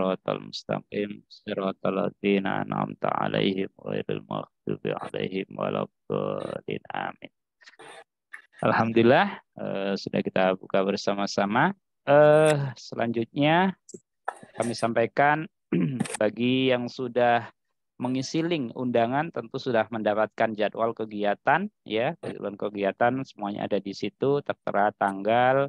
siratal mustaqim siratal ladzina an'amta 'alaihim ghairil maghdubi 'alaihim waladdallin. Amin. Alhamdulillah uh, sudah kita buka bersama-sama. Uh, selanjutnya kami sampaikan bagi yang sudah mengisi link undangan tentu sudah mendapatkan jadwal kegiatan ya jadwal kegiatan semuanya ada di situ tertera tanggal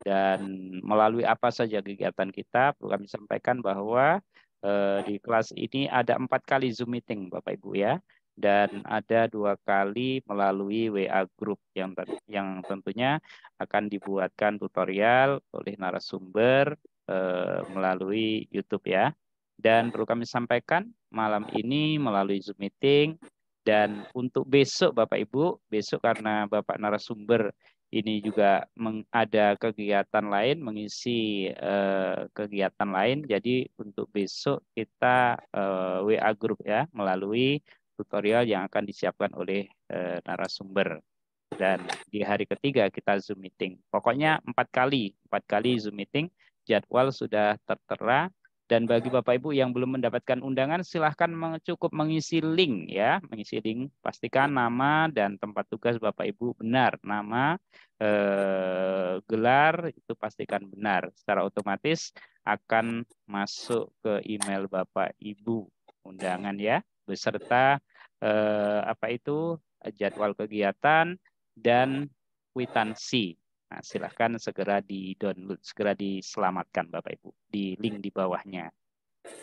dan melalui apa saja kegiatan kita perlu kami sampaikan bahwa eh, di kelas ini ada empat kali zoom meeting bapak ibu ya dan ada dua kali melalui WA group yang yang tentunya akan dibuatkan tutorial oleh narasumber eh, melalui YouTube ya. Dan perlu kami sampaikan malam ini melalui Zoom meeting dan untuk besok Bapak Ibu, besok karena Bapak narasumber ini juga ada kegiatan lain, mengisi eh, kegiatan lain. Jadi untuk besok kita eh, WA group ya melalui tutorial yang akan disiapkan oleh uh, narasumber. Dan di hari ketiga kita Zoom meeting. Pokoknya empat kali, empat kali Zoom meeting. Jadwal sudah tertera. Dan bagi Bapak Ibu yang belum mendapatkan undangan, silahkan cukup mengisi link ya, mengisi link. Pastikan nama dan tempat tugas Bapak Ibu benar. Nama, eh, gelar itu pastikan benar. Secara otomatis akan masuk ke email Bapak Ibu undangan ya beserta eh, apa itu jadwal kegiatan dan kwitansi. Nah, silahkan segera di download, segera diselamatkan Bapak Ibu di link di bawahnya.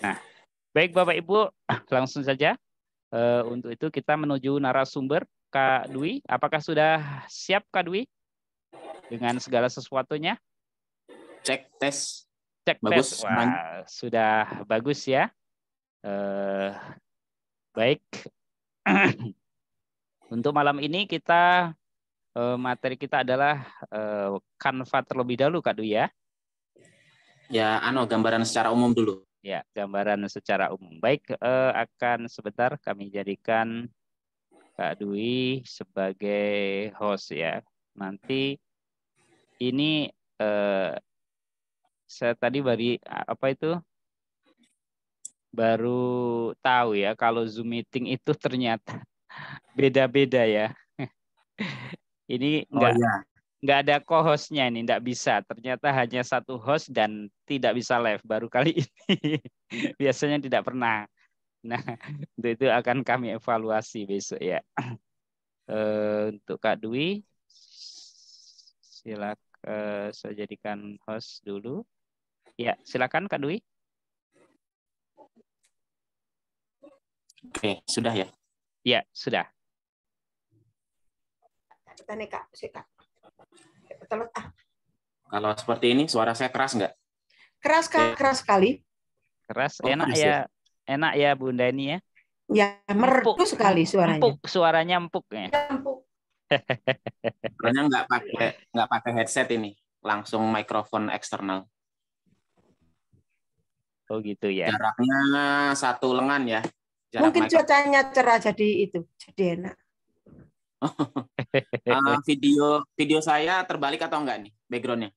Nah, baik Bapak Ibu, langsung saja. Uh, untuk itu kita menuju narasumber Kak Dwi. Apakah sudah siap Kak Dwi dengan segala sesuatunya? Cek tes. Cek bagus. tes. Wah, sudah bagus ya. Uh, baik, Untuk malam ini kita eh, materi kita adalah eh, Canva terlebih dahulu Kak Dwi ya. Ya, anu gambaran secara umum dulu. Ya, gambaran secara umum. Baik, eh, akan sebentar kami jadikan Kak Dwi sebagai host ya. Nanti ini eh, saya tadi bari apa itu baru tahu ya kalau Zoom meeting itu ternyata beda-beda ya. ini enggak oh, ya. enggak ada co-hostnya ini, enggak bisa. Ternyata hanya satu host dan tidak bisa live baru kali ini. Biasanya tidak pernah. Nah, untuk itu akan kami evaluasi besok ya. Uh, untuk Kak Dwi, silakan uh, saya jadikan host dulu. Ya, silakan Kak Dwi. Oke, sudah ya? Ya, sudah. Nih Kak, Kak. Ah. Kalau seperti ini suara saya keras nggak? Keras Kak, keras sekali. Keras, oh, enak ya. ya. Enak ya Bunda ini ya. Ya, merdu sekali suaranya. Empuk, suaranya empuk ya. Empuk. Suaranya nggak pakai nggak pakai headset ini, langsung mikrofon eksternal. Oh gitu ya. Jaraknya satu lengan ya. Jarak Mungkin cuacanya cerah jadi itu, jadi enak. Uh, video video saya terbalik atau enggak nih backgroundnya?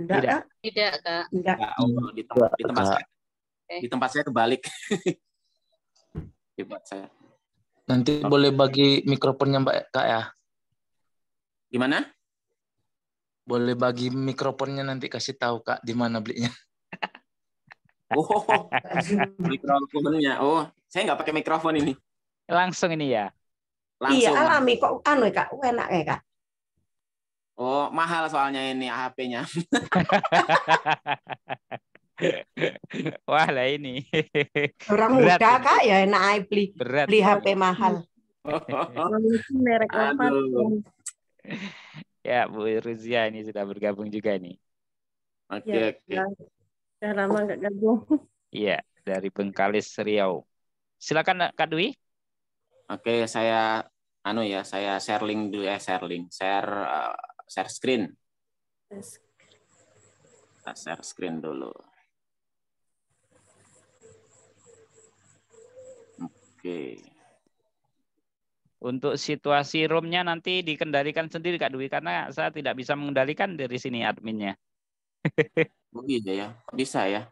Tidak, Tidak, Tidak kak. Tidak. Oh, di tempat, di tempat saya. Di tempat saya kebalik. Hebat saya. Nanti okay. boleh bagi mikrofonnya Mbak Kak ya? Gimana? Boleh bagi mikrofonnya nanti kasih tahu Kak di mana belinya. Oh, mikrofonnya. Oh, saya nggak pakai mikrofon ini. Langsung ini ya. Langsung. Iya, alami kok anu ya, Kak. Enak ya, Kak. Oh, mahal soalnya ini HP-nya. Wah lah ini. Orang muda kak ya enak beli Berat. beli HP mahal. Merek apa? Ya Bu Ruzia ini sudah bergabung juga nih. Oke okay, ya, oke. Okay. Sudah lama nggak gabung. Iya, dari Bengkalis Riau. Silakan Kak Dwi. Oke, saya anu ya, saya share link dulu ya, share link, share uh, share screen. Kita share screen dulu. Oke. Untuk situasi roomnya nanti dikendalikan sendiri Kak Dwi karena saya tidak bisa mengendalikan dari sini adminnya. Oh iya ya, bisa ya.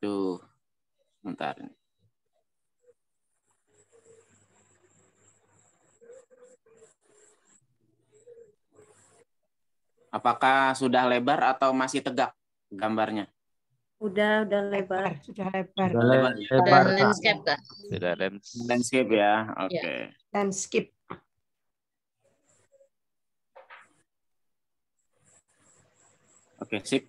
Tuh, bentar. Apakah sudah lebar atau masih tegak gambarnya? Udah, udah lebar. Sudah lebar. Sudah Lebar, le- ya? lebar, Kak. landscape, Kak. Sudah lens. Landscape ya, oke. Dan skip. Oke, sip.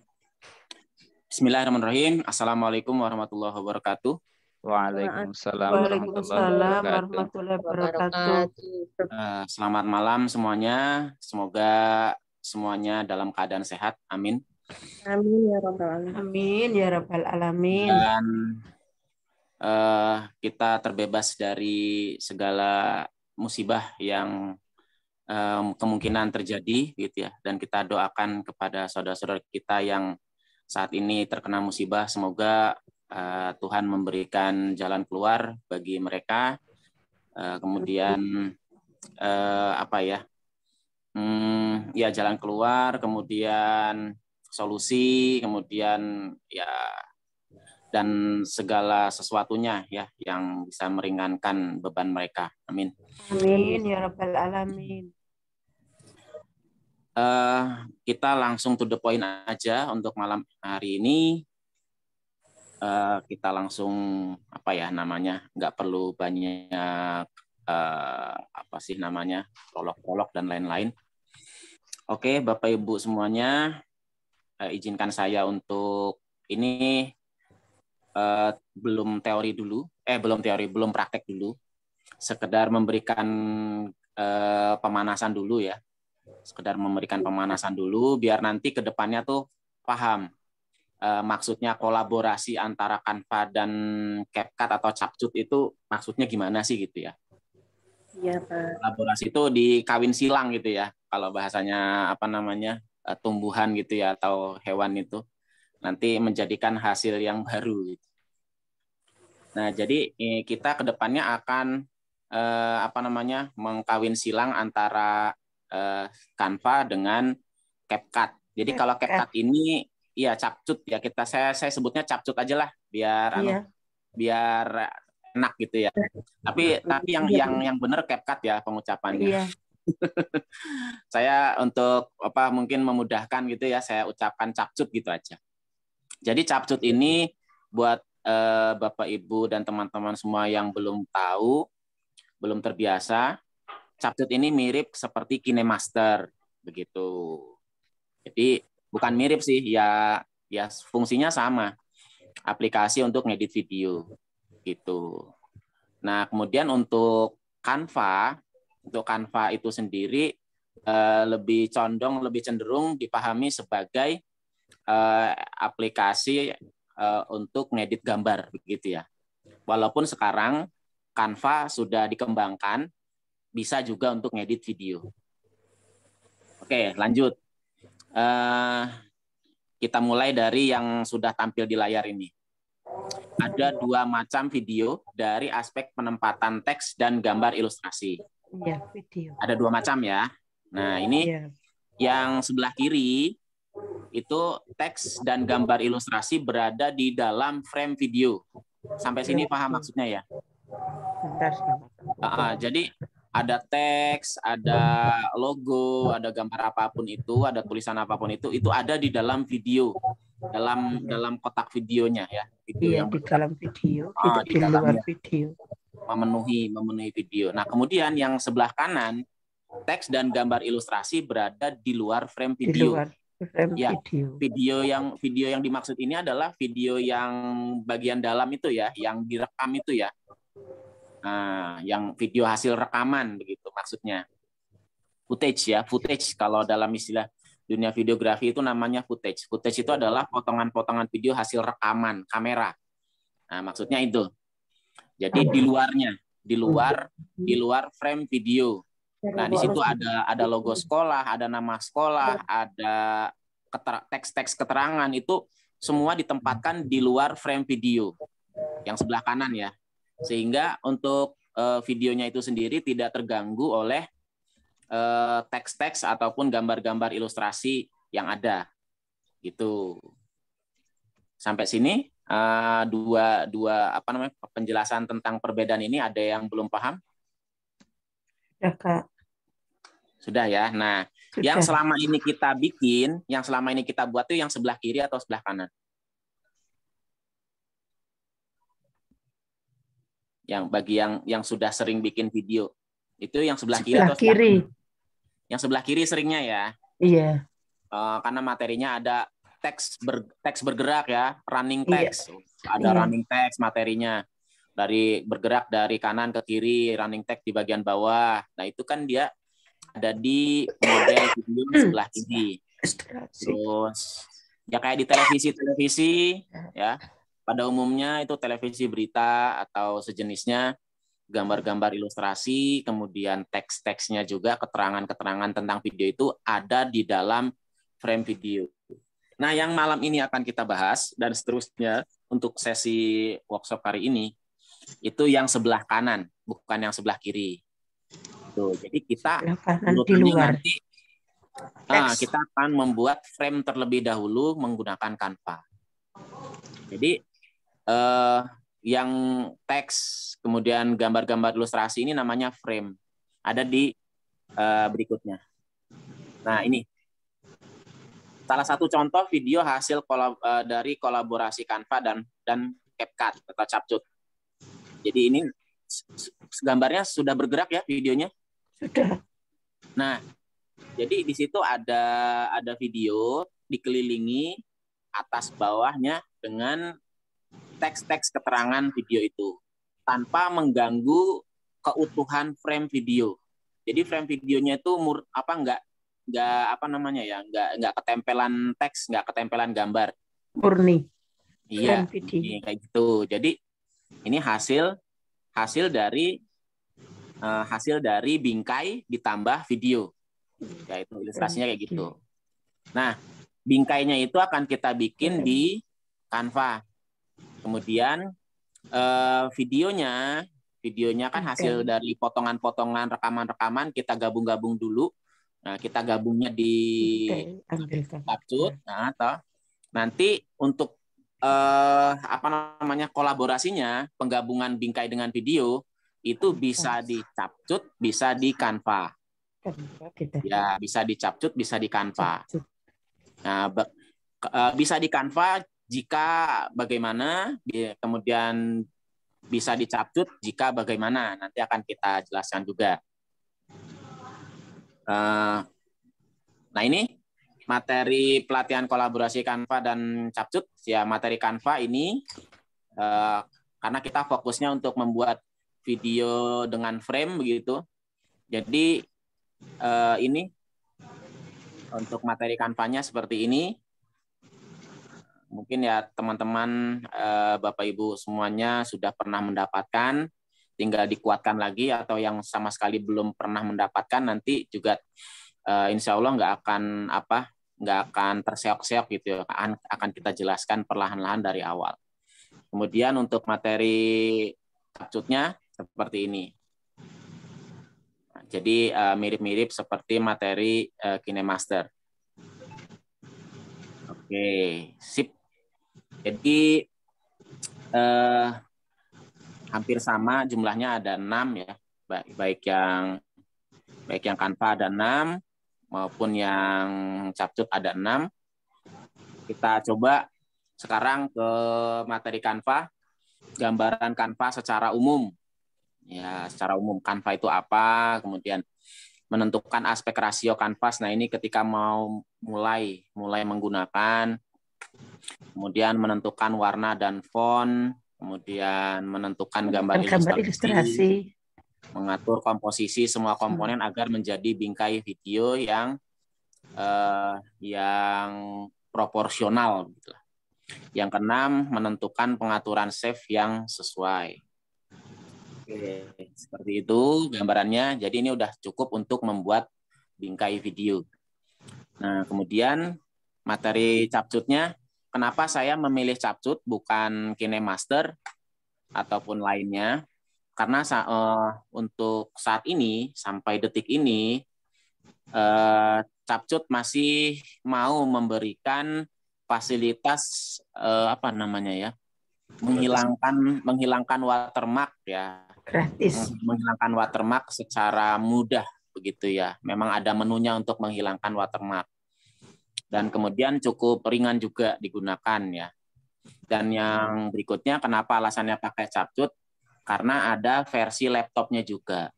Bismillahirrahmanirrahim. Assalamualaikum warahmatullahi wabarakatuh. Waalaikumsalam Waalaikumsalam warahmatullahi warahmatullahi wabarakatuh. Eh, selamat malam semuanya. Semoga semuanya dalam keadaan sehat. Amin. Amin ya Rabbal Alamin. Amin ya rabbal alamin. Dan eh, kita terbebas dari segala musibah yang em, kemungkinan terjadi, gitu ya. Dan kita doakan kepada saudara-saudara kita yang saat ini terkena musibah, semoga eh, Tuhan memberikan jalan keluar bagi mereka. Eh, kemudian eh, apa ya? Hmm, ya jalan keluar, kemudian solusi, kemudian ya dan segala sesuatunya ya yang bisa meringankan beban mereka. Amin. Amin ya rabbal alamin. Eh, kita langsung to the point aja untuk malam hari ini. Eh, kita langsung apa ya namanya? nggak perlu banyak eh, apa sih namanya prolog-prolog dan lain-lain. Oke, Bapak Ibu semuanya, eh, izinkan saya untuk ini eh, belum teori dulu, eh belum teori, belum praktek dulu, sekedar memberikan eh, pemanasan dulu ya. Sekedar memberikan pemanasan dulu biar nanti ke depannya tuh paham Eh, maksudnya kolaborasi antara Canva dan CapCut atau Capcut itu maksudnya gimana sih gitu ya Iya, Pak. kolaborasi itu dikawin silang gitu ya kalau bahasanya apa namanya eh, tumbuhan gitu ya atau hewan itu nanti menjadikan hasil yang baru gitu. Nah jadi eh, kita ke depannya akan eh, apa namanya mengkawin silang antara eh, Canva dengan CapCut. Jadi kalau CapCut ini ya capcut ya kita saya saya sebutnya capcut aja lah biar anu, Iya. biar enak gitu ya. Tapi tapi yang yang yang benar CapCut ya pengucapannya. Iya. Saya untuk apa mungkin memudahkan gitu ya saya ucapkan capcut gitu aja. Jadi capcut ini buat eh, Bapak Ibu dan teman-teman semua yang belum tahu, belum terbiasa, capcut ini mirip seperti KineMaster begitu. Jadi bukan mirip sih, ya ya fungsinya sama. Aplikasi untuk ngedit video gitu. Nah, kemudian untuk Canva, untuk Canva itu sendiri eh, lebih condong, lebih cenderung dipahami sebagai eh, aplikasi eh, untuk ngedit gambar begitu ya. Walaupun sekarang Canva sudah dikembangkan bisa juga untuk ngedit video. Oke, lanjut. Kita mulai dari yang sudah tampil di layar ini. Ada dua macam video dari aspek penempatan teks dan gambar ilustrasi. Iya, video. Ada dua macam ya. Nah, ini Iya. yang sebelah kiri itu teks dan gambar ilustrasi berada di dalam frame video. Sampai sini paham maksudnya ya? Bentar. Ah, ah, jadi ada teks, ada logo, ada gambar apa pun itu, ada tulisan apa pun itu, itu ada di dalam video, dalam dalam kotak videonya ya, video Iya, yang di dalam video, Ah, tidak di di dalam luar ya. video. memenuhi memenuhi video. Nah, kemudian yang sebelah kanan teks dan gambar ilustrasi berada di luar frame Di video. luar frame Ya. video. Video yang video yang dimaksud ini adalah video yang bagian dalam itu ya, yang direkam itu ya. Nah, yang video hasil rekaman begitu maksudnya. Footage ya, footage kalau dalam istilah dunia videografi itu namanya footage. Footage itu adalah potongan-potongan video hasil rekaman kamera. Nah, maksudnya itu. Jadi di luarnya, di luar di luar frame video. Nah, di situ ada ada logo sekolah, ada nama sekolah, ada teks-teks keterangan itu semua ditempatkan di luar frame video yang sebelah kanan ya. Sehingga untuk eh, videonya itu sendiri tidak terganggu oleh eh, teks-teks ataupun gambar-gambar ilustrasi yang ada. Gitu. Sampai sini uh, dua dua apa namanya penjelasan tentang perbedaan ini ada yang belum paham? Ya kak. Sudah ya. Nah, Sudah. yang selama ini kita bikin, yang selama ini kita buat itu yang sebelah kiri atau sebelah kanan? Yang bagi yang yang sudah sering bikin video itu yang sebelah, sebelah kiri atau sebelah kiri? Kanan? Yang sebelah kiri seringnya ya. Iya. Uh, karena materinya ada teks ber, teks bergerak ya, running text. Iya. Ada iya. running text materinya dari bergerak dari kanan ke kiri, running text di bagian bawah. Nah, itu kan dia ada di model video sebelah kiri. Terus ya kayak di televisi-televisi ya. Pada umumnya itu televisi berita atau sejenisnya gambar-gambar ilustrasi, kemudian teks-teksnya juga keterangan-keterangan tentang video itu ada di dalam frame video. Nah, yang malam ini akan kita bahas dan seterusnya untuk sesi workshop hari ini itu yang sebelah kanan, bukan yang sebelah kiri. Tuh, jadi kita di luar. nanti nah, kita akan membuat frame terlebih dahulu menggunakan Canva. Jadi eh, yang teks kemudian gambar-gambar ilustrasi ini namanya frame. Ada di eh, berikutnya. Nah, ini Salah satu contoh video hasil kolab, uh, dari kolaborasi Canva dan dan CapCut atau Capcut. Jadi ini gambarnya sudah bergerak ya videonya? Sudah. Nah, jadi di situ ada ada video dikelilingi atas bawahnya dengan teks-teks keterangan video itu tanpa mengganggu keutuhan frame video. Jadi frame videonya itu mur, apa enggak nggak apa namanya ya nggak nggak ketempelan teks nggak ketempelan gambar. Murni iya kayak gitu. Jadi ini hasil hasil dari uh, hasil dari bingkai ditambah video. Ya itu ilustrasinya kayak gitu. Nah bingkainya itu akan kita bikin di Canva kemudian uh, videonya videonya kan hasil dari potongan-potongan rekaman-rekaman kita gabung-gabung dulu. Nah, kita gabungnya di Capcut. Nah, atau nanti untuk eh, apa namanya kolaborasinya, penggabungan bingkai dengan video itu bisa di Capcut, bisa di Canva. Ya, bisa di Capcut, bisa di Canva. Nah, eh, bisa di Canva jika bagaimana, kemudian bisa dicapcut jika bagaimana nanti akan kita jelaskan juga. Eh, nah ini materi pelatihan kolaborasi Canva dan Capcut ya materi Canva ini uh, karena kita fokusnya untuk membuat video dengan frame begitu. Jadi uh, ini untuk materi Canva-nya seperti ini. Mungkin ya teman-teman uh, Bapak Ibu semuanya sudah pernah mendapatkan tinggal dikuatkan lagi atau yang sama sekali belum pernah mendapatkan nanti juga uh, insya Allah nggak akan apa nggak akan terseok-seok gitu ya akan, akan kita jelaskan perlahan-lahan dari awal. Kemudian untuk materi capcutnya seperti ini. jadi uh, mirip-mirip seperti materi uh, KineMaster. Oke, sip. Jadi uh, hampir sama jumlahnya ada enam ya. Baik baik yang baik yang Canva ada enam maupun yang Capcut ada enam. Kita coba sekarang ke materi Canva gambaran Canva secara umum. Ya secara umum Canva itu apa kemudian menentukan aspek rasio kanvas nah ini ketika mau mulai mulai menggunakan kemudian menentukan warna dan font kemudian menentukan gambar, gambar ilustrasi, mengatur komposisi semua komponen hmm. agar menjadi bingkai video yang uh, yang proporsional. Gitu. Yang keenam, menentukan pengaturan save yang sesuai. Oke, seperti itu gambarannya. Jadi ini udah cukup untuk membuat bingkai video. Nah, kemudian materi capcutnya Kenapa saya memilih Capcut bukan KineMaster ataupun lainnya? Karena uh, untuk saat ini sampai detik ini uh, Capcut masih mau memberikan fasilitas uh, apa namanya ya? menghilangkan menghilangkan watermark ya. Gratis. Menghilangkan watermark secara mudah begitu ya. Memang ada menunya untuk menghilangkan watermark. Dan kemudian cukup ringan juga digunakan ya. Dan yang berikutnya kenapa alasannya pakai capcut? Karena ada versi laptopnya juga.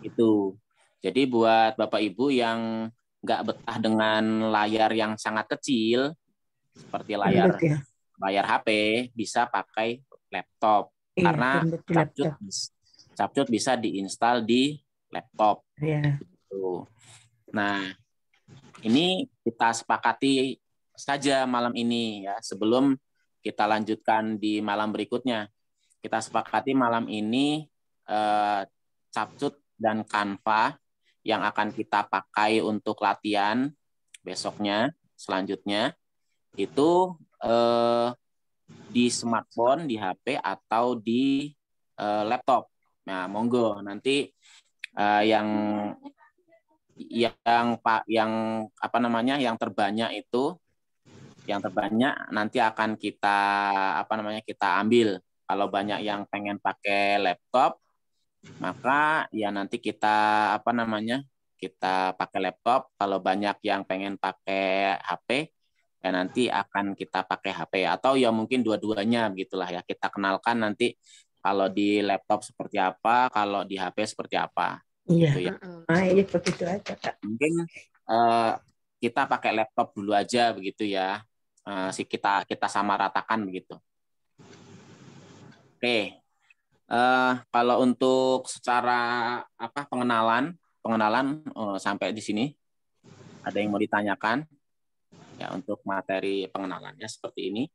Itu. Jadi buat Bapak Ibu yang nggak betah dengan layar yang sangat kecil, seperti layar ya. layar HP, bisa pakai laptop. Iya, Karena capcut, capcut bisa diinstal di laptop. Iya. Gitu. Nah, ini kita sepakati saja malam ini ya sebelum kita lanjutkan di malam berikutnya. Kita sepakati malam ini eh, capcut dan Canva yang akan kita pakai untuk latihan besoknya selanjutnya itu eh, di smartphone, di HP atau di eh, laptop. Nah, monggo nanti eh, yang yang pak yang apa namanya yang terbanyak itu yang terbanyak nanti akan kita apa namanya kita ambil. Kalau banyak yang pengen pakai laptop maka ya nanti kita apa namanya kita pakai laptop. Kalau banyak yang pengen pakai HP ya nanti akan kita pakai HP atau ya mungkin dua-duanya begitulah ya. Kita kenalkan nanti kalau di laptop seperti apa kalau di HP seperti apa iya. gitu ya. ah, iya begitu aja kak. Mungkin uh, kita pakai laptop dulu aja begitu ya. Uh, si kita kita sama ratakan begitu. Oke. Uh, kalau untuk secara apa pengenalan, pengenalan uh, sampai di sini. Ada yang mau ditanyakan? Ya untuk materi pengenalannya seperti ini,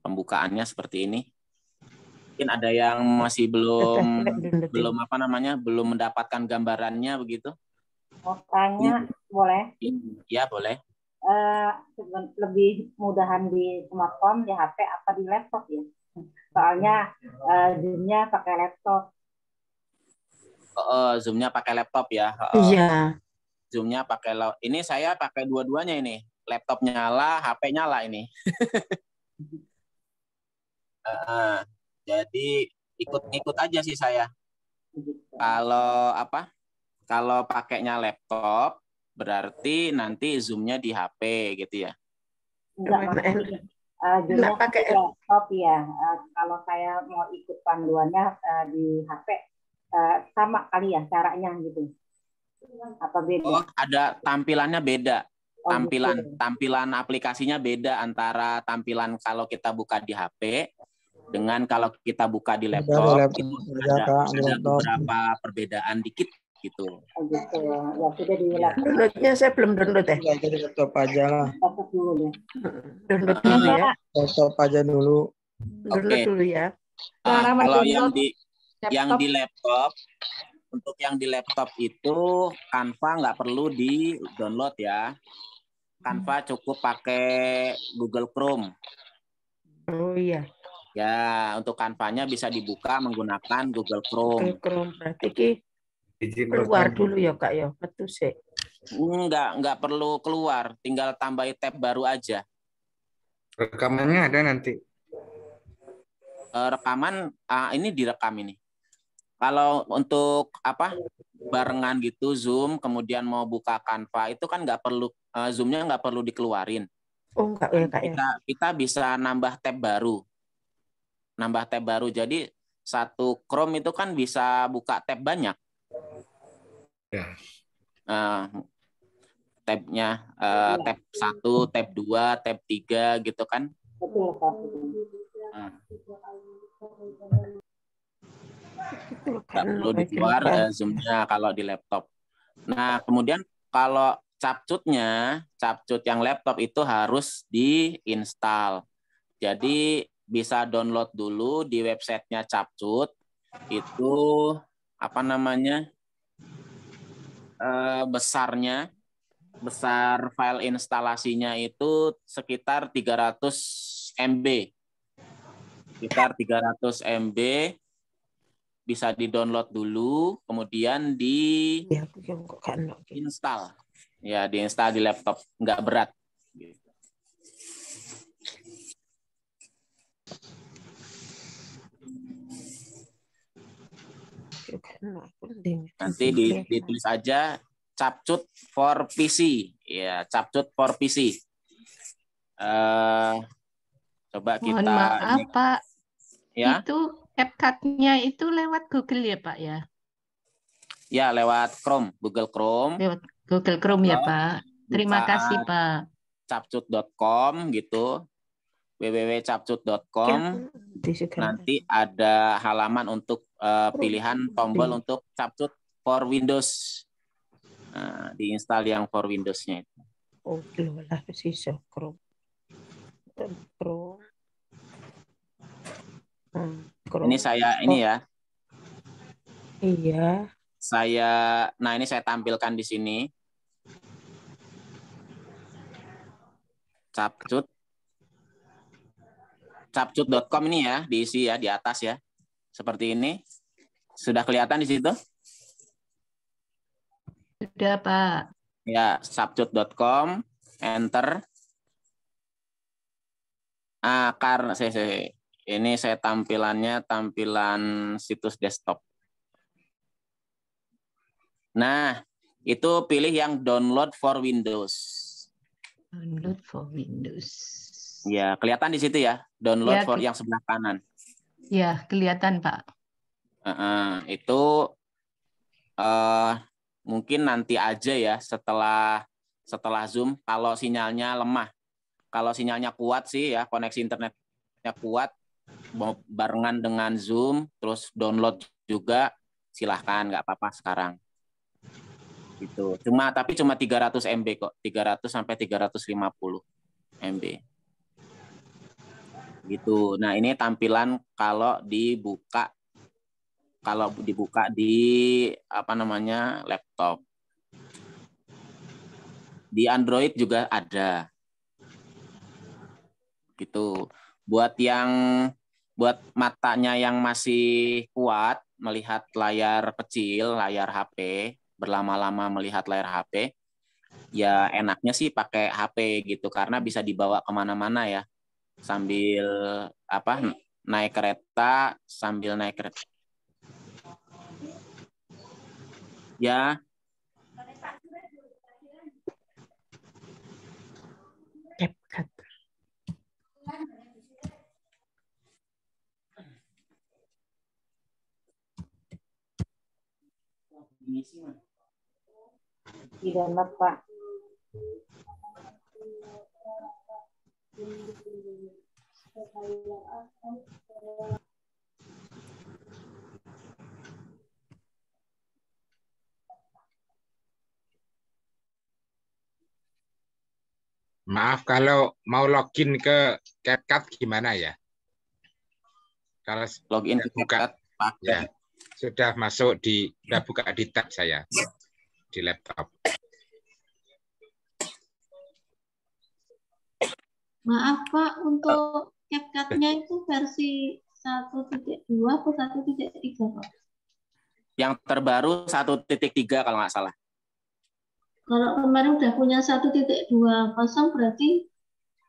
pembukaannya seperti ini. Mungkin ada yang masih belum belum apa namanya belum mendapatkan gambarannya begitu? Mau tanya ya. boleh? Iya boleh. Uh, lebih mudahan di smartphone, di HP, apa di laptop ya? soalnya uh, zoomnya pakai laptop uh, zoomnya pakai laptop ya iya zoomnya pakai ini saya pakai dua-duanya ini laptop nyala HP nyala ini uh, jadi ikut-ikut aja sih saya kalau apa kalau pakainya laptop berarti nanti zoomnya di HP gitu ya Enggak, Uh, pakai laptop ya. Uh, kalau saya mau ikut panduannya uh, di HP uh, sama kali ya caranya gitu. Apa beda? Oh, ada tampilannya beda. Oh, tampilan gitu. tampilan aplikasinya beda antara tampilan kalau kita buka di HP dengan kalau kita buka di laptop, laptop. itu ada, ada beberapa perbedaan dikit gitu. Oh, gitu. Ya sudah di ya. Downloadnya saya belum download ya. Jadi laptop aja lah. Laptop dulu. Download dulu ya. Laptop aja dulu. Download okay. dulu ya. Nah, kalau yang di laptop. yang di laptop untuk yang di laptop itu Canva nggak perlu di download ya. Canva cukup pakai Google Chrome. Oh iya. Ya, untuk Canva-nya bisa dibuka menggunakan Google Chrome. Google Chrome berarti keluar dulu ya kak ya? Betul sih. Enggak enggak perlu keluar. Tinggal tambah tab baru aja. Rekamannya ada nanti. Uh, rekaman uh, ini direkam ini. Kalau untuk apa barengan gitu zoom kemudian mau buka Canva itu kan nggak perlu uh, zoomnya nggak perlu dikeluarin. Oh enggak ya kak ya. kita kita bisa nambah tab baru nambah tab baru jadi satu Chrome itu kan bisa buka tab banyak Ya. Uh, tabnya uh, tab satu, tab dua, tab tiga gitu kan? Uh. perlu dikeluar uh, zoomnya kalau di laptop. Nah kemudian kalau capcutnya, capcut yang laptop itu harus diinstal. Jadi bisa download dulu di websitenya capcut itu apa namanya eh, besarnya besar file instalasinya itu sekitar 300 MB. Sekitar 300 MB bisa di-download dulu, kemudian di ya, install. Ya, diinstal di laptop, nggak berat. Nanti ditulis aja capcut for PC. Ya, capcut for PC. Uh, coba Mohon kita maaf, ini, Pak. ya. Itu CapCut-nya itu lewat Google ya, Pak ya? Ya, lewat Chrome, Google Chrome. Lewat Google Chrome ya, Pak. Terima Buka kasih, Pak. capcut.com gitu. www.capcut.com. Nanti ada halaman untuk uh, pilihan tombol untuk capcut for Windows. Nah, diinstal yang for Windows-nya itu. Oh, lah sih Chrome. Chrome. Chrome. Ini saya ini ya. Iya. Saya nah ini saya tampilkan di sini. Capcut. Capcut.com ini ya, diisi ya di atas ya. Seperti ini. Sudah kelihatan di situ? Sudah, Pak. Ya, capcut.com, enter. Ah, karena saya, saya ini saya tampilannya tampilan situs desktop. Nah, itu pilih yang download for Windows. Download for Windows. Ya, kelihatan di situ ya, download Ya, for yang sebelah kanan. Ya, kelihatan, Pak. Heeh, itu eh mungkin nanti aja ya setelah setelah Zoom kalau sinyalnya lemah. Kalau sinyalnya kuat sih ya, koneksi internetnya kuat barengan dengan Zoom terus download juga silahkan nggak apa-apa sekarang. Gitu. Cuma tapi cuma 300 MB kok, 300 sampai 350 MB. Gitu. Nah, ini tampilan kalau dibuka kalau dibuka di apa namanya laptop. Di Android juga ada. Gitu. Buat yang buat matanya yang masih kuat melihat layar kecil, layar HP, berlama-lama melihat layar HP, ya enaknya sih pakai HP gitu karena bisa dibawa ke mana-mana ya sambil apa naik kereta sambil naik kereta Ya. CapCut. Di Pak. Maaf kalau mau login ke CapCut gimana ya? Kalau Login ke buka CapCut ya sudah masuk di sudah buka di tab saya di laptop. Maaf Pak, untuk CapCut-nya itu versi 1.2 atau 1.3 Pak? yang terbaru 1.3 kalau nggak salah. Kalau kemarin udah punya 1.2 kosong berarti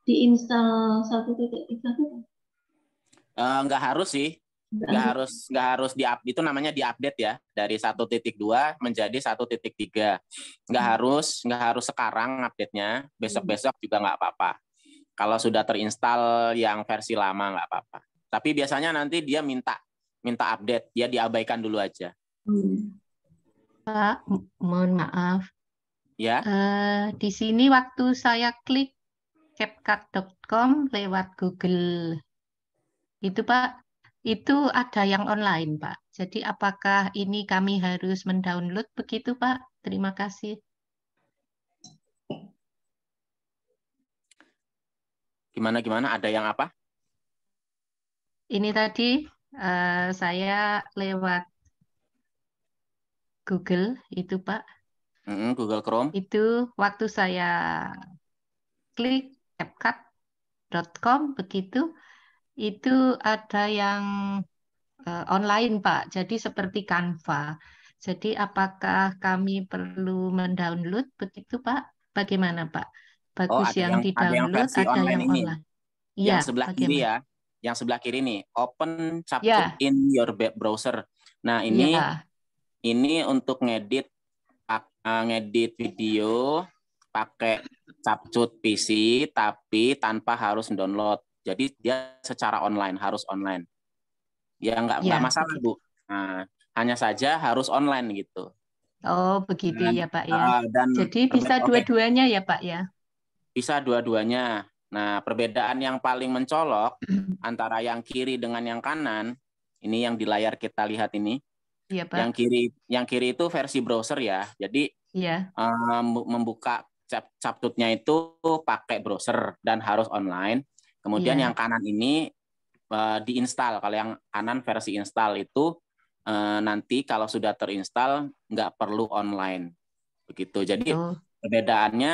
diinstal 1.3 itu? Eh, nggak harus sih, Nggak nggak harus. harus nggak harus di itu namanya diupdate ya dari 1.2 menjadi 1.3. Nggak harus nggak harus sekarang update-nya, besok-besok juga nggak apa-apa. Kalau sudah terinstall yang versi lama nggak apa-apa. Tapi biasanya nanti dia minta minta update, dia diabaikan dulu aja. Hmm. Pak, mohon maaf. Ya. Eh, di sini waktu saya klik CapCut.com lewat Google itu Pak, itu ada yang online Pak. Jadi apakah ini kami harus mendownload begitu Pak? Terima kasih. Gimana gimana? Ada yang apa? Ini tadi eh, saya lewat Google itu Pak. Mm-mm, Google Chrome. Itu waktu saya klik CapCut.com begitu, itu ada yang eh, online Pak. Jadi seperti Canva. Jadi apakah kami perlu mendownload begitu Pak? Bagaimana Pak? Oh, Bagus ada yang yang ada yang di-download, ada online yang ini. online. Iya, Yang sebelah kiri bagaimana? ya. Yang sebelah kiri nih, open Ya. Capcut in your web browser. Nah, ini Iya. ini untuk ngedit uh, ngedit video pakai capcut PC tapi tanpa harus download. Jadi dia secara online harus online. Ya nggak ya. masalah bu. Nah, hanya saja harus online gitu. Oh begitu dan, ya pak ya. Uh, dan Jadi bisa dua-duanya ya pak ya. Bisa dua-duanya. Nah perbedaan yang paling mencolok antara yang kiri dengan yang kanan ini yang di layar kita lihat ini. Iya pak. Yang kiri yang kiri itu versi browser ya. Jadi Iya. Uh, membuka cap captutnya itu pakai browser dan harus online. Kemudian yeah. yang kanan ini uh, diinstal. Kalau yang kanan versi install itu uh, nanti kalau sudah terinstall nggak perlu online. Begitu. Jadi oh. perbedaannya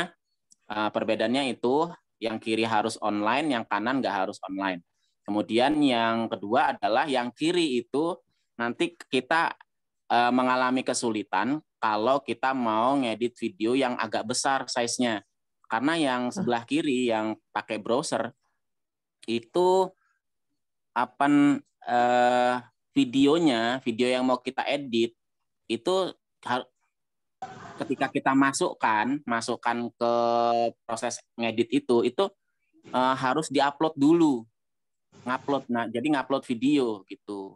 uh, perbedaannya itu yang kiri harus online, yang kanan nggak harus online. Kemudian yang kedua adalah yang kiri itu nanti kita uh, mengalami kesulitan kalau kita mau ngedit video yang agak besar size-nya. Karena yang sebelah kiri yang pakai browser itu apa eh, videonya, video yang mau kita edit itu ketika kita masukkan, masukkan ke proses ngedit itu itu eh, harus diupload dulu. Ngupload. Nah, jadi ngupload video gitu.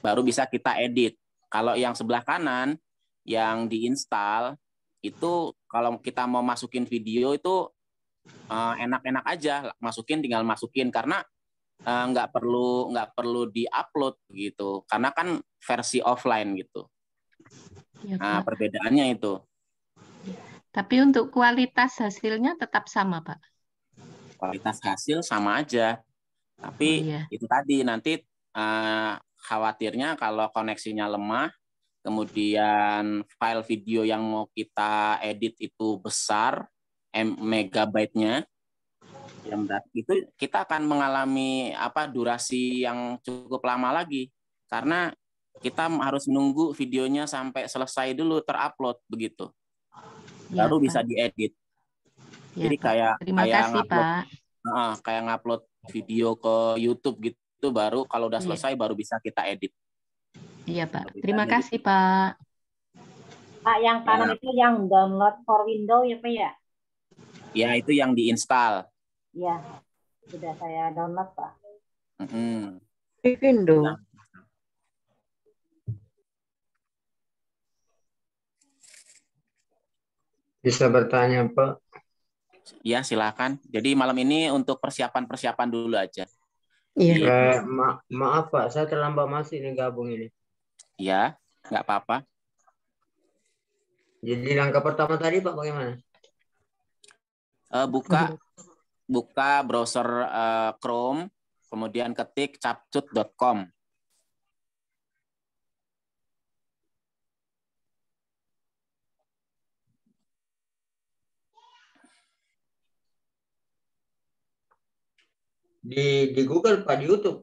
Baru bisa kita edit. Kalau yang sebelah kanan yang diinstal itu kalau kita mau masukin video itu eh, enak-enak uh, aja. Masukin tinggal masukin. Karena uh, nggak perlu nggak perlu diupload gitu. Karena kan versi offline gitu. Ya, nah perbedaannya itu. Tapi untuk kualitas hasilnya tetap sama pak? Kualitas hasil sama aja. Tapi oh, iya. itu tadi nanti uh, khawatirnya kalau koneksinya lemah kemudian file video yang mau kita edit itu besar megabyte-nya yang itu kita akan mengalami apa durasi yang cukup lama lagi. Karena kita harus menunggu videonya sampai selesai dulu terupload begitu. Ya, baru Pak. bisa diedit. Ya, jadi kayak Terima kayak kasih, ngupload Pak. Uh, kayak ngupload video ke YouTube gitu baru kalau udah iya. selesai ya. baru bisa kita edit Iya, Pak. Terima kasih, Pak. Pak, yang kanan ya. itu yang download for Windows ya, Pak ya? Ya, itu yang diinstal. Iya, sudah saya download, Pak. Mm -hmm. Windows. Bisa bertanya, Pak? Ya, silakan. Jadi malam ini untuk persiapan-persiapan dulu aja. Iya. Eh, ma maaf Pak, saya terlambat masih ini gabung ini. Ya, nggak apa-apa. Jadi langkah pertama tadi Pak bagaimana? Uh, buka buka browser uh, Chrome, kemudian ketik capcut.com. Di di Google Pak di YouTube.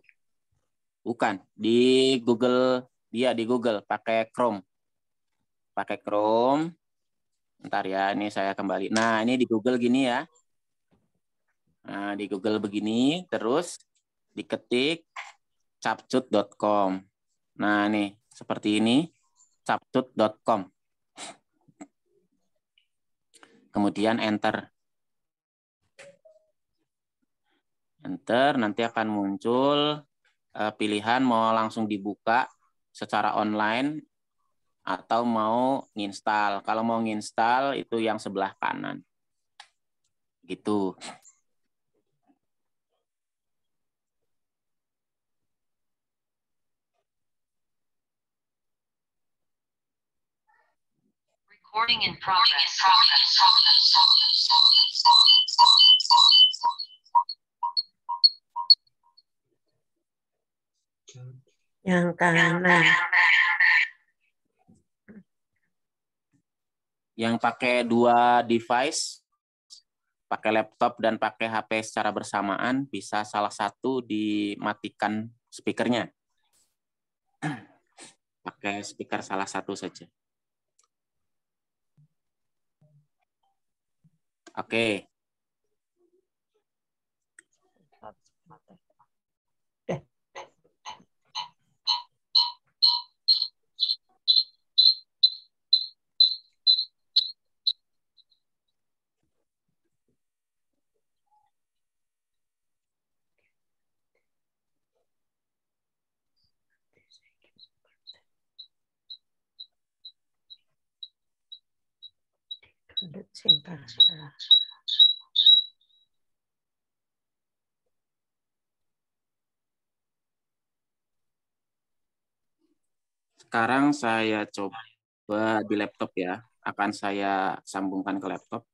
Bukan, di Google Iya di Google pakai Chrome. Pakai Chrome. Ntar ya, ini saya kembali. Nah, ini di Google gini ya. Nah, di Google begini, terus diketik capcut.com. Nah, nih seperti ini capcut.com. Kemudian enter. Enter, nanti akan muncul eh, pilihan mau langsung dibuka secara online atau mau nginstal. Kalau mau nginstal itu yang sebelah kanan. Gitu. Recording in progress. Yang kanan. Yang pakai dua device, pakai laptop dan pakai HP secara bersamaan, bisa salah satu dimatikan speakernya. Pakai speaker salah satu saja. Oke. Sekarang saya coba di laptop ya. Akan saya sambungkan ke laptop.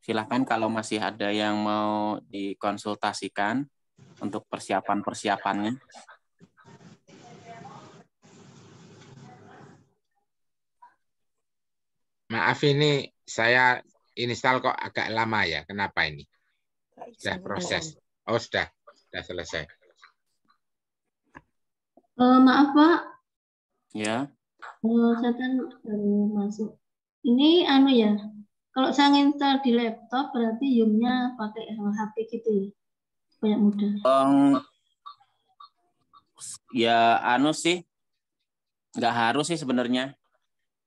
Silahkan kalau masih ada yang mau dikonsultasikan untuk persiapan-persiapannya. Maaf ini saya install kok agak lama ya. Kenapa ini? Sudah proses. Oh sudah, sudah selesai. Uh, maaf Pak. Ya. Uh, saya kan baru masuk. Ini anu ya, kalau saya nginstal di laptop berarti Zoom-nya pakai HP gitu ya? Banyak mudah. Um, ya anu sih, nggak harus sih sebenarnya.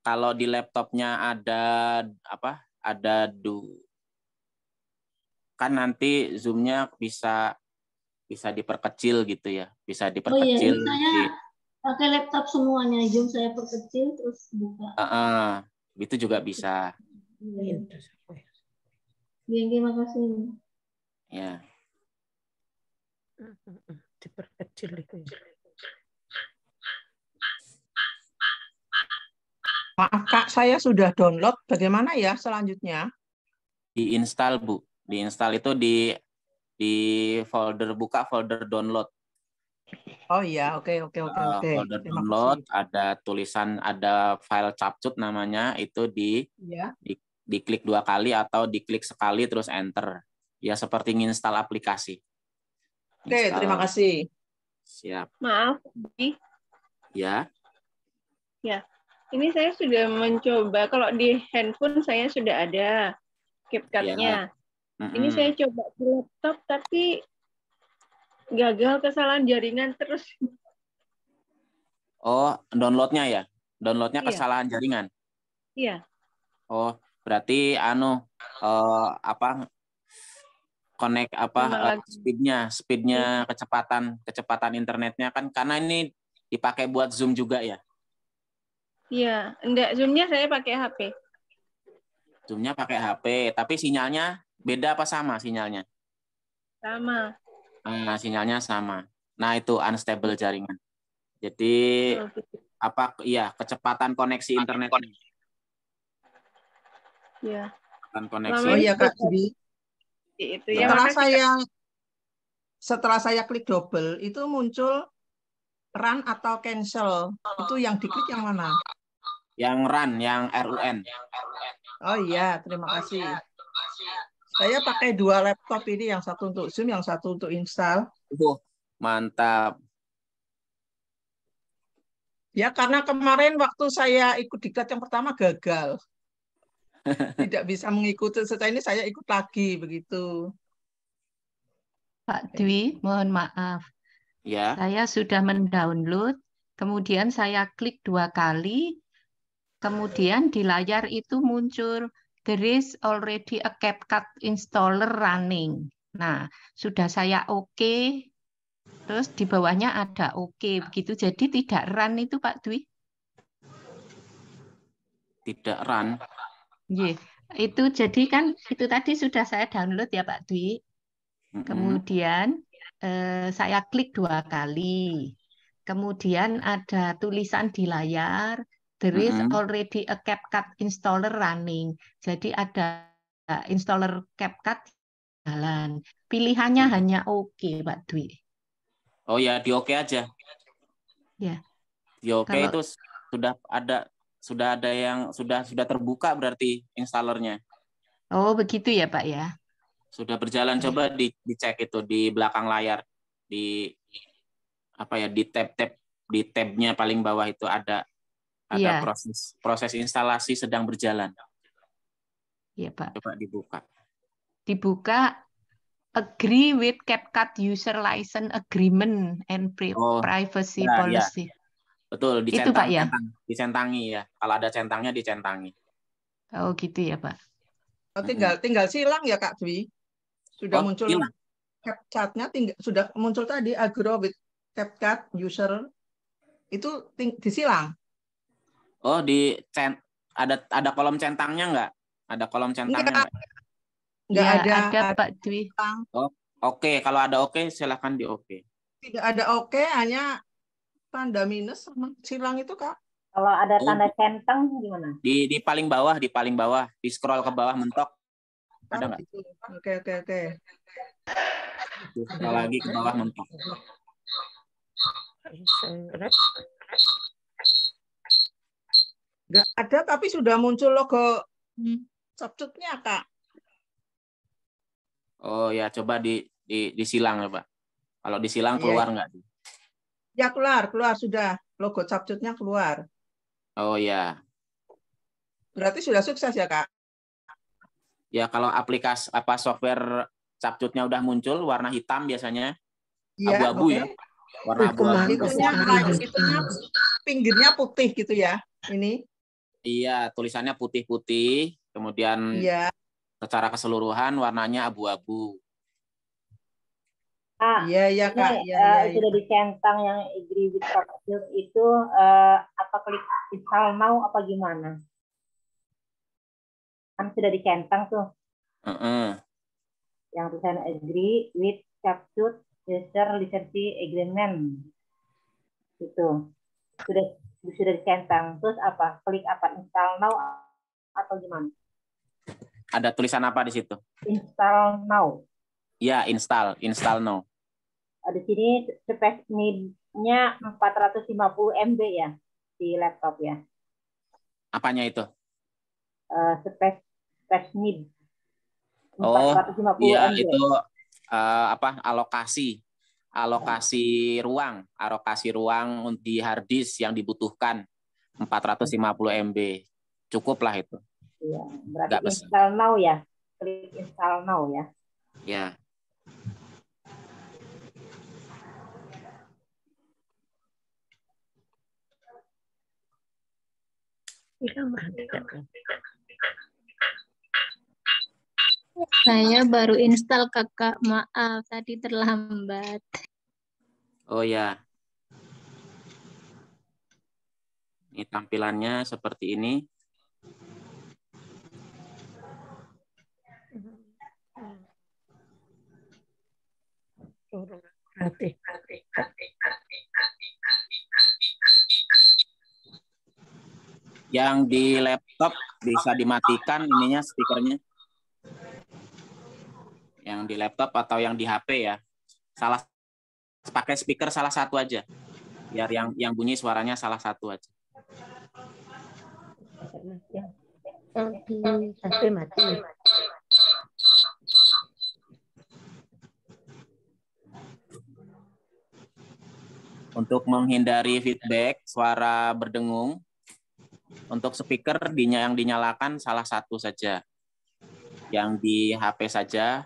Kalau di laptopnya ada apa? Ada du kan nanti zoomnya bisa bisa diperkecil gitu ya, bisa diperkecil. Oh iya, saya pakai laptop semuanya, zoom saya perkecil terus buka. Uh -uh, itu juga bisa. Iya, terima kasih. Ya. Diperkecil itu. Maaf Kak, saya sudah download. Bagaimana ya selanjutnya? Diinstal Bu. Diinstal itu di di folder buka folder download. Oh iya, oke oke oke Uh, oke. folder Terima download kasih. ada tulisan ada file capcut namanya itu di Ya. di diklik dua kali atau diklik sekali terus enter. Ya seperti nginstal aplikasi. Oke, Install. terima kasih. Siap. Maaf, Bi. Ya. Ya, ini saya sudah mencoba. Kalau di handphone saya sudah ada CapCut-nya. Ini Mm-mm. saya coba di laptop, tapi gagal kesalahan jaringan terus. Oh, downloadnya ya? Downloadnya Iya. kesalahan jaringan. Iya. Oh, berarti anu eh, apa connect apa lagi. speednya, speednya kecepatan kecepatan internetnya kan karena ini dipakai buat zoom juga ya. Iya, enggak zoom-nya saya pakai HP. Zoomnya pakai HP, tapi sinyalnya beda apa sama sinyalnya? Sama. Nah, sinyalnya sama. Nah, itu unstable jaringan. Jadi Oh, gitu. apa iya kecepatan koneksi internet Iya. kecepatan koneksi. Oh iya Kak. Itu ya Setelah saya setelah saya klik double itu muncul run atau cancel. Itu yang diklik yang mana? Yang run, yang RUN. Oh iya, terima kasih. Saya pakai dua laptop ini, yang satu untuk Zoom, yang satu untuk install. Uh, mantap. Ya karena kemarin waktu saya ikut diklat yang pertama gagal. Tidak bisa mengikuti. Setelah ini saya ikut lagi begitu. Pak Dwi, mohon maaf. Ya. Saya sudah mendownload, kemudian saya klik dua kali, kemudian di layar itu muncul there is already a CapCut installer running. Nah, sudah saya oke, terus di bawahnya ada oke begitu. Jadi tidak run itu Pak Dwi? Tidak run. Iya, itu jadi kan itu tadi sudah saya download ya Pak Dwi. Kemudian eh, saya klik dua kali. Kemudian ada tulisan di layar, there is already a CapCut installer running. Jadi ada installer CapCut jalan. Pilihannya hanya oke, Pak Dwi. Oh ya, di oke aja. Ya. Di oke Kalau- itu sudah ada sudah ada yang sudah sudah terbuka berarti installernya. Oh, begitu ya, Pak ya. Sudah berjalan coba di dicek itu di belakang layar di apa ya di tab-tab di tabnya paling bawah itu ada ada Iya. proses proses instalasi sedang berjalan. Iya, Pak. Coba dibuka. Dibuka agree with CapCut user license agreement and pri- Oh, privacy ya, ya. Betul, Itu, dicentang, Pak, ya? centang, dicentangi ya. Kalau ada centangnya dicentangi. Oh gitu ya Pak. Oh, tinggal tinggal silang ya Kak Dwi. Sudah Oh, muncul silang. CapCut-nya tinggal sudah muncul tadi agro with CapCut user itu ting- disilang. Oh, di cent ada ada kolom centangnya nggak? Ada kolom centangnya Enggak, nggak? enggak Ya, ada, ada Pak Dwi. Oh, oke. Kalau ada oke, silakan di oke. tidak ada oke, hanya tanda minus sama silang itu Kak. Kalau ada Oh. tanda centang gimana? Di di paling bawah, di paling bawah, di scroll ke bawah mentok. Ada Oh, nggak? gitu. Oke, oke, oke. Di scroll lagi ke bawah mentok. Enggak ada tapi sudah muncul logo substitutnya Kak. Oh ya, coba di di disilang ya, Pak. Kalau disilang Iya, keluar iya. Ya keluar, keluar sudah. Logo substitutnya keluar. Oh ya. Berarti sudah sukses ya Kak? Ya kalau aplikasi apa software capcutnya udah muncul warna hitam biasanya Iya, abu-abu oke. ya. Warna abu-abu. Itunya, itunya pinggirnya putih gitu ya. Ini. Iya, tulisannya putih-putih, kemudian Iya. secara keseluruhan warnanya abu-abu. Ah, Iya, iya ini Kak. Iya, eh, iya, iya. sudah dicentang yang agree with Capcute itu eh, apa klik install now apa gimana? Kan sudah dicentang tuh Heeh. yang tulisan agree with Capcute user license agreement. Itu. Sudah sudah dicentang. Terus apa? Klik apa? Install now atau gimana? Ada tulisan apa di situ? Install now. Ya, install, install now. Eh, Di sini space need-nya 450 MB ya di laptop ya. Apanya itu? Eh, space space need Oh, 450 iya MB. itu eh, apa? Alokasi, alokasi ruang, alokasi ruang di hard disk yang dibutuhkan 450 MB. Cukup lah itu. Iya, berarti Nggak besar. install now ya. Klik install now ya. Ya. Saya baru install kakak, maaf tadi terlambat. Oh ya. Ini tampilannya seperti ini. Yang di laptop bisa dimatikan ininya speakernya. Yang di laptop atau yang di HP ya. Salah pakai speaker salah satu aja. Biar yang yang bunyi suaranya salah satu aja. Untuk menghindari feedback suara berdengung, untuk speaker yang dinyalakan salah satu saja. Yang di HP saja.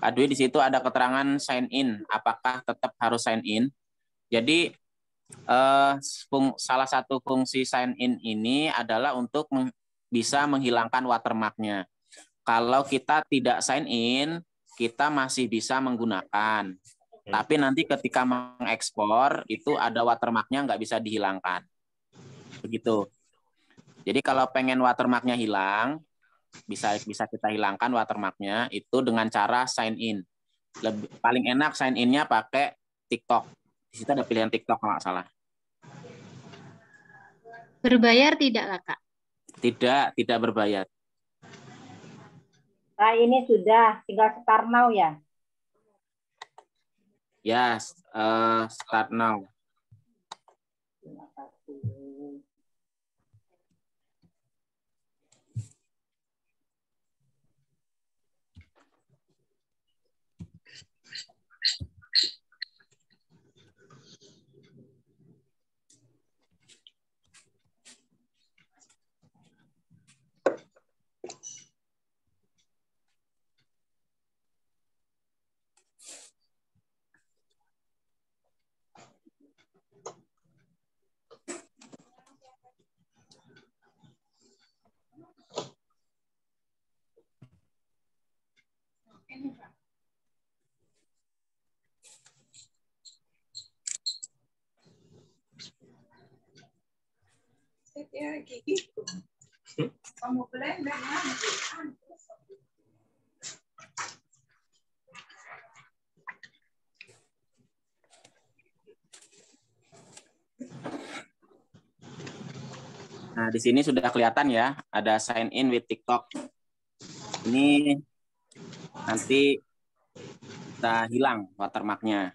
Dwi di situ ada keterangan sign in. Apakah tetap harus sign in? Jadi eh, fung- salah satu fungsi sign in ini adalah untuk meng- bisa menghilangkan watermarknya. Kalau kita tidak sign in, kita masih bisa menggunakan. Tapi nanti ketika mengekspor itu ada watermarknya nggak bisa dihilangkan. Begitu. Jadi kalau pengen watermarknya hilang, bisa bisa kita hilangkan watermarknya itu dengan cara sign in. Lebih, paling enak sign in-nya pakai TikTok. Di situ ada pilihan TikTok kalau nggak salah. Berbayar tidak kakak? Tidak, tidak berbayar. Nah, ini sudah tinggal start now ya. Ya, eh, start now. Nah, di sini sudah kelihatan ya, ada sign in with TikTok. Ini nanti kita hilang watermarknya.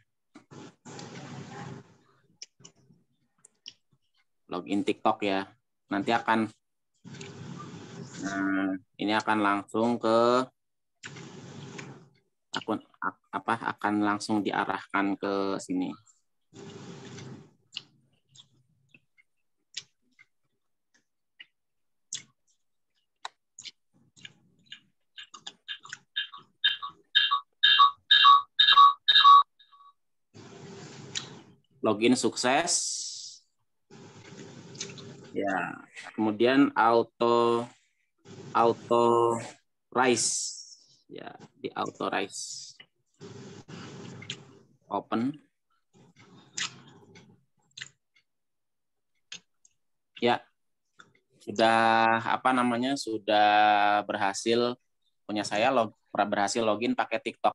Login TikTok ya. Nanti akan Nah, ini akan langsung ke akun apa akan langsung diarahkan ke sini. Login sukses. Ya, kemudian auto auto rise. Ya di auto rise. Open. Ya sudah apa namanya sudah berhasil punya saya log berhasil login pakai TikTok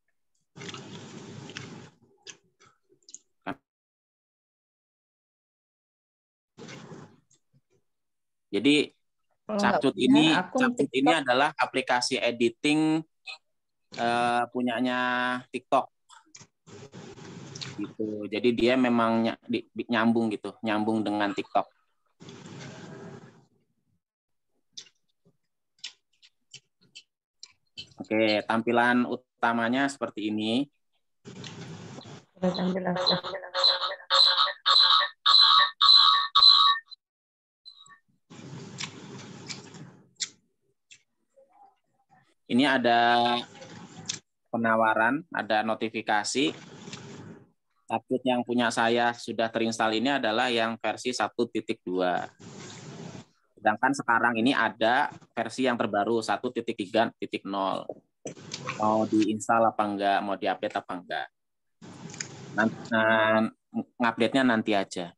Jadi Capcut ini Capcut ini adalah aplikasi editing uh, punyanya TikTok. Gitu. Jadi dia memang nyambung gitu, nyambung dengan TikTok. Oke, tampilan utamanya seperti ini. Tampilan Ini ada penawaran, ada notifikasi. Update yang punya saya sudah terinstall ini adalah yang versi 1.2. Sedangkan sekarang ini ada versi yang terbaru 1.3.0. Mau diinstal apa enggak, mau diupdate apa enggak. Nah, ngupdate-nya nanti aja.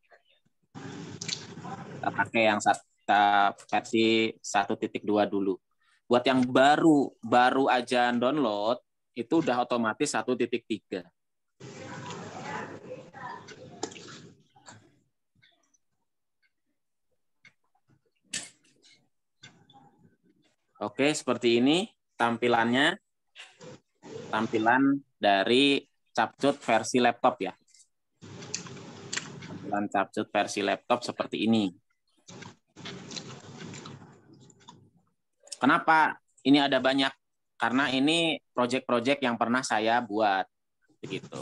Kita pakai yang versi 1.2 dulu buat yang baru baru aja download itu udah otomatis 1.3. Oke, seperti ini tampilannya. Tampilan dari Capcut versi laptop ya. Tampilan Capcut versi laptop seperti ini. Kenapa ini ada banyak? Karena ini proyek-proyek yang pernah saya buat, begitu.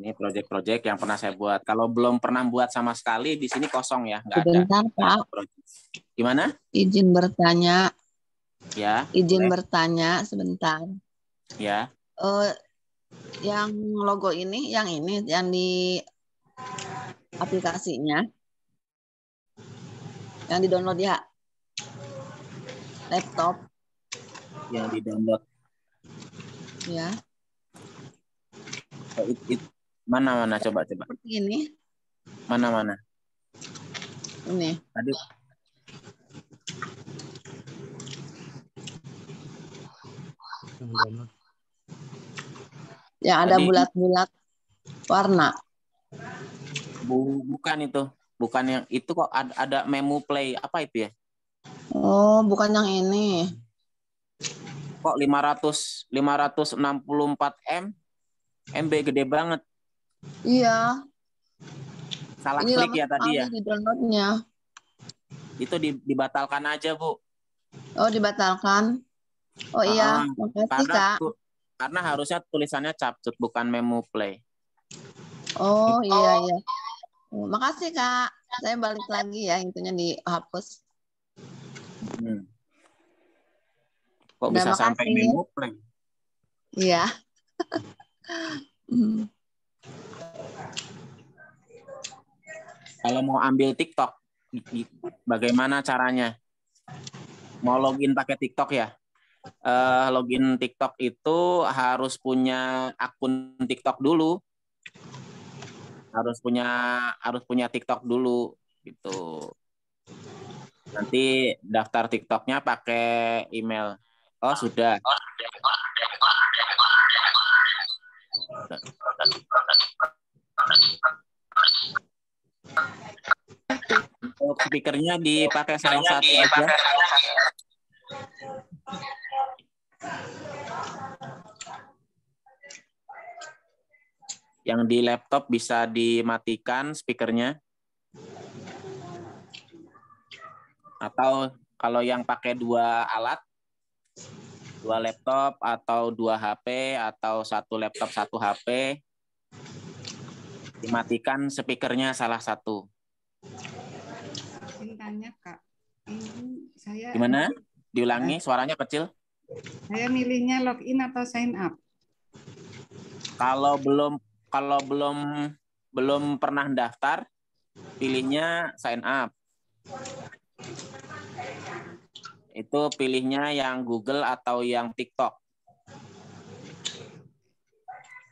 Ini proyek-proyek yang pernah saya buat. Kalau belum pernah buat sama sekali, di sini kosong ya, nggak ada. Sebentar, Pak. Gimana? Izin bertanya. Ya. Izin boleh. bertanya sebentar. Ya. Uh, yang logo ini, yang ini, yang di aplikasinya, yang di-download ya. Laptop. Yang di-download. Ya. Oh, it, it. Mana mana coba coba. Seperti ini. Mana mana. Ini. Tadi. Yang ada bulat-bulat warna. Bukan itu bukan yang itu kok ada, ada memo play apa itu ya? Oh, bukan yang ini. Kok 500 564 M? MB gede banget. Iya. Salah ini klik ya tadi ya. Di downloadnya. Itu dibatalkan aja, Bu. Oh, dibatalkan. Oh iya, uh, makasih karena, Kak. Karena harusnya tulisannya capcut bukan memo play. Oh, iya iya. Oh, makasih Kak. Saya balik lagi ya, intinya dihapus. Hmm. Kok bisa makasih. sampai memo play? Iya. hmm. Kalau mau ambil TikTok, bagaimana caranya? Mau login pakai TikTok ya? eh, login TikTok itu harus punya akun TikTok dulu. Harus punya harus punya TikTok dulu gitu. Nanti daftar TikToknya pakai email. Oh, sudah. Untuk speakernya dipakai salah satu aja. Yang di laptop bisa dimatikan speakernya. Atau kalau yang pakai dua alat, dua laptop atau dua HP atau satu laptop satu HP, dimatikan speakernya salah satu. Tanya kak, ini saya Gimana? Diulangi, suaranya kecil. saya milihnya login atau sign up. Kalau belum kalau belum belum pernah daftar, pilihnya sign up. Itu pilihnya yang Google atau yang TikTok.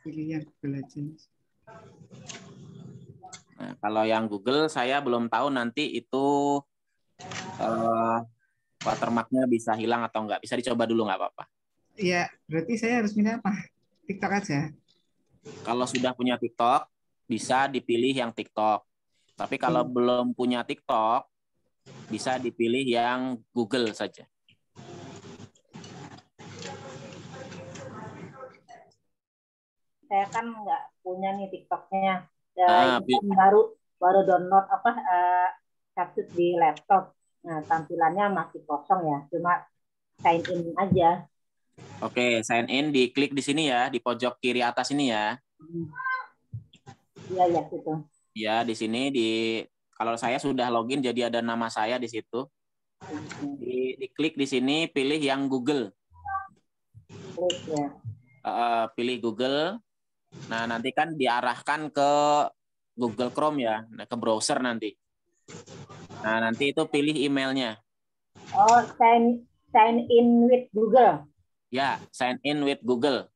Pilih yang Google aja. Nah, kalau yang Google saya belum tahu nanti itu eh, watermarknya bisa hilang atau enggak. Bisa dicoba dulu nggak apa-apa. Iya, berarti saya harus milih apa? TikTok aja. Kalau sudah punya TikTok, bisa dipilih yang TikTok. Tapi kalau belum punya TikTok, bisa dipilih yang Google saja. Saya kan nggak punya nih TikToknya. Ya, Ah, kan baru baru download apa eh, Capcut di laptop. Nah, tampilannya masih kosong ya, cuma sign in aja. Oke, sign in, diklik di sini ya, di pojok kiri atas ini ya. Iya, ya, gitu. Ya, di sini di kalau saya sudah login jadi ada nama saya di situ. Di, diklik di sini, pilih yang Google. Klik ya. Eh, pilih Google. Nah, nanti kan diarahkan ke Google Chrome ya, nah, ke browser nanti. Nah, nanti itu pilih emailnya. Oh, sign sign in with Google. Ya, sign in with Google.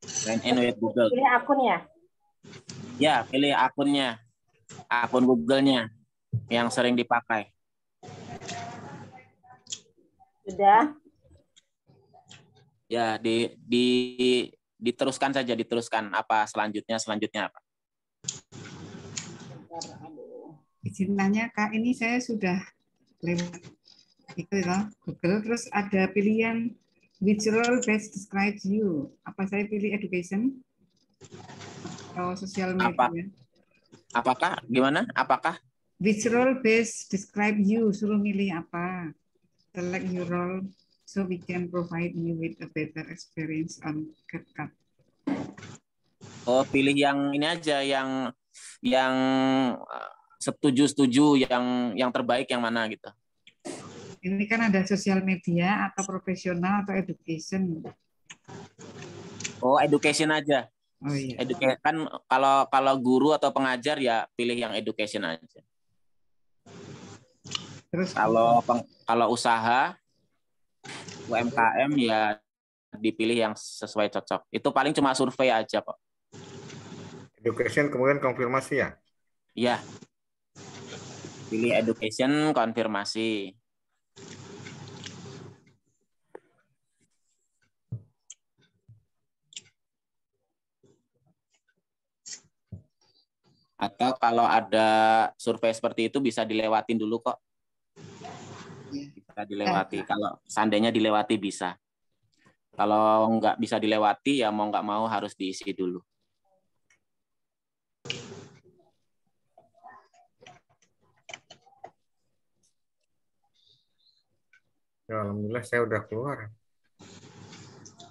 Sign in with Google. Pilih akun ya. Ya, pilih akunnya. Akun Google-nya yang sering dipakai. Sudah. Ya, di di diteruskan saja, diteruskan apa selanjutnya, selanjutnya apa. Izin tanya kak, ini saya sudah itu ya Google, terus ada pilihan which role best describes you. Apa saya pilih education atau sosial Apa? media? Apakah gimana? Apakah Which role best describe you? Suruh milih apa? Select your role so we can provide you with a better experience on CapCut. Oh, pilih yang ini aja yang yang setuju-setuju yang yang terbaik yang mana gitu. Ini kan ada sosial media atau profesional atau education. Oh, education aja. Oh iya. Educa- kan kalau kalau guru atau pengajar ya pilih yang education aja. Terus Kalau peng- kalau usaha UMKM ya dipilih yang sesuai cocok. Itu paling cuma survei aja kok. Education kemudian konfirmasi ya? Iya. Pilih education konfirmasi. Atau kalau ada survei seperti itu bisa dilewatin dulu kok. Bisa dilewati. Kalau seandainya dilewati bisa. Kalau nggak bisa dilewati ya mau nggak mau harus diisi dulu. Ya, Alhamdulillah saya udah keluar.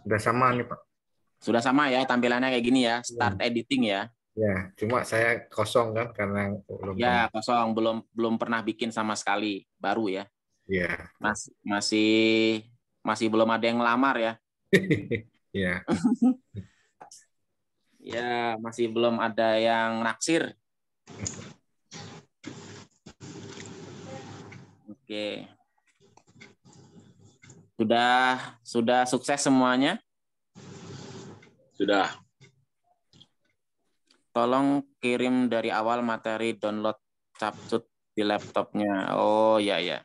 Udah sama nih Pak. Sudah sama ya tampilannya kayak gini ya, start editing ya. Ya, cuma saya kosong kan karena belum. Ya, kosong belum belum pernah bikin sama sekali, baru ya. Iya. Mas, masih masih belum ada yang ngelamar ya. Iya. Ya, masih belum ada yang naksir. Oke. Sudah sudah sukses semuanya? Sudah. Tolong kirim dari awal materi download capcut di laptopnya. Oh ya ya.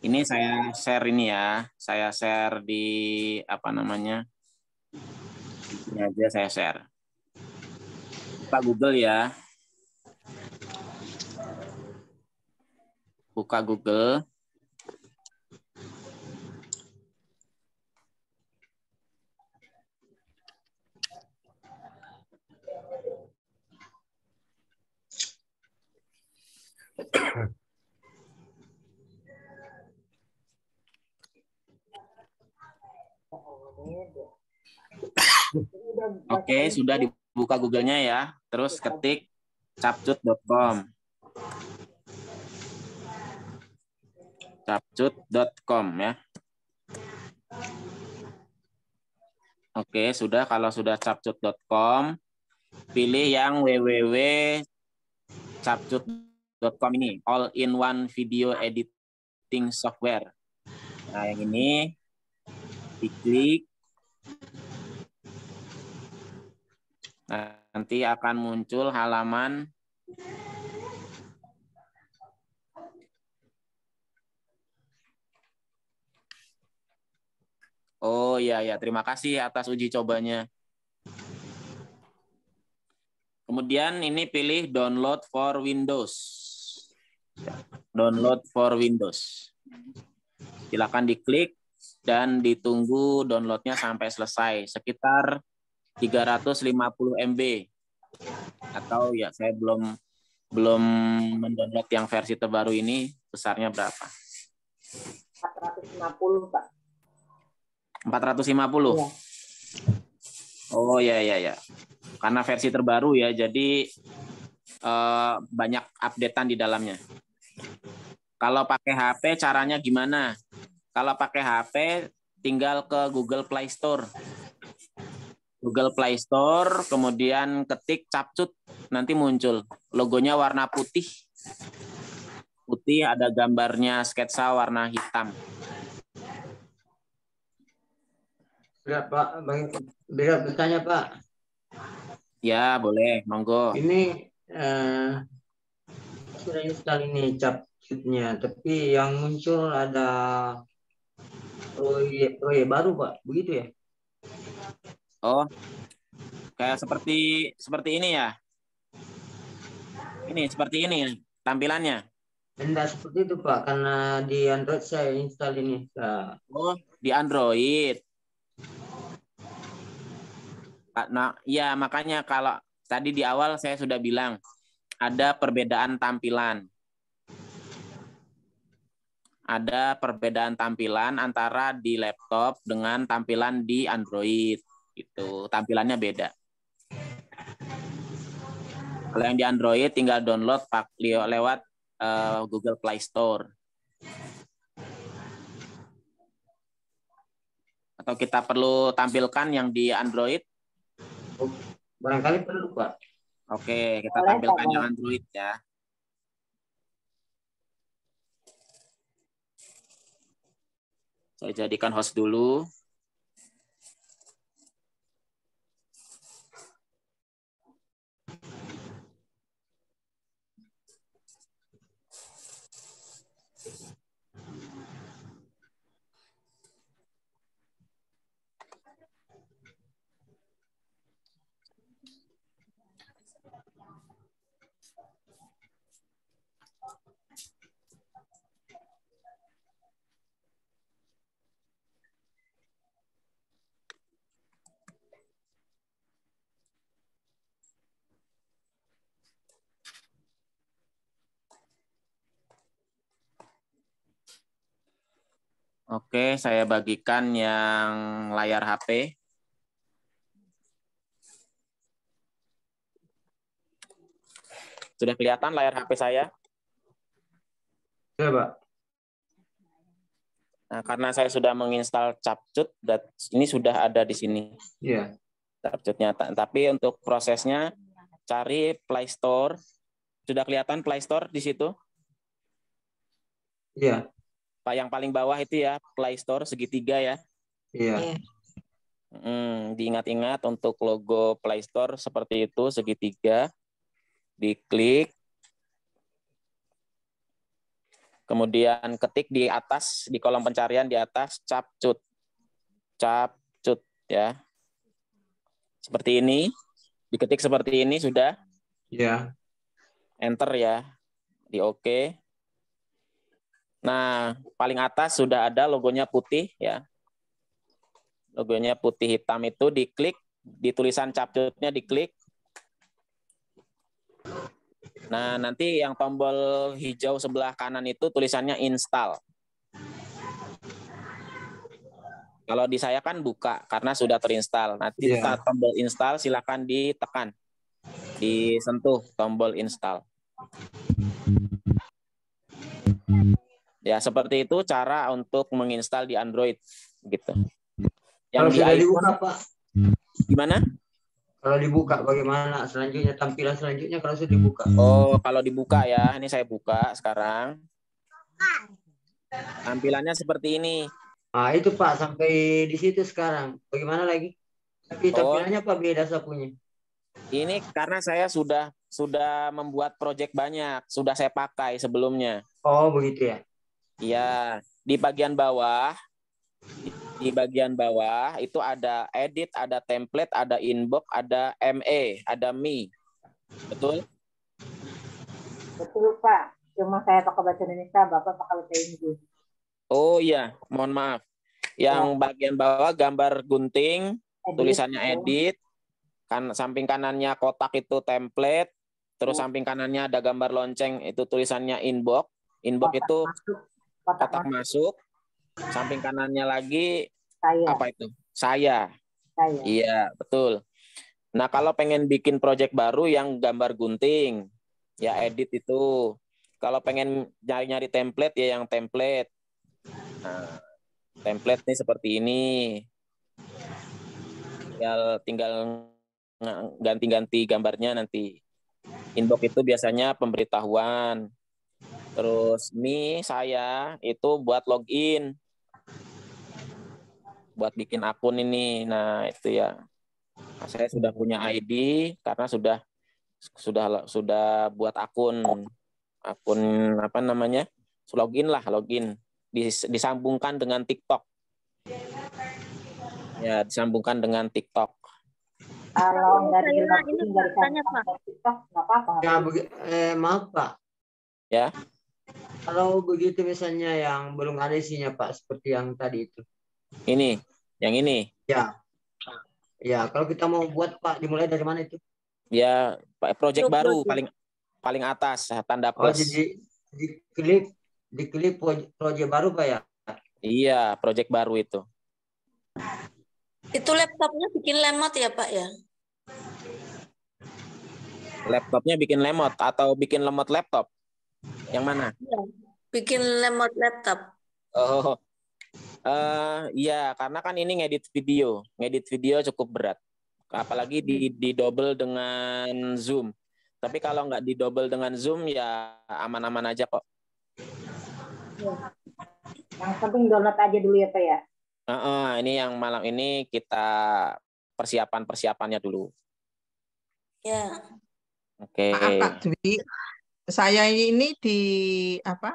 Ini saya share ini ya. Saya share di apa namanya? Ini aja saya share. Buka Google ya. Buka Google. Oke, sudah dibuka Google-nya ya. Terus ketik capcut.com. Capcut.com ya. Oke, sudah kalau sudah capcut.com, pilih yang www.capcut.com ini, all in one video editing software. Nah, yang ini diklik Nanti akan muncul halaman Oh iya ya, terima kasih atas uji cobanya. Kemudian ini pilih download for Windows. Download for Windows. Silakan diklik dan ditunggu downloadnya sampai selesai. Sekitar 350 MB atau ya saya belum belum mendownload yang versi terbaru ini besarnya berapa? 450 Pak. 450. Iya. Oh ya ya ya. Karena versi terbaru ya, jadi eh, banyak updatean di dalamnya. Kalau pakai HP caranya gimana? Kalau pakai HP tinggal ke Google Play Store. Google Play Store, kemudian ketik capcut, nanti muncul. Logonya warna putih. Putih ada gambarnya sketsa warna hitam. Bisa Pak, Bang, bisa bertanya Pak. Ya, boleh, monggo. Ini eh, sudah install ini capcutnya, tapi yang muncul ada proyek proyek baru Pak, begitu ya? Oh, kayak seperti seperti ini ya? Ini seperti ini tampilannya. Tidak seperti itu Pak, karena di Android saya install ini. Nah, Oh, di Android. Nah, ya makanya kalau tadi di awal saya sudah bilang ada perbedaan tampilan. Ada perbedaan tampilan antara di laptop dengan tampilan di Android. Itu tampilannya beda. Kalau yang di Android tinggal download pak lewat eh, Google Play Store. Atau kita perlu tampilkan yang di Android? barangkali perlu Pak. Oke, kita Boleh, tampilkan Pak, yang. Android ya. Saya jadikan host dulu. Oke, saya bagikan yang layar HP. Sudah kelihatan layar HP saya? Ya Pak. Nah, karena saya sudah menginstal Capcut, dan ini sudah ada di sini Iya. Capcutnya. Ta- Tapi untuk prosesnya, cari Play Store. Sudah kelihatan Play Store di situ? Iya. Pak yang paling bawah itu ya Play Store segitiga ya. Iya. Hmm, diingat-ingat untuk logo Play Store seperti itu segitiga. Diklik. Kemudian ketik di atas di kolom pencarian di atas capcut. Capcut ya. Seperti ini. Diketik seperti ini sudah. Iya. Enter ya. Di oke. Nah, paling atas sudah ada logonya putih ya. Logonya putih hitam itu diklik, di tulisan capcutnya diklik. Nah, nanti yang tombol hijau sebelah kanan itu tulisannya install. Kalau di saya kan buka karena sudah terinstall. Nanti saat tombol install silakan ditekan. Disentuh tombol install. Ya, seperti itu cara untuk menginstal di Android gitu. Kalau di sudah iPhone dibuka, Pak. gimana? Kalau dibuka bagaimana selanjutnya tampilan selanjutnya kalau sudah dibuka? Oh, kalau dibuka ya, ini saya buka sekarang. Tampilannya seperti ini. Ah, itu Pak sampai di situ sekarang. Bagaimana lagi? Tapi Oh. tampilannya Pak beda sapunya. Ini karena saya sudah sudah membuat project banyak, sudah saya pakai sebelumnya. Oh, begitu ya. Iya, di bagian bawah di bagian bawah itu ada edit, ada template, ada inbox, ada ME, ada me. Betul? Betul Pak. Cuma saya pakai bahasa Indonesia, Bapak pakai bahasa Inggris. Oh iya, mohon maaf. Yang bagian bawah gambar gunting, tulisannya edit, kan samping kanannya kotak itu template, terus samping kanannya ada gambar lonceng itu tulisannya inbox. Inbox itu kotak masuk. Samping kanannya lagi Saya. apa itu? Saya. Saya. Iya, betul. Nah, kalau pengen bikin project baru yang gambar gunting, ya edit itu. Kalau pengen nyari-nyari template ya yang template. Nah, template nih seperti ini. Tinggal tinggal ganti-ganti gambarnya nanti. Inbox itu biasanya pemberitahuan. Terus mi saya itu buat login. Buat bikin akun ini. Nah, itu ya. Nah, saya sudah punya ID karena sudah sudah sudah buat akun akun apa namanya? Login lah, login. Dis- disambungkan dengan TikTok. Ya, disambungkan dengan TikTok. Kalau nggak Saya dilogin ini dari Pak. TikTok nggak apa-apa. Ya, eh, maaf Pak. Ya. Kalau begitu misalnya yang belum ada isinya Pak, seperti yang tadi itu. Ini, yang ini. Ya. Ya, kalau kita mau buat Pak, dimulai dari mana itu? Ya, Pak, project Pro- baru project. paling paling atas tanda Oh, plus. jadi diklik diklik proyek baru Pak ya? Iya, project baru itu. Itu laptopnya bikin lemot ya Pak ya? Laptopnya bikin lemot atau bikin lemot laptop? Yang mana? Iya. Bikin lemot laptop. Oh, eh iya, karena kan ini ngedit video, ngedit video cukup berat, apalagi di di double dengan zoom. Tapi kalau nggak di double dengan zoom ya aman-aman aja kok. Yang penting download aja dulu ya Pak ya. Heeh, ini yang malam ini kita persiapan persiapannya dulu. Ya. Oke. Maaf Dwi, saya ini di apa?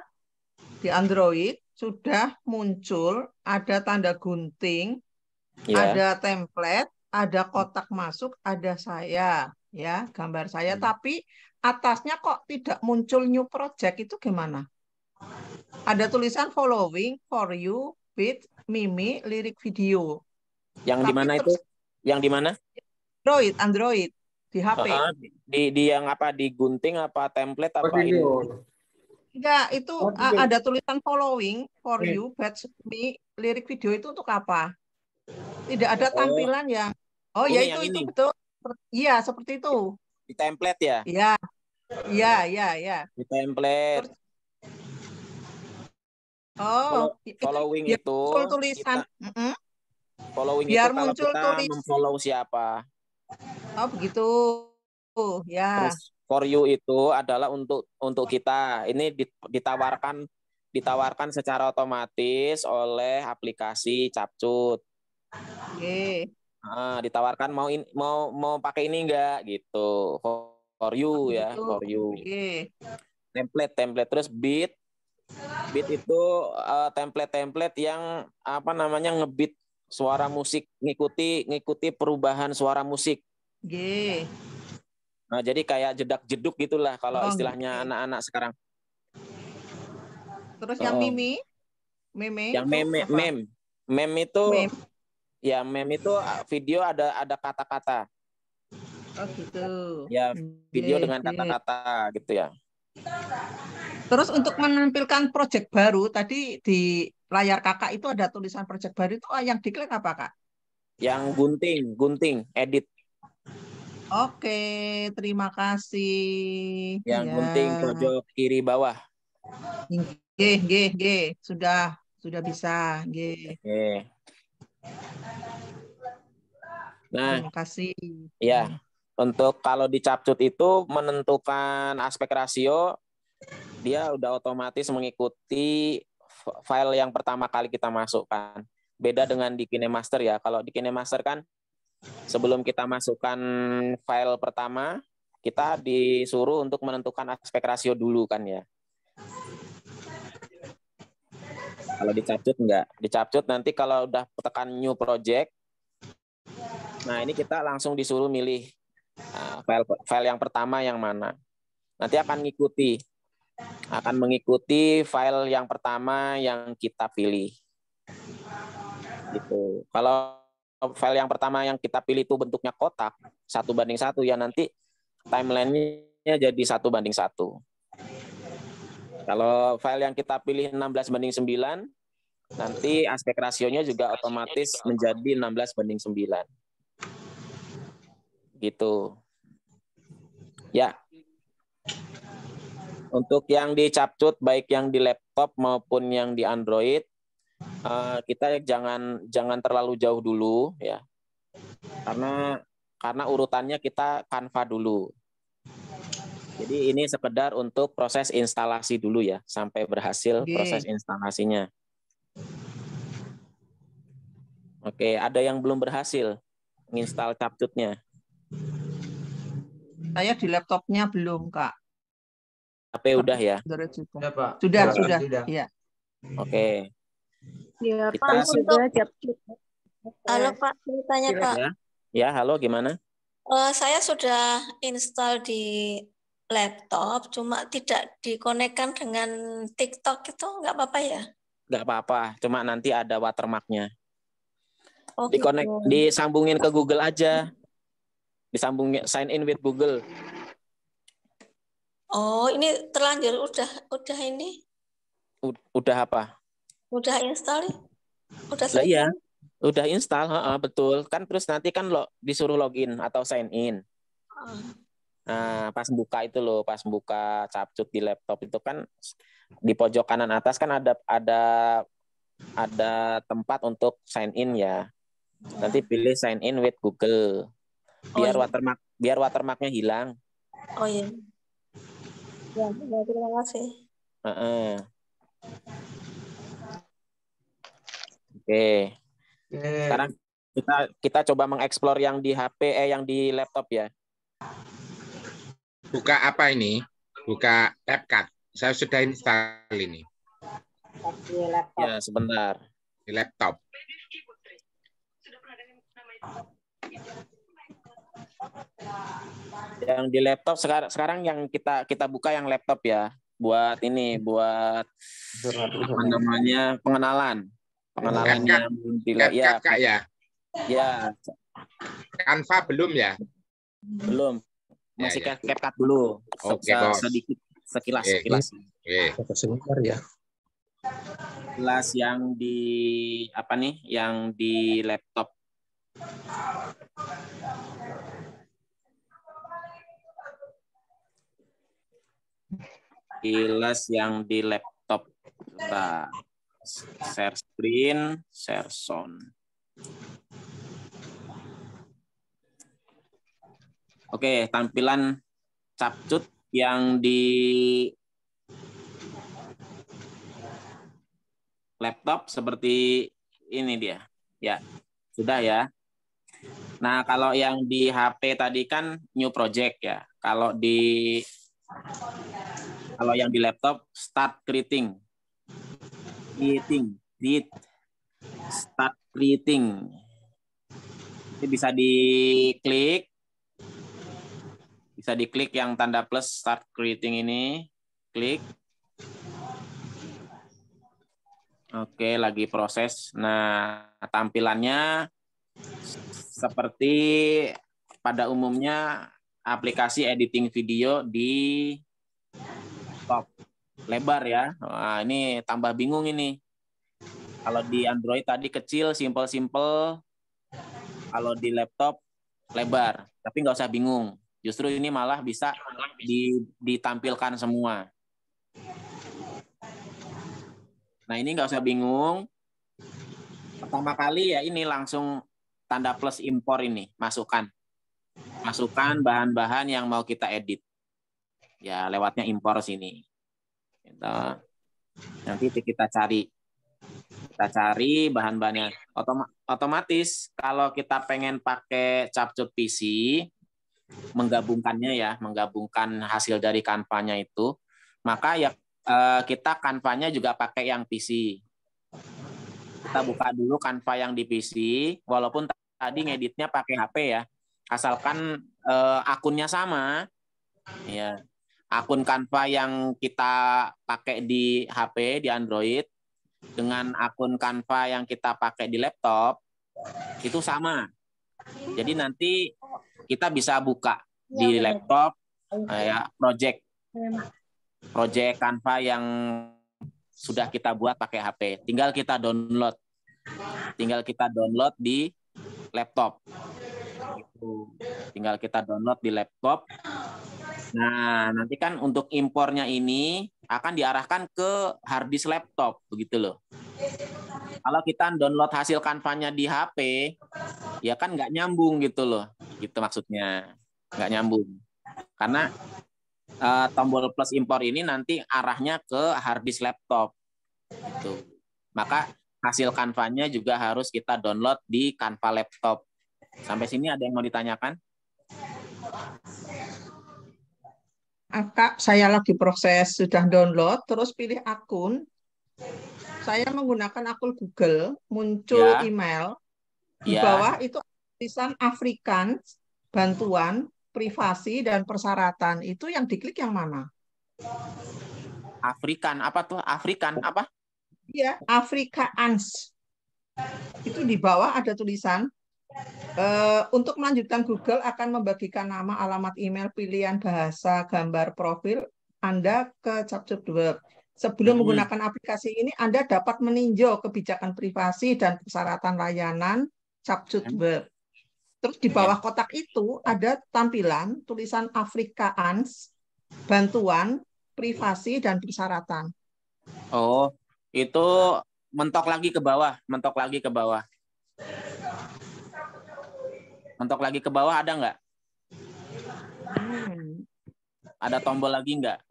Di Android sudah muncul ada tanda gunting, Ya. ada template, ada kotak masuk, ada saya, ya, gambar saya, tapi atasnya kok tidak muncul new project itu gimana? Ada tulisan following for you with Mimi lirik video. Yang di mana itu? Yang di mana? Android, Android di HP. Heeh, di di yang apa? Di gunting apa template apa ini? Enggak, itu Oh, ada tulisan following for Hmm. you, batch me, lirik video itu untuk apa? Tidak ada Oh. tampilan yang, oh ya Ini itu yang itu ini. betul, iya seperti itu, Di template ya? iya, iya, iya, iya. Di template. Oh, Follow- itu following biar itu muncul tulisan, Mm-mm. Following Biar itu kalau muncul kita tulis- memfollow siapa. Oh begitu, ya, Terus for you itu adalah untuk untuk kita. Ini dit- ditawarkan ditawarkan secara otomatis oleh aplikasi Capcut. Oke. Nah, ditawarkan mau in, mau mau pakai ini enggak gitu. For, for you ya, Gitu. for you. Oke. Template template terus beat. Beat itu eh, template-template yang apa namanya ngebeat suara musik, ngikuti ngikuti perubahan suara musik. Oke. Nah, jadi kayak jedak-jeduk gitulah kalau Oh, istilahnya oke. anak-anak sekarang. Terus yang Oh. Mimi? Meme? Yang meme apa? meme meme itu Meme. ya meme itu video ada ada kata-kata. Oh gitu. Ya, video Oke, dengan kata-kata gitu ya. Terus untuk menampilkan proyek baru tadi di layar kakak itu ada tulisan proyek baru itu yang diklik apa kak? Yang gunting, gunting, edit. Oke, terima kasih. Yang Ya. gunting pojok kiri bawah. G, G, G, sudah, sudah bisa. G. Oke. Nah, Terima kasih. ya. Untuk kalau di Capcut itu menentukan aspek rasio, dia udah otomatis mengikuti file yang pertama kali kita masukkan. Beda dengan di KineMaster ya. Kalau di KineMaster kan sebelum kita masukkan file pertama, kita disuruh untuk menentukan aspek rasio dulu kan ya. Kalau di Capcut enggak. Di Capcut nanti kalau udah tekan new project, nah ini kita langsung disuruh milih uh, file file yang pertama yang mana. Nanti akan ngikuti akan mengikuti file yang pertama yang kita pilih. Gitu. Kalau file yang pertama yang kita pilih itu bentuknya kotak satu banding satu ya nanti timelinenya jadi satu banding satu. Kalau file yang kita pilih 16 banding 9, nanti aspek rasionya juga otomatis menjadi 16 banding 9. Gitu. Ya. Untuk yang di Capcut, baik yang di laptop maupun yang di Android, eh, kita jangan jangan terlalu jauh dulu ya. Karena karena urutannya kita Canva dulu. Jadi ini sekedar untuk proses instalasi dulu ya, sampai berhasil Oke. proses instalasinya. Oke, ada yang belum berhasil menginstal Capcutnya. Saya di laptopnya belum kak. HP udah ya? Sudah, sudah. Ya, Pak. Sudah, Ya, sudah. sudah. Iya. Oke. Ya, Kita Pak, sudah- Capcut. Halo Pak, mau tanya Pak. Ya, ya halo gimana? Eh, saya sudah install di laptop, cuma tidak dikonekkan dengan TikTok itu nggak apa-apa ya? Nggak apa-apa, cuma nanti ada watermarknya. Oh, Dikonek, gitu. disambungin ke Google aja. Disambungin sign in with Google. Oh, ini terlanjur udah udah ini U- Udah apa? Udah install ya? Udah Lah iya, udah install, heeh, betul. Kan terus nanti kan lo disuruh login atau sign in. Ah, Nah, pas buka itu loh, pas buka capcut di laptop itu kan di pojok kanan atas kan ada ada ada tempat untuk sign in ya. Nanti pilih sign in with Google. Biar Oh, iya. watermark biar watermarknya hilang. Oh iya. Ya, ya, terima kasih. Heeh. Oke. Sekarang kita kita coba mengeksplor yang di HP eh yang di laptop ya. Buka apa ini? Buka CapCut. Saya sudah install ini di laptop. Ya, sebentar. di laptop. Yang di laptop sekarang sekarang yang kita kita buka yang laptop ya. Buat ini, buat apa namanya? pengenalan. Pengenalan CapCut. yang tidak ya. CapCut Kak ya. Ya, Canva belum ya? belum. Ya, Masih ya. cap CapCut dulu. Bos. sedikit sekilas Oke. sekilas. Oke. Sebentar ya. Sekilas yang di apa nih? Yang di laptop. Kilas yang di laptop. Kita share screen, share sound. Oke, tampilan capcut yang di laptop seperti ini dia. Ya, sudah ya. Nah, kalau yang di HP tadi kan new project ya. Kalau di kalau yang di laptop start creating. Creating, create start creating. Ini bisa diklik bisa diklik yang tanda plus start creating ini. Klik. Oke, lagi proses. Nah, tampilannya seperti pada umumnya aplikasi editing video di top lebar ya. Nah, ini tambah bingung ini. Kalau di Android tadi kecil, simple-simple. Kalau di laptop lebar, tapi nggak usah bingung. Justru ini malah bisa ditampilkan semua. Nah ini nggak usah bingung. Pertama kali ya ini langsung tanda plus impor ini, masukkan. Masukkan bahan-bahan yang mau kita edit. Ya lewatnya impor sini. Gitu. Nanti kita cari. Kita cari bahan-bahannya. Otomatis kalau kita pengen pakai capcut PC, menggabungkannya ya, menggabungkan hasil dari kanvanya itu, maka ya eh, kita kanvanya juga pakai yang PC. Kita buka dulu kanva yang di PC, walaupun tadi ngeditnya pakai HP ya, asalkan eh, akunnya sama, ya akun kanva yang kita pakai di HP di Android dengan akun kanva yang kita pakai di laptop itu sama. Jadi nanti kita bisa buka di laptop ya project project Canva yang sudah kita buat pakai HP. Tinggal kita download. Tinggal kita download di laptop. Tinggal kita download di laptop. Nah, nanti kan untuk impornya ini akan diarahkan ke hard disk laptop, begitu loh. Kalau kita download hasil kanvanya di HP, ya kan nggak nyambung gitu loh. Gitu maksudnya. Nggak nyambung. Karena uh, tombol plus impor ini nanti arahnya ke hard disk laptop. Gitu. Maka hasil kanvanya juga harus kita download di kanva laptop. Sampai sini ada yang mau ditanyakan Kak, saya lagi proses sudah download, terus pilih akun. Saya menggunakan akun Google, muncul ya. email. Di ya. bawah itu tulisan Afrikan, bantuan, privasi, dan persyaratan. Itu yang diklik yang mana? Afrikan, apa tuh? Afrikan, apa? Iya, Afrikaans. Itu di bawah ada tulisan, Uh, untuk melanjutkan Google akan membagikan nama, alamat email, pilihan bahasa, gambar profil Anda ke Capcut Web. Sebelum hmm. menggunakan aplikasi ini, Anda dapat meninjau kebijakan privasi dan persyaratan layanan Capcut. Web. Terus di bawah iya. kotak itu ada tampilan tulisan Afrikaans, bantuan, privasi, dan persyaratan. Oh, itu mentok lagi ke bawah, mentok lagi ke bawah. Mentok lagi ke bawah ada nggak? Hmm. Ada tombol lagi nggak?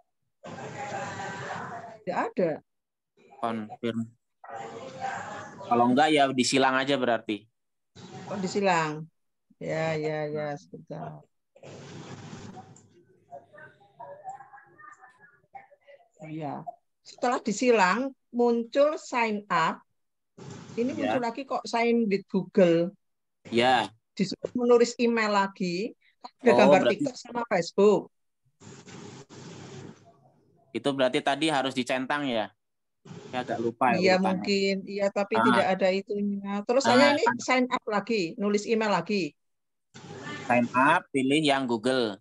Tidak ada. Konfirm. Kalau enggak ya disilang aja berarti. Oh, disilang. Ya, ya, ya, sebentar. Ya. Setelah disilang, muncul sign up. Ini ya. muncul lagi kok sign with Google. Ya. Menulis email lagi. Ada oh, gambar berarti... TikTok sama Facebook. Itu berarti tadi harus dicentang ya? Ya agak lupa ya. Iya mungkin, iya tapi ah. tidak ada itunya. Terus ah. saya ini sign up lagi, nulis email lagi sign up, pilih yang Google.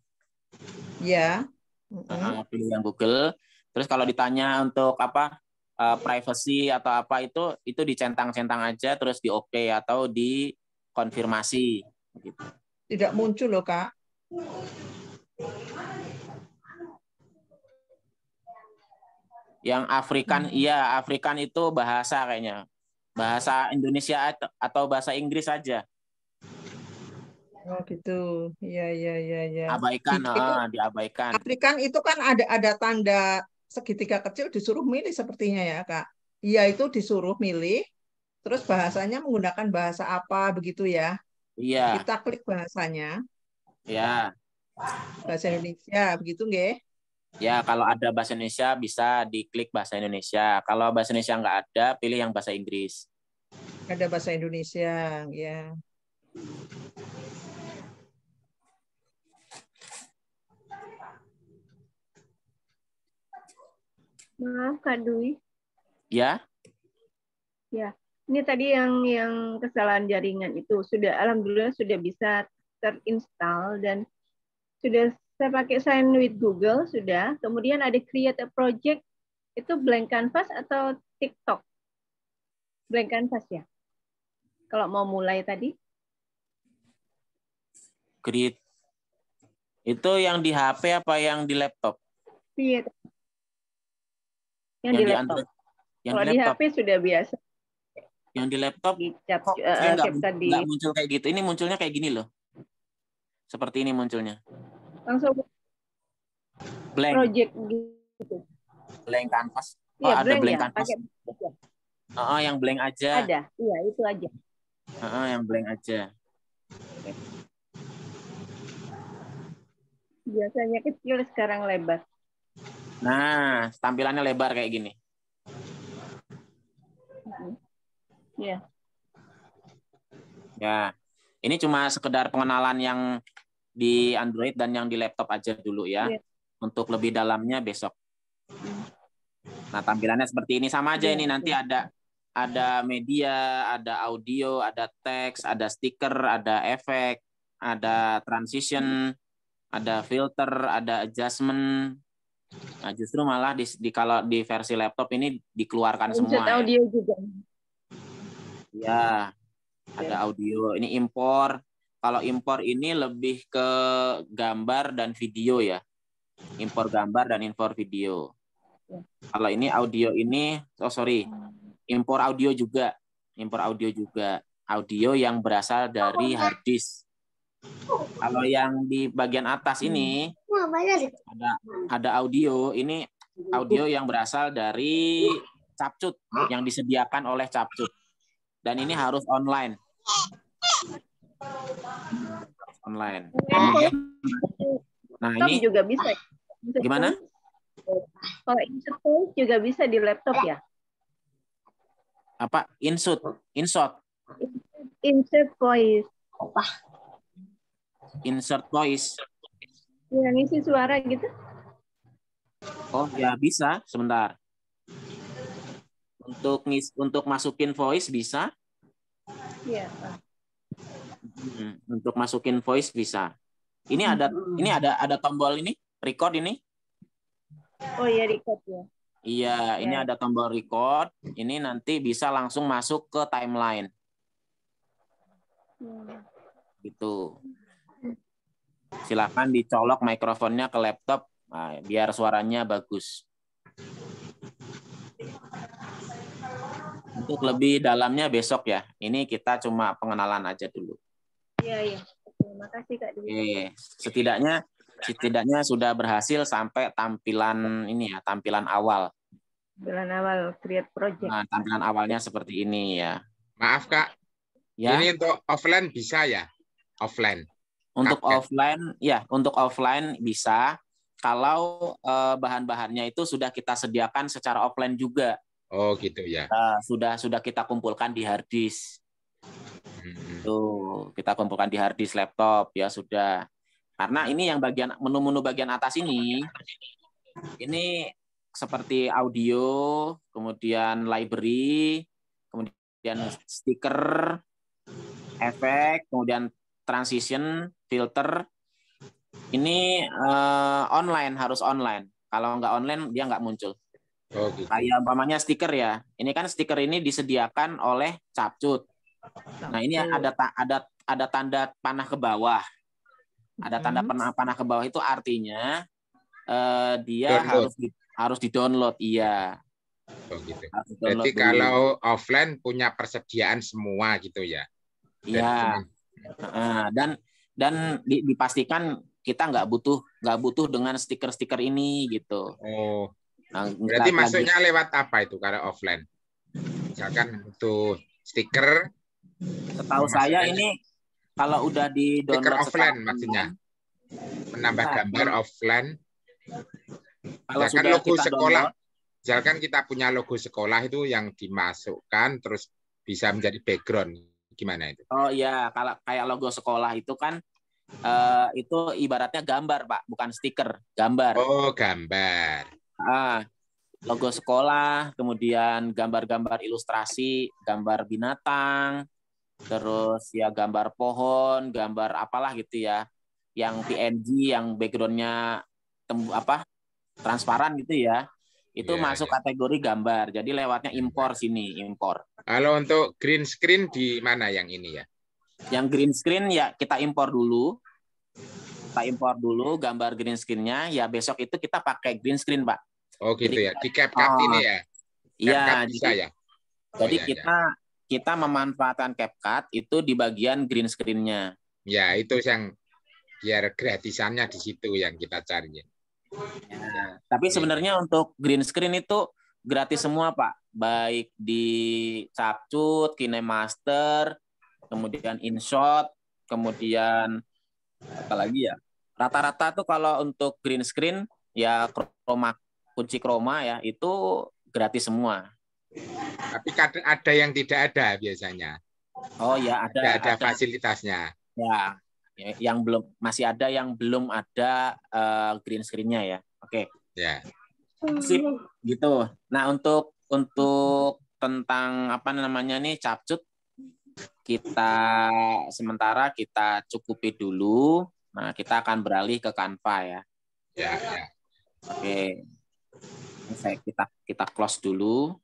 Ya. Uh, pilih yang Google. Terus kalau ditanya untuk apa uh, privacy atau apa itu itu dicentang-centang aja terus di oke OK atau di konfirmasi gitu. Tidak muncul loh, Kak. Yang Afrikan, hmm. iya Afrikan itu bahasa kayaknya. Bahasa Indonesia atau bahasa Inggris saja. Oh gitu, iya iya iya. Ya. Abaikan, itu, ah, diabaikan. Afrikan itu kan ada ada tanda segitiga kecil disuruh milih sepertinya ya kak. Iya itu disuruh milih, terus bahasanya menggunakan bahasa apa begitu ya? Iya. Kita klik bahasanya, Ya. bahasa Indonesia begitu nggih? Ya, kalau ada bahasa Indonesia bisa diklik bahasa Indonesia. Kalau bahasa Indonesia nggak ada, pilih yang bahasa Inggris. Ada bahasa Indonesia, ya. Maaf Kak Dwi. Ya, Ya, ini tadi yang yang kesalahan jaringan itu sudah alhamdulillah sudah bisa terinstall dan sudah saya pakai sign with Google sudah. Kemudian ada create a project itu blank canvas atau TikTok? Blank canvas ya. Kalau mau mulai tadi. create. Itu yang di HP apa yang di laptop? Create. Yang, Yang di di laptop. Android. Yang Kalau di di laptop. HP sudah biasa. Yang di laptop Cap, kok saya nggak di muncul kayak gitu. Ini munculnya kayak gini loh. Seperti ini munculnya. langsung Blank, project gitu. blank canvas. Oh, Iya, ada blank blank ya. canvas. Pakai Oh, yang blank aja. ada. Iya, itu aja. Oh, yang blank aja. Biasanya kecil sekarang lebar. Nah, tampilannya lebar kayak gini. Iya. Ya, ini cuma sekedar pengenalan yang di Android dan yang di laptop aja dulu ya. Iya. Untuk lebih dalamnya besok. Nah, tampilannya seperti ini sama aja Iya, ini nanti ada ada media, ada audio, ada teks, ada stiker, ada efek, ada transition, ada filter, ada adjustment. Nah, justru malah di, di kalau di versi laptop ini dikeluarkan Insert semua ya. audio juga. Ya, ada audio. Ini impor. Kalau impor ini lebih ke gambar dan video ya. Impor gambar dan impor video. Kalau ini audio ini, oh sorry, impor audio juga. Impor audio juga. Audio yang berasal dari hard disk. Kalau yang di bagian atas ini ada ada audio. Ini audio yang berasal dari capcut yang disediakan oleh capcut. Dan ini harus online. Online. Kemudian, nah Laptop ini juga bisa. Insert gimana? Kalau insert juga bisa di laptop ya. Apa? Insert, insert, Insert voice. insert voice. Yang isi suara gitu. Oh ya bisa, sebentar. Untuk untuk masukin voice bisa. Iya. Hmm, Untuk masukin voice bisa. Ini ada ini ada ada tombol ini record ini. Oh iya record ya. Iya, ini Ya. ada tombol record. Ini nanti bisa langsung masuk ke timeline Hmm. gitu. Silakan dicolok mikrofonnya ke laptop nah, biar suaranya bagus. Untuk lebih dalamnya besok ya. Ini kita cuma pengenalan aja dulu. Iya iya. Terima kasih Kak Dwi. Oke, setidaknya setidaknya sudah berhasil sampai tampilan ini ya, tampilan awal. Bulan awal create project. Nah, tampilan awalnya seperti ini ya. Maaf Kak, Ya. ini untuk offline bisa ya? Offline. Untuk Oke. offline, ya, untuk offline bisa. Kalau eh, bahan-bahannya itu sudah kita sediakan secara offline juga, Oh gitu ya. Sudah sudah kita kumpulkan di hard disk. Hmm. Tuh, kita kumpulkan di hard disk laptop ya sudah. Karena ini yang bagian menu-menu bagian atas ini, ini seperti audio, kemudian library, kemudian stiker, efek, kemudian transition, filter. Ini eh, online harus online. Kalau nggak online dia nggak muncul. Oh gitu. Kayak umpamanya stiker ya. Ini kan stiker ini disediakan oleh capcut. Nah ini ada ta- ada ada tanda panah ke bawah. Ada tanda panah panah ke bawah itu artinya eh, dia Download. harus di, harus di download. Iya. Oh gitu. Harus di-download Jadi dulu. kalau offline punya persediaan semua gitu ya. Iya. Heeh, dan dan di- dipastikan kita nggak butuh nggak butuh dengan stiker-stiker ini gitu. Oh. Nah, Berarti lagi- masuknya lewat apa itu kalau offline? Misalkan untuk stiker. Setahu saya ini kalau udah di stiker download offline maksudnya. Menambah Nah, gambar offline. Kalau Misalkan sudah logo kita sekolah. download. Misalkan kita punya logo sekolah itu yang dimasukkan terus bisa menjadi background. Gimana itu? Oh iya, kalau kayak logo sekolah itu kan eh, itu ibaratnya gambar, Pak, bukan stiker, gambar. Oh, gambar. Ah, logo sekolah, kemudian gambar-gambar ilustrasi, gambar binatang, terus ya gambar pohon, gambar apalah gitu ya, yang PNG, yang backgroundnya tem- apa transparan gitu ya, itu Iya, masuk kategori gambar. Jadi lewatnya impor sini, impor. Kalau untuk green screen di mana yang ini ya? Yang green screen ya kita impor dulu. Kita impor dulu gambar green screen-nya, ya besok itu kita pakai green screen, Pak. Oh gitu Jadi- ya. Di CapCut Oh, ini ya. Iya, bisa jadi, ya. Oh, jadi iya, kita kita memanfaatkan CapCut itu di bagian green screen-nya. Ya, itu yang biar gratisannya di situ yang kita cari. Nah, tapi sebenarnya untuk green screen itu gratis semua, Pak. Baik di Capcut, KineMaster, kemudian InShot, kemudian apa lagi ya? Rata-rata tuh kalau untuk green screen ya chroma kunci chroma ya itu gratis semua. Tapi kadang ada yang tidak ada biasanya. Oh ya ada Tidak ada ada. fasilitasnya. Ya, ya, yang belum masih ada yang belum ada eh, green screen-nya ya. Oke. Ya. Sip, gitu. Nah, untuk untuk tentang apa namanya nih capcut kita sementara kita cukupi dulu. Nah, kita akan beralih ke Canva ya. Ya, ya. Oke. Ini saya kita kita close dulu.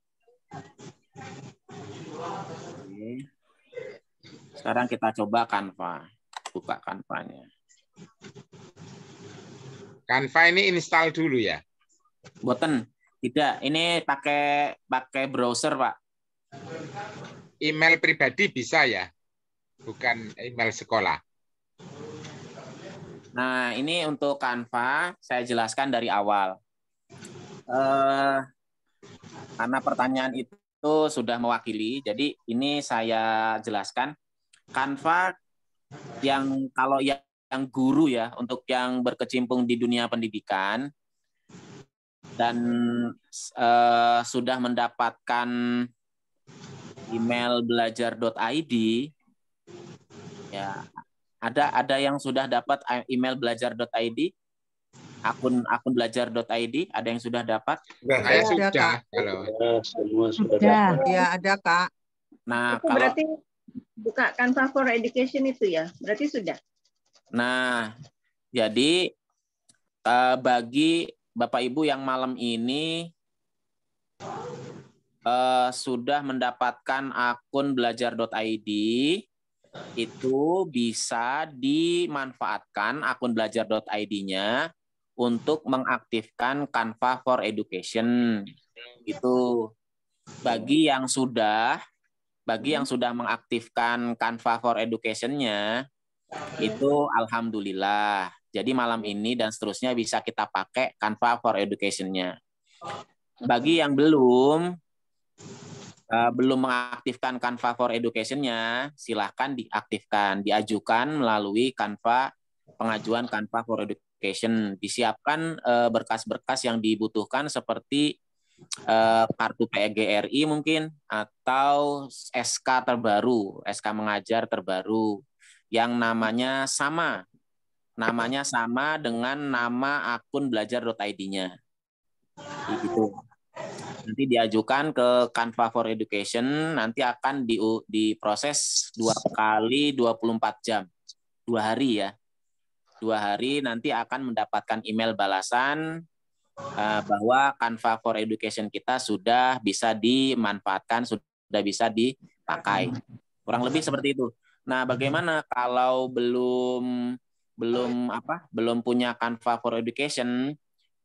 Oke. Sekarang kita coba Canva. Buka Canva-nya. Canva ini install dulu ya. Boten. Tidak, ini pakai pakai browser, Pak. Email pribadi bisa ya. Bukan email sekolah. Nah, ini untuk Canva saya jelaskan dari awal. Eh, karena pertanyaan itu sudah mewakili, jadi ini saya jelaskan. Canva yang kalau yang, yang guru ya, untuk yang berkecimpung di dunia pendidikan dan eh, sudah mendapatkan email belajar.id ya ada ada yang sudah dapat email belajar.id akun akun belajar.id ada yang sudah dapat Saya Ada, sudah. Kak. Kalau semua Sudah. Ya, ada, Kak. nah Itu kalau berarti buka Canva for Education itu ya? Berarti sudah. nah jadi eh, bagi bapak ibu yang malam ini eh, sudah mendapatkan akun belajar.id itu bisa dimanfaatkan akun belajar.id-nya untuk mengaktifkan Canva for Education. Itu bagi yang sudah bagi yang sudah mengaktifkan Canva for Education-nya itu alhamdulillah. Jadi malam ini dan seterusnya bisa kita pakai Canva for Education-nya. Bagi yang belum uh, belum mengaktifkan Canva for Education-nya, silahkan diaktifkan, diajukan melalui Canva pengajuan Canva for Education. Disiapkan uh, berkas-berkas yang dibutuhkan seperti uh, kartu PGRI mungkin atau SK terbaru, SK mengajar terbaru yang namanya sama. Namanya sama dengan nama akun belajar.id-nya. Gitu nanti diajukan ke Canva for Education nanti akan di, diproses dua kali 24 jam dua hari ya dua hari nanti akan mendapatkan email balasan uh, bahwa Canva for Education kita sudah bisa dimanfaatkan sudah bisa dipakai. Kurang lebih seperti itu. Nah bagaimana kalau belum belum apa belum punya Canva for Education?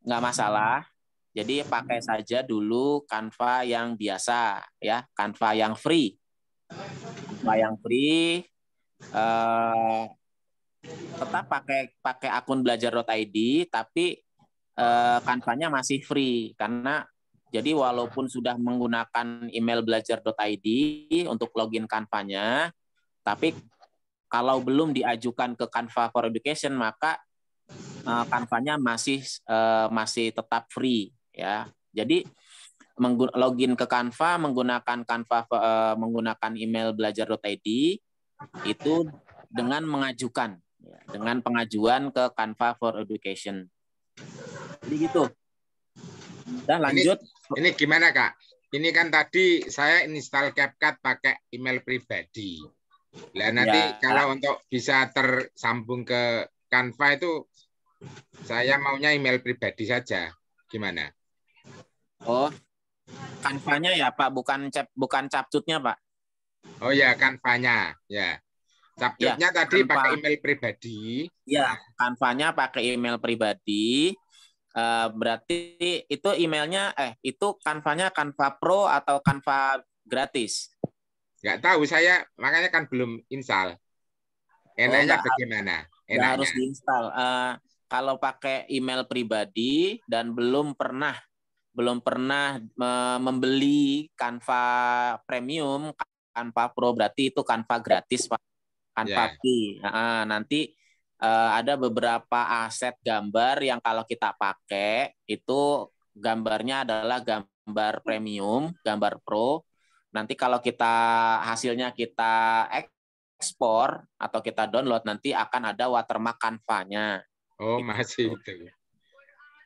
Nggak masalah. Jadi pakai saja dulu Canva yang biasa ya, Canva yang free. Canva yang free eh, tetap pakai pakai akun belajar.id tapi eh, Canva-nya masih free karena Jadi walaupun sudah menggunakan email belajar.id untuk login Canva-nya, tapi kalau belum diajukan ke Canva for Education maka uh, Canva-nya masih uh, masih tetap free ya. Jadi login ke Canva menggunakan Canva uh, menggunakan email belajar.id itu dengan mengajukan ya, dengan pengajuan ke Canva for Education. Jadi gitu. Dan lanjut. Ini, ini gimana kak? Ini kan tadi saya install CapCut pakai email pribadi. Nah, nanti ya. kalau untuk bisa tersambung ke Canva itu saya maunya email pribadi saja. Gimana? Oh, Canva-nya ya Pak, bukan cap bukan capcutnya Pak. Oh ya, Canva-nya. Ya. Capcutnya ya, tadi Canva. pakai email pribadi. Ya, Canva-nya pakai email pribadi. Uh, berarti itu emailnya eh itu Canva-nya Canva Pro atau Canva gratis? Nggak tahu saya makanya kan belum install. Enaknya oh, bagaimana? Enaknya. harus diinstal. Uh, kalau pakai email pribadi dan belum pernah belum pernah membeli Canva Premium, Canva Pro berarti itu Canva gratis Pak. Canva yeah. Free. Nah, nanti uh, ada beberapa aset gambar yang kalau kita pakai itu gambarnya adalah gambar premium, gambar pro nanti kalau kita hasilnya kita ekspor atau kita download nanti akan ada watermark Canva-nya. Oh, gitu. masih itu.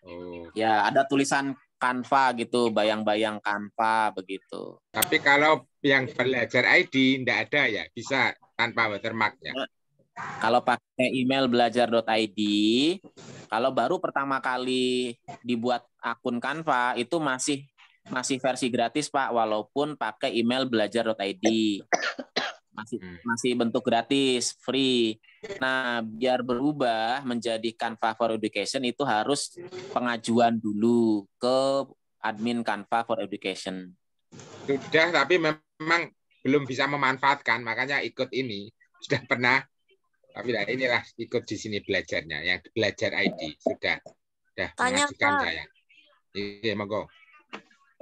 Oh. Ya, ada tulisan Canva gitu, bayang-bayang Canva begitu. Tapi kalau yang belajar ID tidak ada ya, bisa tanpa watermarknya. Kalau pakai email belajar.id, kalau baru pertama kali dibuat akun Canva itu masih masih versi gratis Pak walaupun pakai email belajar.id masih hmm. masih bentuk gratis free nah biar berubah menjadi Canva for Education itu harus pengajuan dulu ke admin Canva for Education sudah tapi memang belum bisa memanfaatkan makanya ikut ini sudah pernah tapi nah, inilah ikut di sini belajarnya yang belajar ID sudah sudah Tanya, mengajukan Pak. saya iya monggo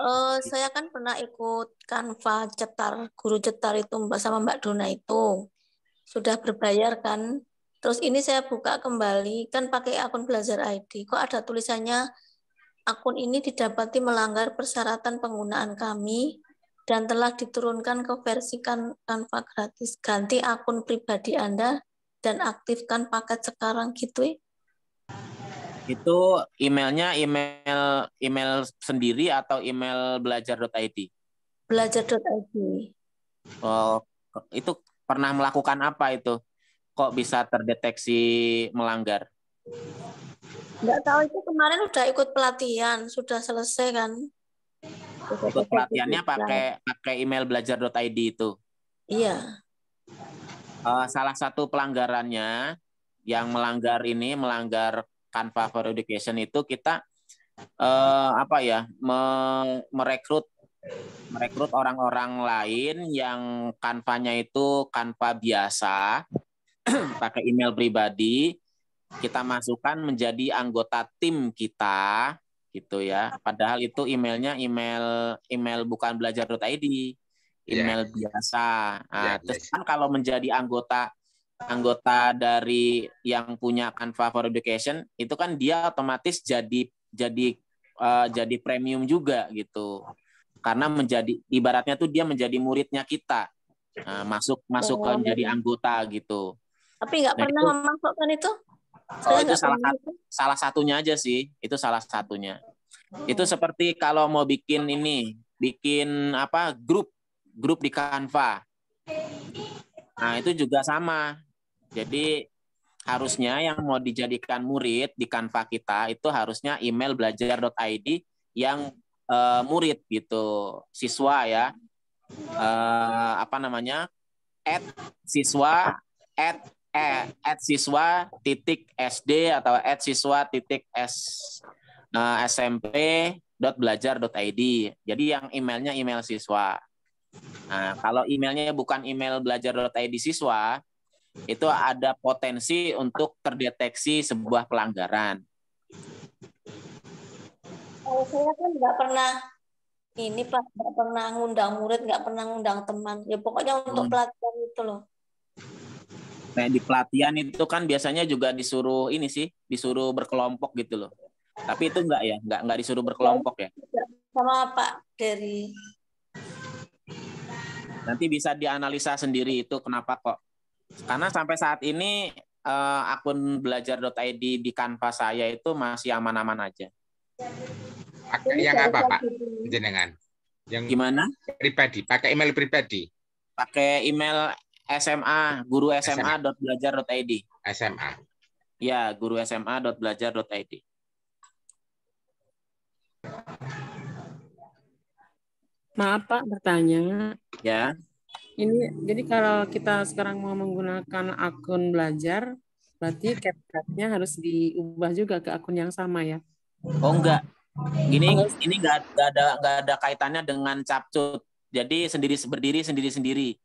Uh, saya kan pernah ikut Canva cetar, guru cetar itu Mbak sama Mbak Dona itu. Sudah berbayar kan. Terus ini saya buka kembali, kan pakai akun belajar ID. Kok ada tulisannya, akun ini didapati melanggar persyaratan penggunaan kami dan telah diturunkan ke versi Canva gratis. Ganti akun pribadi Anda dan aktifkan paket sekarang gitu ya. Itu emailnya email email sendiri atau email belajar.id? Belajar.id. Oh, itu pernah melakukan apa itu? Kok bisa terdeteksi melanggar? Enggak tahu itu kemarin udah ikut pelatihan, sudah selesai kan? Ikut pelatihannya pakai pakai email belajar.id itu. Iya. Uh, salah satu pelanggarannya yang melanggar ini melanggar Canva for Education itu kita eh, apa ya merekrut merekrut orang-orang lain yang kanvanya itu kanva biasa pakai email pribadi kita masukkan menjadi anggota tim kita gitu ya. Padahal itu emailnya email email bukan belajar.id email yeah. biasa. Nah, yeah, terus kan kalau menjadi anggota anggota dari yang punya Canva for Education itu kan dia otomatis jadi jadi uh, jadi premium juga gitu. Karena menjadi ibaratnya tuh dia menjadi muridnya kita. Uh, masuk masuk oh, ke menjadi anggota gitu. Tapi nggak nah, pernah itu, memasukkan itu oh itu salah satu salah satunya aja sih. Itu salah satunya. Itu seperti kalau mau bikin ini bikin apa grup grup di Canva. Nah itu juga sama. Jadi harusnya yang mau dijadikan murid di Canva kita itu harusnya email belajar.id yang uh, murid gitu, siswa ya. Uh, apa namanya? at siswa at eh, at siswa titik sd atau at siswa titik s uh, smp dot belajar dot id jadi yang emailnya email siswa nah kalau emailnya bukan email belajar dot id siswa itu ada potensi untuk terdeteksi sebuah pelanggaran. Kalau saya kan nggak pernah ini Pak nggak pernah ngundang murid, nggak pernah ngundang teman. Ya pokoknya untuk Hmm. pelatihan itu loh. Kayak di pelatihan itu kan biasanya juga disuruh ini sih, disuruh berkelompok gitu loh. Tapi itu enggak ya, enggak enggak disuruh berkelompok ya. Sama Pak dari Nanti bisa dianalisa sendiri itu kenapa kok. Karena sampai saat ini eh, akun belajar.id di Canva saya itu masih aman-aman aja. Pakai yang apa Pak? Jenengan. Yang Gimana? Pribadi. Pakai email pribadi. Pakai email SMA, guru SMA.belajar.id. SMA. Ya, guru SMA.belajar.id. Maaf Pak, bertanya. Ya. Ini jadi kalau kita sekarang mau menggunakan akun belajar, berarti CapCut-nya harus diubah juga ke akun yang sama ya? Oh enggak. Ini ini enggak, enggak ada enggak ada kaitannya dengan capcut. Jadi sendiri berdiri sendiri-sendiri.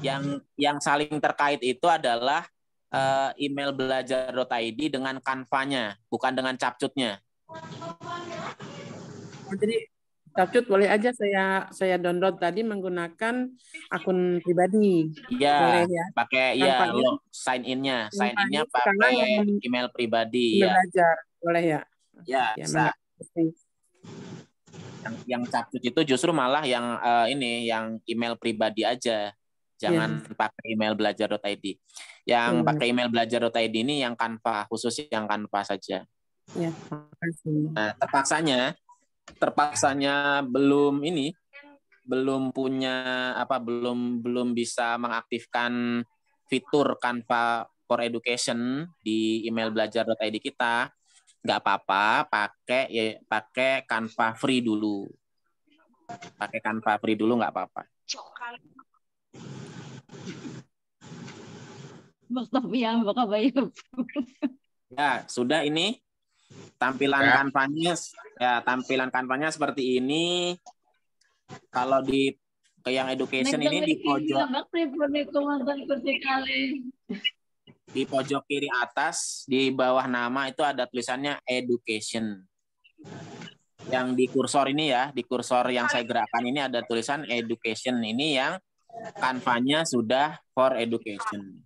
Yang yang saling terkait itu adalah eh, email belajar.id dengan kanvanya, bukan dengan capcutnya. Oh, Jadi capcut boleh aja saya saya download tadi menggunakan akun pribadi. Ya, Boleh ya. pakai ya lo sign in-nya, sign in-nya pakai email pribadi ya. Belajar boleh ya? Ya, Ya, bisa. Yang yang capcut itu justru malah yang eh, ini yang email pribadi aja. Jangan pakai email belajar.id. Yang Iya. pakai email belajar.id ini yang Canva, khusus yang Canva saja. Ya, makasih. Nah, terpaksanya terpaksanya belum ini belum punya apa belum belum bisa mengaktifkan fitur Canva for Education di email belajar.id kita nggak apa-apa pakai ya pakai Canva free dulu pakai Canva free dulu nggak apa-apa ya sudah ini tampilan Ya. kanvanya ya tampilan kanvanya seperti ini kalau di ke yang education ini di pojok di pojok kiri atas di bawah nama itu ada tulisannya education. Yang di kursor ini ya, di kursor yang saya gerakkan ini ada tulisan education. Ini yang kanvanya sudah for education.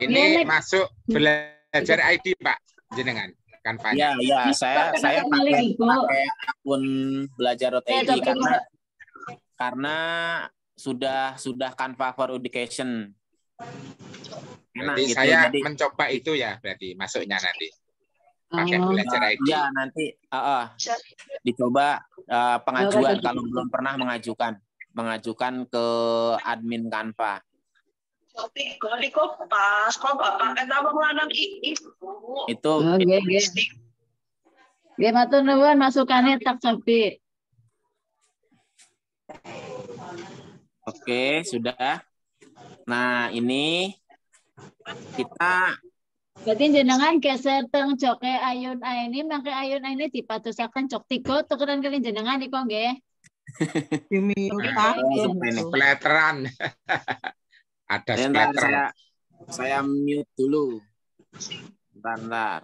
Ini masuk belajar ID Pak, jenengan kanvanya. Ya, ya, saya saya pakai pakai akun belajar.id karena karena sudah sudah Canva for Education. Enak Berarti gitu. saya Jadi mencoba itu ya berarti masuknya nanti. Pakai Oh. belajar ID. Ya nanti uh, uh, dicoba uh, pengajuan kalau belum pernah mengajukan mengajukan ke admin Canva. Kali kok pas kok bapak kata wong lanang iki. Itu Oke, oke. Nggih matur nuwun masukannya tak cobi. oke sudah. Nah ini kita Berarti jenengan geser teng joke ayun ini mangke ayun ini dipatusaken jok tiga tukeran kali jenengan iku nggih. Splatteran. Ada Bentar, splatter. saya saya mute dulu. Bentar, bentar.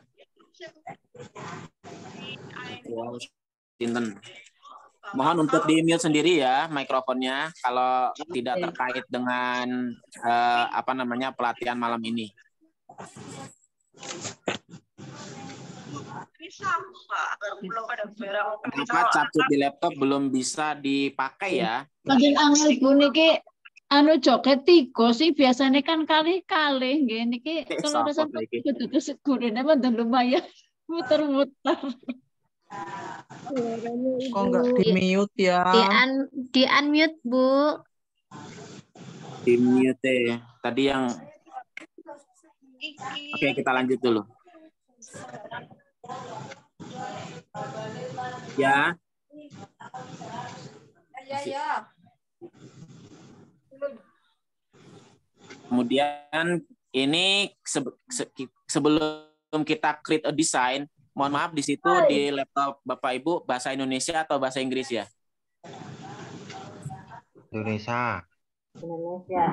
Wow, Sinten. Mohon untuk di mute sendiri ya mikrofonnya kalau tidak terkait dengan eh, apa namanya pelatihan malam ini. Kenapa capcut di laptop belum bisa dipakai ya? Makin angel Bu niki anu joket tiga sih biasanya kan kali-kali nggih niki kalau rasa kudu segurene mah lumayan muter-muter. Kok nggak di mute ya? Di, un, di unmute, Bu. Di mute ya. Tadi yang Oke, kita lanjut dulu. Ya, Ya ya. Kemudian ini sebe- se- sebelum kita create a design, mohon maaf di situ di laptop Bapak Ibu bahasa Indonesia atau bahasa Inggris ya? Indonesia. Indonesia.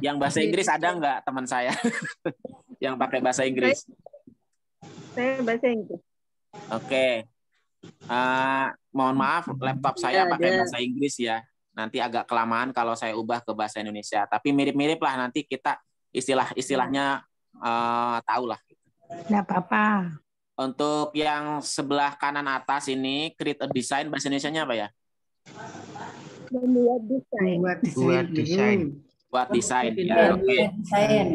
Yang bahasa Inggris ada nggak teman saya yang pakai bahasa Inggris? Saya bahasa Inggris. Oke. Uh, mohon maaf, laptop saya Ya, pakai ada. bahasa Inggris ya. Nanti agak kelamaan kalau saya ubah ke bahasa Indonesia. Tapi mirip-mirip lah nanti kita istilah-istilahnya uh, tahu lah. Nggak apa-apa. Untuk yang sebelah kanan atas ini create a design bahasa Indonesia-nya apa ya? Membuat desain. Buat Buat desain. Buat desain. Ya, oke. Desain.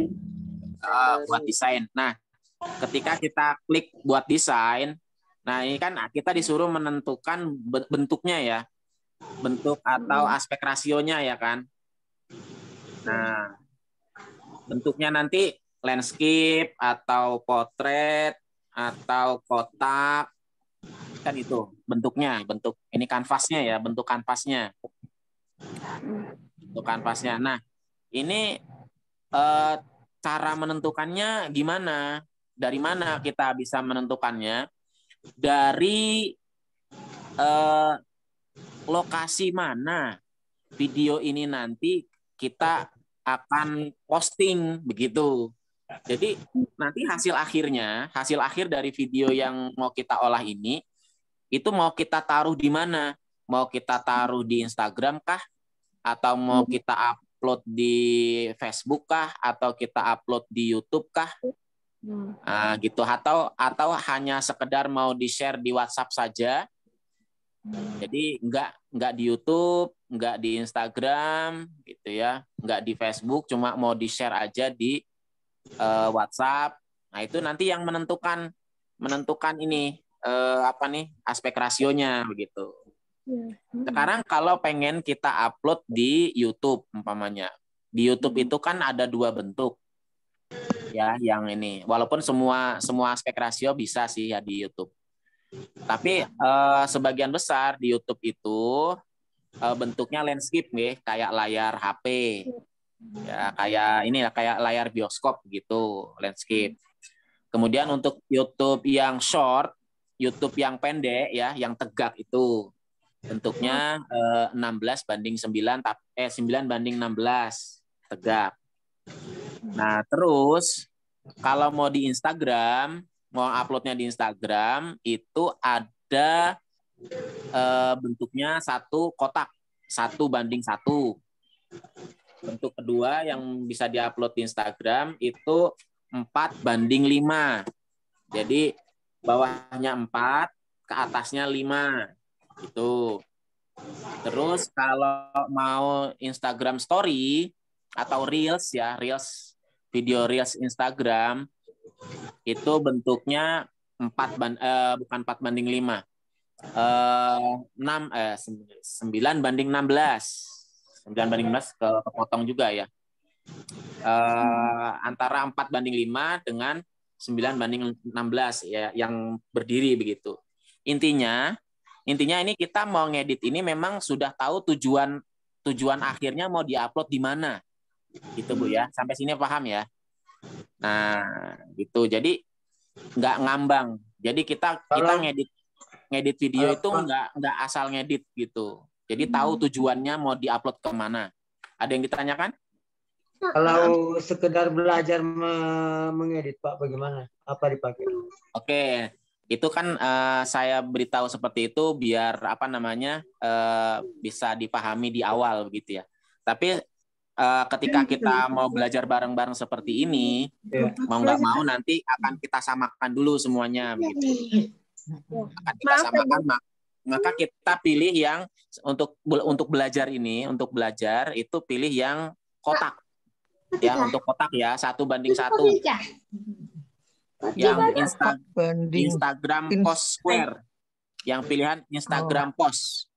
Uh, buat desain. Nah, ketika kita klik buat desain, nah ini kan kita disuruh menentukan be- bentuknya ya, bentuk atau aspek rasionya ya kan. Nah, bentuknya nanti landscape atau potret atau kotak kan itu bentuknya bentuk ini kanvasnya ya bentuk kanvasnya bentuk kanvasnya nah ini eh, cara menentukannya gimana? Dari mana kita bisa menentukannya? Dari eh, lokasi mana video ini nanti kita akan posting begitu. Jadi nanti hasil akhirnya, hasil akhir dari video yang mau kita olah ini, itu mau kita taruh di mana? Mau kita taruh di Instagram kah? Atau mau kita upload di Facebook kah? Atau kita upload di YouTube kah? Nah, gitu. Atau atau hanya sekedar mau di share di WhatsApp saja? Jadi nggak nggak di YouTube, nggak di Instagram, gitu ya, nggak di Facebook, cuma mau di share aja di eh, WhatsApp. Nah itu nanti yang menentukan menentukan ini eh, apa nih aspek rasionya begitu. Sekarang kalau pengen kita upload di YouTube umpamanya, di YouTube itu kan ada dua bentuk. Ya yang ini. Walaupun semua semua aspek rasio bisa sih ya di YouTube. Tapi eh, sebagian besar di YouTube itu eh, bentuknya landscape nih, kayak layar HP ya kayak ini kayak layar bioskop gitu landscape. Kemudian untuk YouTube yang short YouTube yang pendek ya yang tegak itu bentuknya eh, 16 banding 9 tap- eh 9 banding 16 tegak nah terus kalau mau di Instagram mau uploadnya di Instagram itu ada eh, bentuknya satu kotak satu banding satu bentuk kedua yang bisa diupload di Instagram itu 4 banding 5. Jadi bawahnya 4, ke atasnya 5. Itu. Terus kalau mau Instagram story atau Reels ya, Reels video Reels Instagram itu bentuknya 4 ban eh, bukan 4 banding 5. Eh 6 eh 9 banding 16. 9 banding 15 ke kepotong juga ya. Eh, antara 4 banding 5 dengan 9 banding 16 ya yang berdiri begitu. Intinya intinya ini kita mau ngedit ini memang sudah tahu tujuan tujuan akhirnya mau diupload di mana. Gitu Bu ya. Sampai sini paham ya? Nah, gitu. Jadi nggak ngambang. Jadi kita kita Kalau- ngedit ngedit video Kalau- itu nggak nggak asal ngedit gitu. Jadi tahu tujuannya mau diupload ke mana. Ada yang ditanyakan? Kalau sekedar belajar me- mengedit Pak, bagaimana? Apa dipakai? Oke, itu kan eh, saya beritahu seperti itu biar apa namanya eh, bisa dipahami di awal begitu ya. Tapi eh, ketika kita mau belajar bareng-bareng seperti ini, Ya. mau nggak mau nanti akan kita samakan dulu semuanya begitu. Akan kita Maaf, samakan, mak- maka kita pilih yang untuk untuk belajar ini, untuk belajar itu pilih yang kotak. Ya, untuk kotak ya, satu banding satu. Yang Insta, Instagram post square. Yang pilihan Instagram post.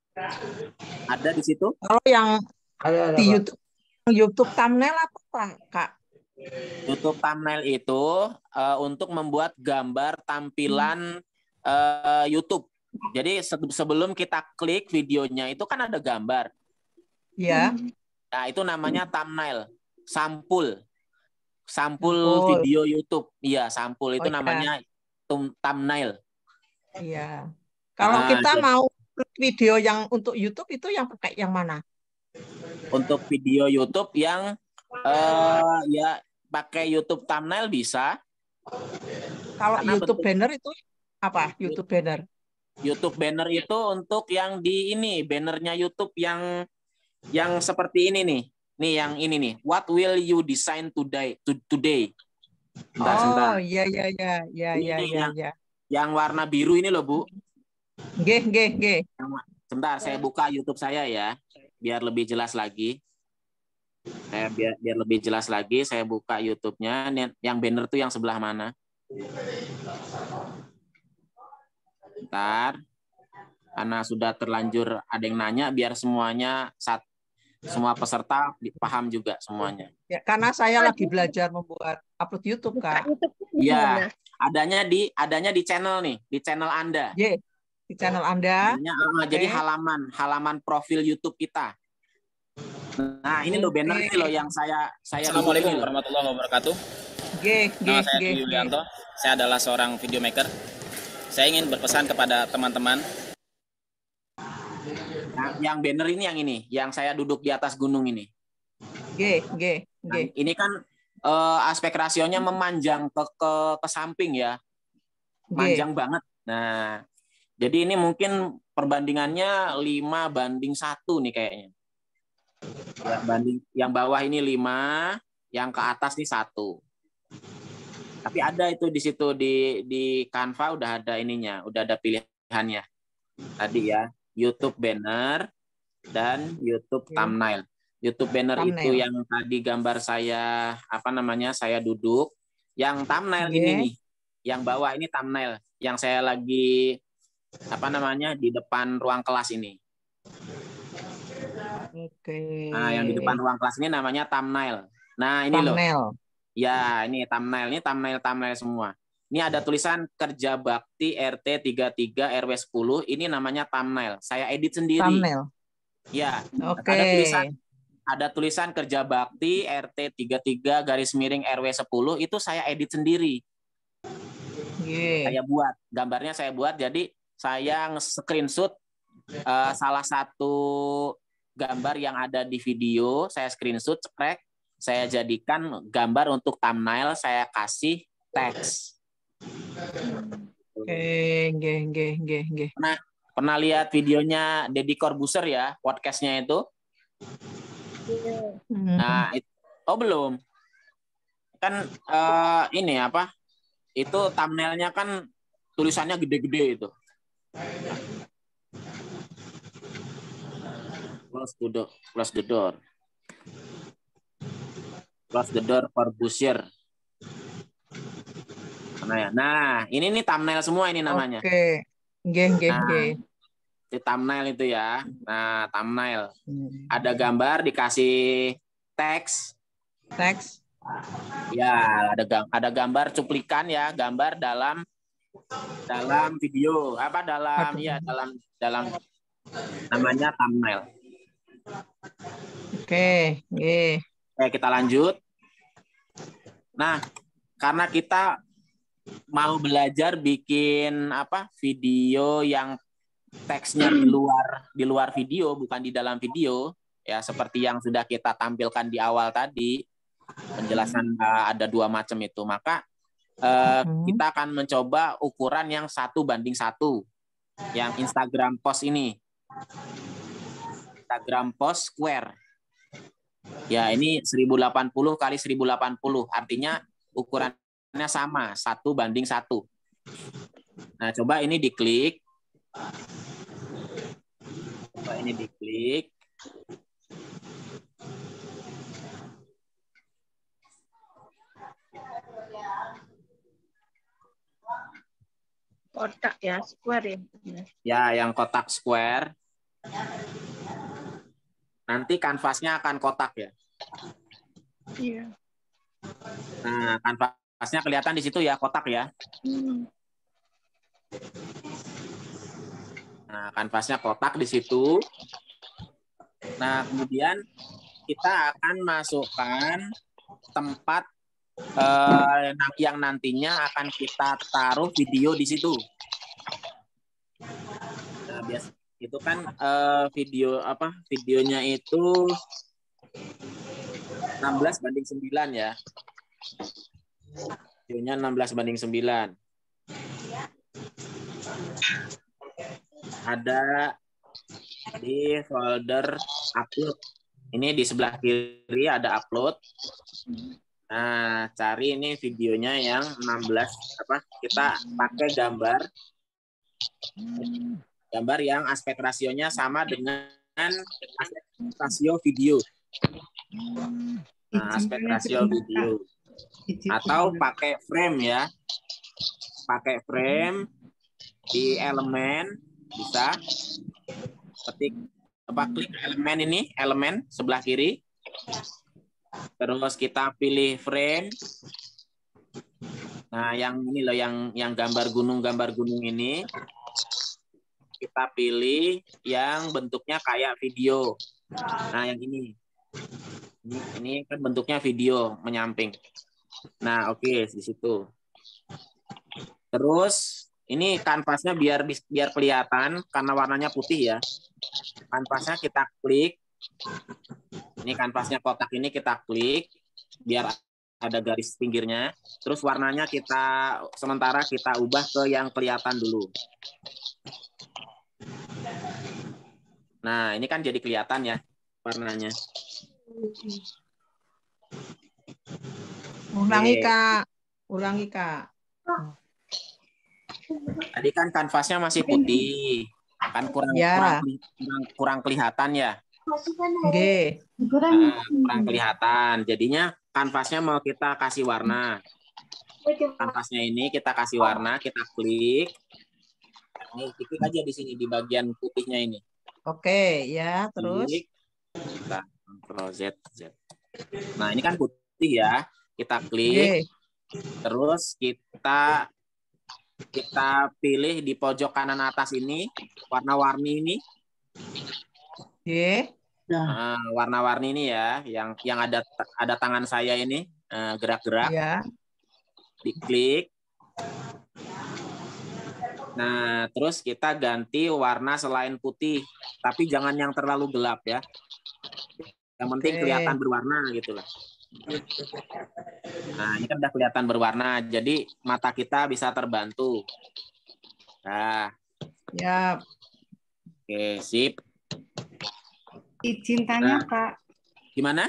Ada di situ? Kalau yang Ada, ada, di. YouTube YouTube thumbnail apa Pak, Kak? YouTube thumbnail itu eh, untuk membuat gambar tampilan eh, YouTube. Jadi se- sebelum kita klik videonya itu kan ada gambar. Ya. Nah, itu namanya thumbnail, sampul. Sampul Sampul. video YouTube. Iya, sampul itu Oh, iya. namanya tum- thumbnail. Iya. Kalau Nah, kita jadi- mau video yang untuk YouTube itu yang pakai yang mana? Untuk video YouTube yang eh ya pakai YouTube thumbnail bisa. Kalau Karena YouTube bentuk- banner itu apa YouTube banner? YouTube banner itu untuk yang di ini bannernya YouTube yang yang seperti ini nih. Nih yang ini nih. What will you design today? To, today. Bentar, oh iya iya iya iya iya iya. yang, iya. yang warna biru ini loh, Bu. Nggih nggih nggih. Sebentar, saya buka YouTube saya ya, biar lebih jelas lagi. Saya biar biar lebih jelas lagi, saya buka YouTube-nya. Yang banner tuh yang sebelah mana? Bentar. Karena sudah terlanjur ada yang nanya, biar semuanya saat semua peserta paham juga semuanya. Ya, karena saya lagi belajar membuat upload YouTube, Kak. Iya, adanya di adanya di channel nih, di channel Anda. Ye, di channel Anda. Adanya, eh, Jadi Oke. halaman halaman profil YouTube kita. Nah, ini loh banner ini loh yang saya saya Assalamualaikum warahmatullahi wabarakatuh. Nggih, Nama nggih, saya Dwi Yulianto. Saya adalah seorang video maker. Saya ingin berpesan kepada teman-teman Nah, yang banner ini yang ini, yang saya duduk di atas gunung ini. nggih, Nah, nggih. ini kan eh, aspek rasionya memanjang ke ke ke samping ya. Panjang banget. Nah, jadi ini mungkin perbandingannya 5 banding satu nih kayaknya. Ya, banding yang bawah ini 5, yang ke atas nih satu. Tapi ada itu di situ di di Canva udah ada ininya, udah ada pilihannya. Tadi ya, YouTube banner dan YouTube thumbnail. YouTube banner itu Thumbnail. yang tadi gambar saya apa namanya? Saya duduk. Yang thumbnail ini Oke. nih. Yang bawah ini thumbnail yang saya lagi apa namanya? di depan ruang kelas ini. Oke. Nah, yang di depan ruang kelas ini namanya thumbnail. Nah, ini loh. Thumbnail. Ya, ini thumbnail, ini thumbnail-thumbnail semua. Ini ada tulisan kerja bakti RT 33 RW 10, ini namanya thumbnail. Saya edit sendiri. Thumbnail. Ya. Oke. Ada tulisan ada tulisan kerja bakti RT 33 garis miring RW 10 itu saya edit sendiri. Nggih. Saya buat, gambarnya saya buat jadi saya nge-screenshot eh, salah satu gambar yang ada di video, saya screenshot, cekrek, saya jadikan gambar untuk thumbnail, saya kasih teks. Oke, nggih, nggih, nggih, nggih. Pernah pernah lihat videonya Deddy Corbuzier ya, podcastnya itu? Hmm. Nah, it- oh belum. Kan eh, ini apa? Itu thumbnailnya kan tulisannya gede-gede itu. Close the door. Close the door. Close the door Corbuzier. Nah, ya. nah, ini nih thumbnail semua ini namanya. Oke. Nggih, nggih, Nah, nggih. Di thumbnail itu ya. Nah, thumbnail. Hmm. Ada gambar dikasih teks. Teks. Ya, ada ada gambar cuplikan ya, gambar dalam dalam video apa dalam ya dalam dalam namanya thumbnail. Oke, nggih. Oke, kita lanjut. Nah, karena kita mau belajar bikin apa video yang teksnya di luar di luar video bukan di dalam video ya seperti yang sudah kita tampilkan di awal tadi penjelasan uh, ada dua macam itu. Maka uh, kita akan mencoba ukuran yang satu banding satu yang Instagram post ini. Instagram post square. Ya ini 1080 kali 1080 artinya ukurannya sama satu banding satu. Nah coba ini diklik. Coba ini diklik. Kotak ya, square ya. ya yang kotak square. Nanti kanvasnya akan kotak ya. Iya. nah kanvasnya kelihatan di situ ya kotak ya. Hmm. nah kanvasnya kotak di situ. Nah kemudian kita akan masukkan tempat eh, yang nantinya akan kita taruh video di situ. Nah biasa itu kan eh, video apa videonya itu 16 banding 9 ya videonya 16 banding 9 ada di folder upload. Ini di sebelah kiri ada upload. Nah, cari ini videonya yang 16 apa? Kita pakai gambar gambar yang aspek rasionya sama dengan aspek rasio video. Nah, aspek rasio video. Atau pakai frame ya. Pakai frame di elemen bisa ketik apa klik elemen ini, elemen sebelah kiri. Terus kita pilih frame. Nah, yang ini loh yang yang gambar gunung gambar gunung ini kita pilih yang bentuknya kayak video. Nah, yang ini. Ini, ini kan bentuknya video menyamping. Nah, oke okay, di situ. Terus ini kanvasnya biar biar kelihatan karena warnanya putih ya. Kanvasnya kita klik. Ini kanvasnya kotak ini kita klik biar ada garis pinggirnya. Terus warnanya kita sementara kita ubah ke yang kelihatan dulu. Nah, ini kan jadi kelihatan ya warnanya. Ulangi, Kak. Ulangi, Kak. Tadi kan kanvasnya masih putih. Kan kurang ya. kurang, kurang, kurang kelihatan ya. Oke. Nah, kurang kelihatan. Jadinya kanvasnya mau kita kasih warna. Kanvasnya ini kita kasih warna, kita klik. Ini klik aja di sini di bagian putihnya ini. Oke, ya, terus klik. Kita Ctrl Z Z. Nah, ini kan putih ya. Kita klik. Terus kita kita pilih di pojok kanan atas ini warna-warni ini. Oke. Nah, warna-warni ini ya, yang yang ada ada tangan saya ini gerak-gerak. Ya. Diklik. Nah, terus kita ganti warna selain putih, tapi jangan yang terlalu gelap ya. Yang penting Oke. kelihatan berwarna gitu lah. Nah, ini kan udah kelihatan berwarna, jadi mata kita bisa terbantu. Nah, Ya, oke, sip. Izin tanya, Nah. Kak. Gimana?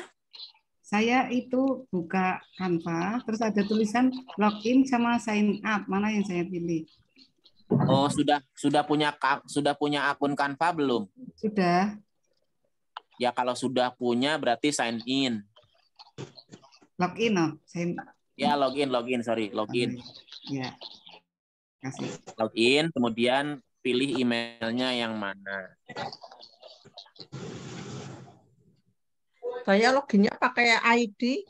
Saya itu buka Canva, terus ada tulisan login sama sign up. Mana yang saya pilih? Oh, sudah sudah punya sudah punya akun Canva belum? Sudah. Ya kalau sudah punya berarti sign in. Login, oh. Sign Ya login, login, sorry, login. Ya. Kasih. Login, kemudian pilih emailnya yang mana. saya loginnya pakai ID.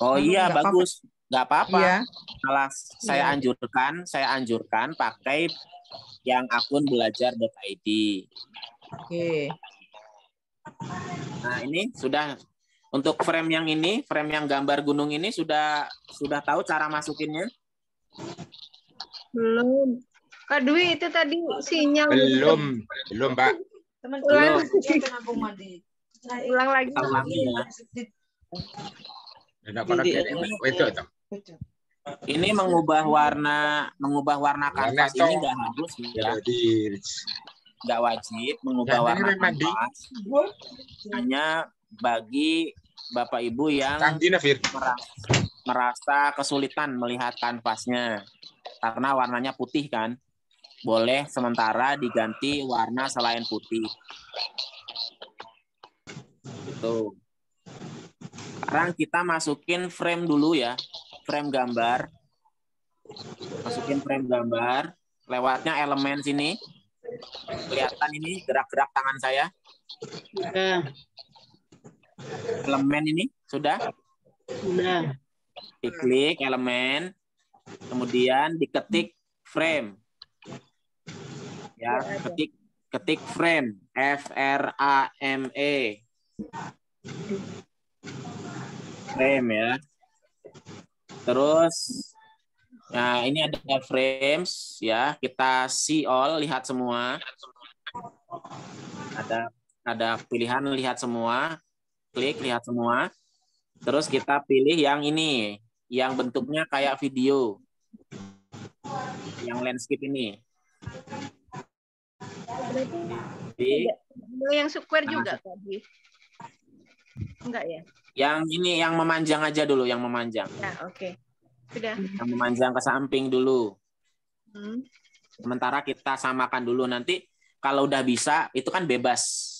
Oh Anu, iya, nggak apa-apa. bagus. Nggak apa-apa. Iya. Malah saya Iya. anjurkan, saya anjurkan pakai yang akun belajar.id. Oke. Nah, ini sudah untuk frame yang ini, frame yang gambar gunung ini sudah sudah tahu cara masukinnya? Belum. Kak Dwi itu tadi sinyal. Belum, belum, Pak. Ulang, Belum. ulang lagi. Ulangi ya. Ini mengubah warna mengubah warna kanvas ini nggak harus ya. Jadi, Nggak wajib mengubah warna kanvas. Hanya bagi Bapak Ibu yang merasa, kesulitan melihat kanvasnya karena warnanya putih kan. Boleh sementara diganti warna selain putih. Itu. Sekarang kita masukin frame dulu ya. Frame gambar. Masukin frame gambar. Lewatnya elemen sini. Kelihatan ini gerak-gerak tangan saya. Elemen ini sudah? Sudah. Diklik elemen. Kemudian diketik frame. Ya, ketik ketik frame. F R A M E. Frame ya. Terus Nah, ini ada frames ya. Kita see all, lihat semua. Ada ada pilihan lihat semua. Klik lihat semua. Terus kita pilih yang ini, yang bentuknya kayak video. Yang landscape ini. Berarti Di- tidak yang square juga tadi. Enggak ya? Yang ini yang memanjang aja dulu, yang memanjang. Ya, oke. Sudah. Yang memanjang ke samping dulu. Hmm. Sementara kita samakan dulu nanti kalau udah bisa itu kan bebas.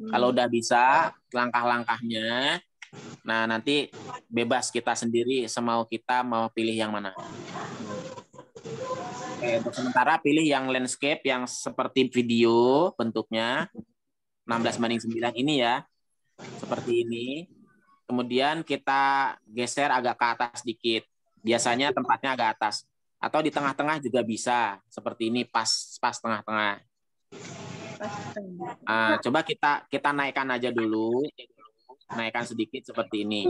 Kalau udah bisa langkah-langkahnya, nah nanti bebas kita sendiri semau kita mau pilih yang mana. Oke, untuk sementara pilih yang landscape yang seperti video bentuknya 16 banding 9 ini ya. Seperti ini. Kemudian kita geser agak ke atas dikit. Biasanya tempatnya agak atas. Atau di tengah-tengah juga bisa. Seperti ini pas pas tengah-tengah. Ah, coba kita kita naikkan aja dulu. Naikkan sedikit seperti ini.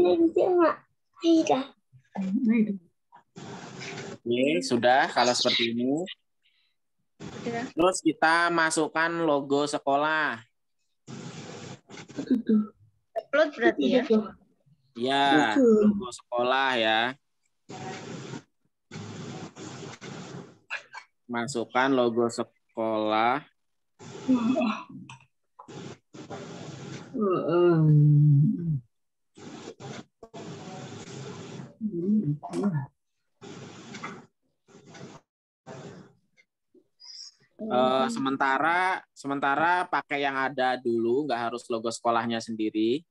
Oke, sudah kalau seperti ini. Terus kita masukkan logo sekolah. Upload berarti ya? Ya, logo sekolah ya. Masukkan logo sekolah. Eh, sementara sementara pakai yang ada dulu, nggak harus logo sekolahnya sendiri.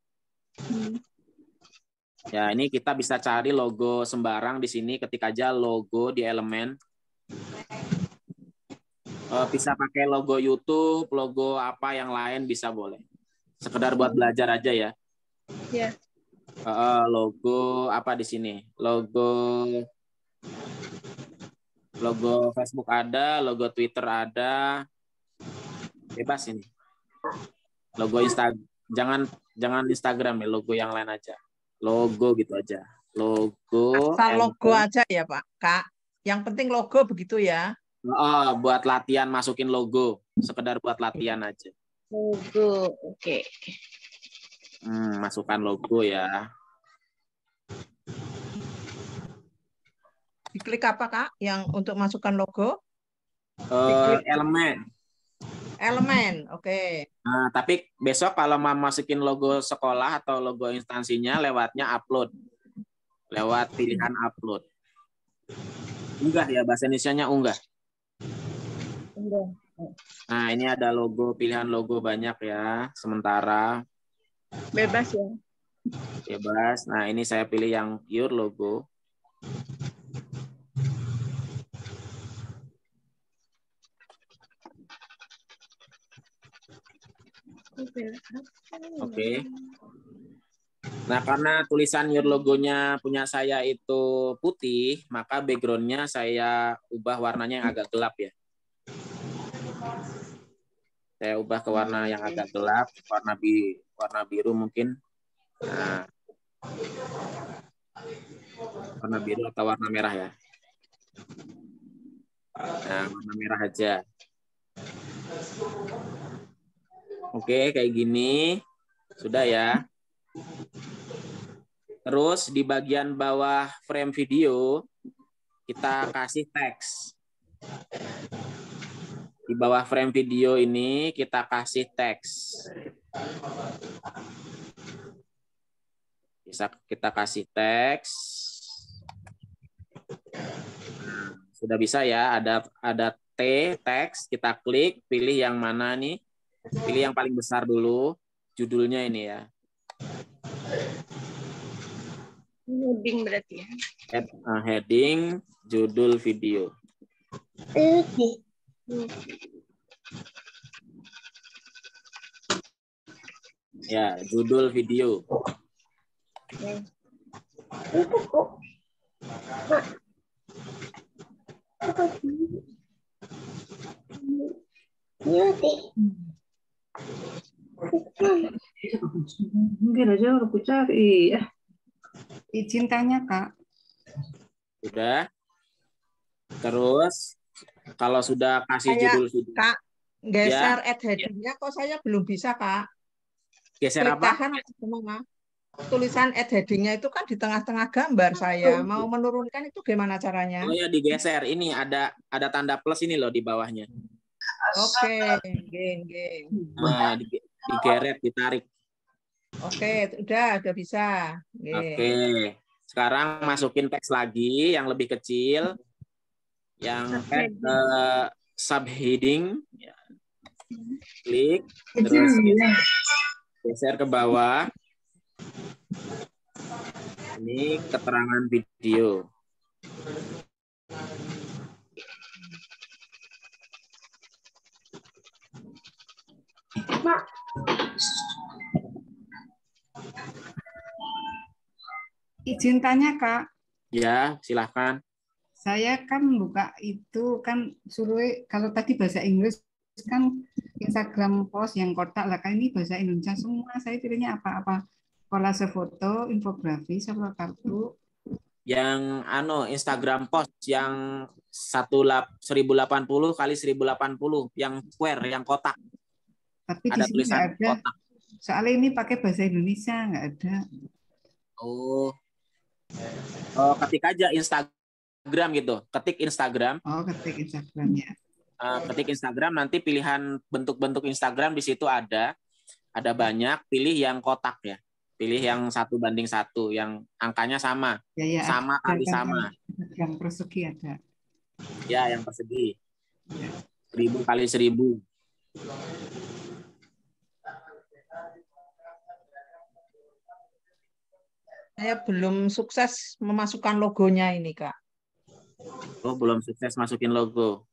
Ya, ini kita bisa cari logo sembarang di sini ketik aja logo di elemen. Eh, bisa pakai logo YouTube, logo apa yang lain bisa boleh. Sekedar buat belajar aja ya. Ya. Eh, logo apa di sini? Logo logo Facebook ada, logo Twitter ada. Bebas ini. Logo Instagram. Jangan jangan Instagram ya, logo yang lain aja. Logo gitu aja. Logo Asal logo aja ya Pak, Kak. Yang penting logo begitu ya. Oh, buat latihan masukin logo, sekedar buat latihan aja. Logo, oke. Hmm, masukkan logo ya. Diklik apa Kak yang untuk masukkan logo? Eh, elemen. Elemen, oke. Nah, tapi besok kalau mau masukin logo sekolah atau logo instansinya lewatnya upload. Lewat pilihan upload. Unggah ya bahasa Indonesia-nya unggah. Nah, ini ada logo pilihan logo banyak ya. Sementara Bebas ya. bebas. Nah, ini saya pilih yang pure logo. Oke. Nah, karena tulisan your logonya punya saya itu putih, maka backgroundnya saya ubah warnanya yang agak gelap ya. Saya ubah ke warna yang agak gelap, warna bi warna biru mungkin. Nah, warna biru atau warna merah ya. Nah, warna merah aja. Oke, kayak gini. Sudah ya. Terus di bagian bawah frame video kita kasih teks. Di bawah frame video ini kita kasih teks. Bisa kita kasih teks. Sudah bisa ya, ada ada T teks, kita klik, pilih yang mana nih? Pilih yang paling besar dulu, judulnya ini ya. Heading berarti ya. Head- eh, heading, judul video. Ya, judul video. Mungkin aja aku cari ya. Izin tanya kak. Sudah. Terus kalau sudah kasih Saya, judul video, Kak, geser Ya. add heading-nya kok saya belum bisa Kak. geser Klik apa? tahan atau gimana? tulisan add heading-nya itu kan di tengah-tengah gambar saya. Mau menurunkan itu gimana caranya? Oh ya digeser. Ini ada ada tanda plus ini loh di bawahnya. Oke, geng, geng. Nah, di- digeret, ditarik. Oke, udah, udah bisa. Oke. Oke. Sekarang masukin teks lagi yang lebih kecil. Yang add eh, subheading. Ya. Klik. Terus geser ke bawah. Ini keterangan video. Izin tanya Kak, Ya, silahkan. Saya kan buka itu kan suruh kalau tadi bahasa Inggris kan Instagram post yang kotak lah kan ini bahasa Indonesia semua. Saya pilihnya apa-apa? Kolase foto, infografis, apa kartu. Yang anu Instagram post yang satu lap 1080 kali 1080 yang square, yang kotak. Tapi di Ada sini tulisan ada. kotak. Soalnya ini pakai bahasa Indonesia nggak ada. Oh. Oh, ketik aja Instagram gitu. Ketik Instagram. Oh, ketik Instagramnya. Eh, ketik Instagram nanti pilihan bentuk-bentuk Instagram di situ ada. Ada banyak, pilih yang kotak ya. Pilih yang satu banding satu, yang angkanya sama. Ya, ya, Sama ada kali sama. Yang persegi ada. Ya, yang persegi. Seribu kali seribu. Saya belum sukses memasukkan logonya ini, Kak. Oh, belum sukses masukin logo.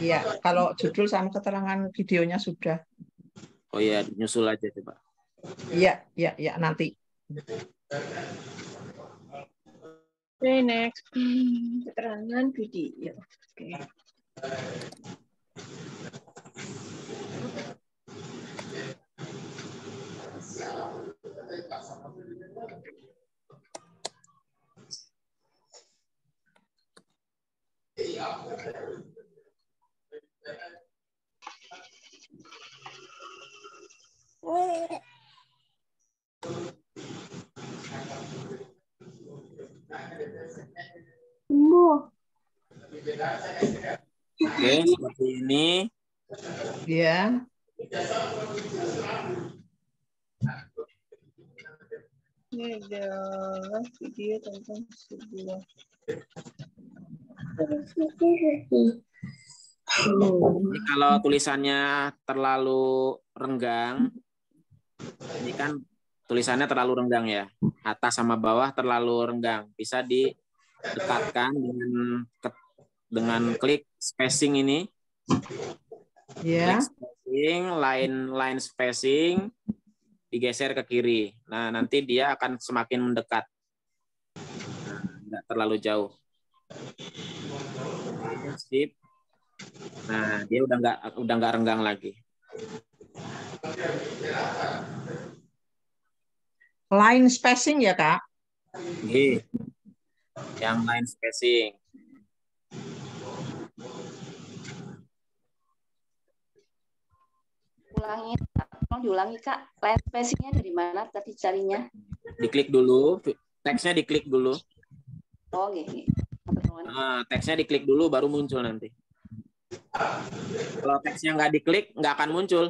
Iya, kalau judul sama keterangan videonya sudah. Oh iya, nyusul aja coba. Iya, iya, iya, nanti. Oke, next. Hmm, Keterangan video. Oke. Oke, seperti ini. Ya. Ini adalah video tentang sebuah Ini kalau tulisannya terlalu renggang, ini kan tulisannya terlalu renggang ya. Atas sama bawah terlalu renggang. Bisa didekatkan dengan dengan klik spacing ini. Ya. Spacing, line line spacing digeser ke kiri. Nah, nanti dia akan semakin mendekat. Nah, nggak terlalu jauh. Sip. Nah, dia udah nggak udah nggak renggang lagi. Line spacing ya, Kak? Oke. Yang line spacing. Ulangi, tolong diulangi kak. Line spacing-nya dari mana tadi carinya? Diklik dulu, teksnya diklik dulu. Oh, gini. Nah, teksnya diklik dulu baru muncul nanti. Kalau teksnya nggak diklik, nggak akan muncul.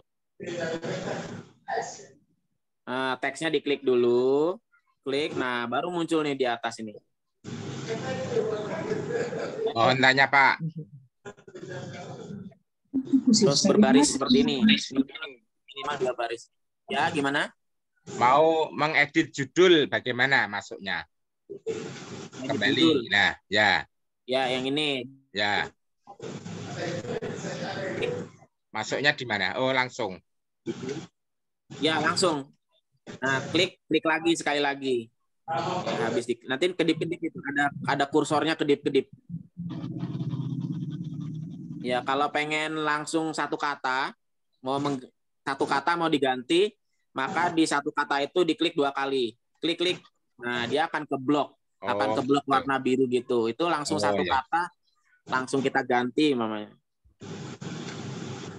Nah, teksnya diklik dulu, klik, nah baru muncul nih di atas ini. Mohon tanya Pak. Terus berbaris seperti ini. Minimal dua baris. Ya, gimana? Mau mengedit judul bagaimana masuknya? Kembali. Nah, ya. Ya, yang ini. Ya. Masuknya di mana? Oh, langsung. Ya, langsung. Nah, klik klik lagi sekali lagi. Ya, habis di, nanti kedip-kedip itu ada ada kursornya kedip-kedip. Ya, kalau pengen langsung satu kata, mau meng- satu kata mau diganti, maka di satu kata itu diklik dua kali. Klik-klik. Nah, dia akan ke blok, akan Oh, ke blok warna biru gitu. Itu langsung Oh, satu ya. kata langsung kita ganti mamanya.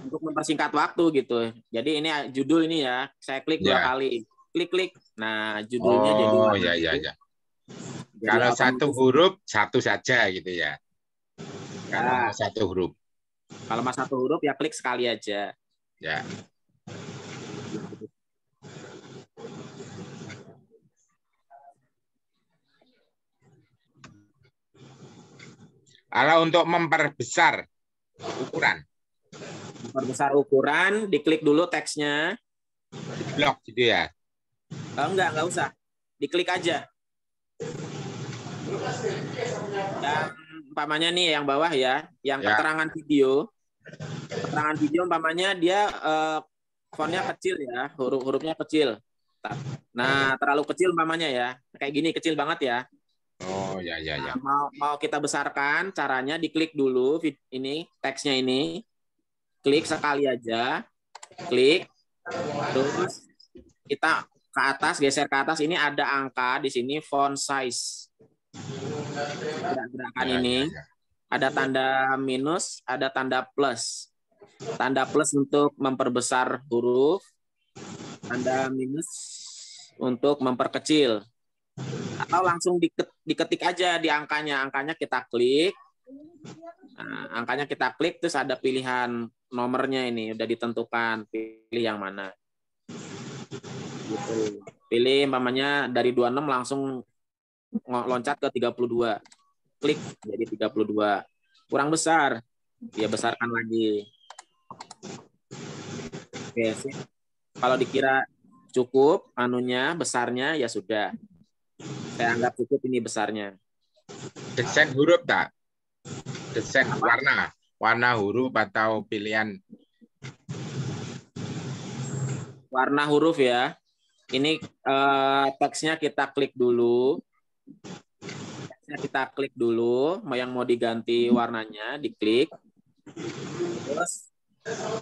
Untuk mempersingkat waktu gitu. Jadi ini judul ini ya, saya klik dua Ya. kali. klik-klik. Nah, judulnya jadi Oh, warna ya ya itu. ya. Jadi Kalau satu huruf satu saja gitu ya. Kalau Ya. mau satu huruf. Kalau mas satu huruf ya klik sekali aja. Ya. Kalau untuk memperbesar ukuran, Memperbesar ukuran, diklik dulu teksnya. blok gitu ya. Oh, enggak, enggak usah. Diklik aja. Dan umpamanya nih yang bawah ya, yang Ya. keterangan video. Keterangan video umpamanya dia eh, fontnya kecil ya, huruf-hurufnya kecil. Nah, terlalu kecil umpamanya ya. Kayak gini kecil banget ya. Oh ya ya ya. Nah, mau mau kita besarkan, caranya diklik dulu ini teksnya ini. Klik sekali aja. Klik. Terus kita ke atas, geser ke atas ini ada angka di sini font size. Gerak-gerakan Ya, ini ada tanda minus, ada tanda plus. Tanda plus untuk memperbesar huruf, tanda minus untuk memperkecil. Atau langsung diket- diketik aja di angkanya. Angkanya kita klik. Nah, angkanya kita klik terus ada pilihan nomornya ini udah ditentukan pilih yang mana. Gitu. Pilih umpamanya dari 26 langsung loncat ke 32. Klik jadi 32. Kurang besar. Dia besarkan lagi. Oke. Kalau dikira cukup anunya besarnya ya sudah. Saya anggap cukup ini besarnya. Desain huruf tak? Desain warna, warna huruf atau pilihan warna huruf ya. Ini eh, teksnya kita klik dulu. Teksnya kita klik dulu, yang mau diganti warnanya, diklik. Terus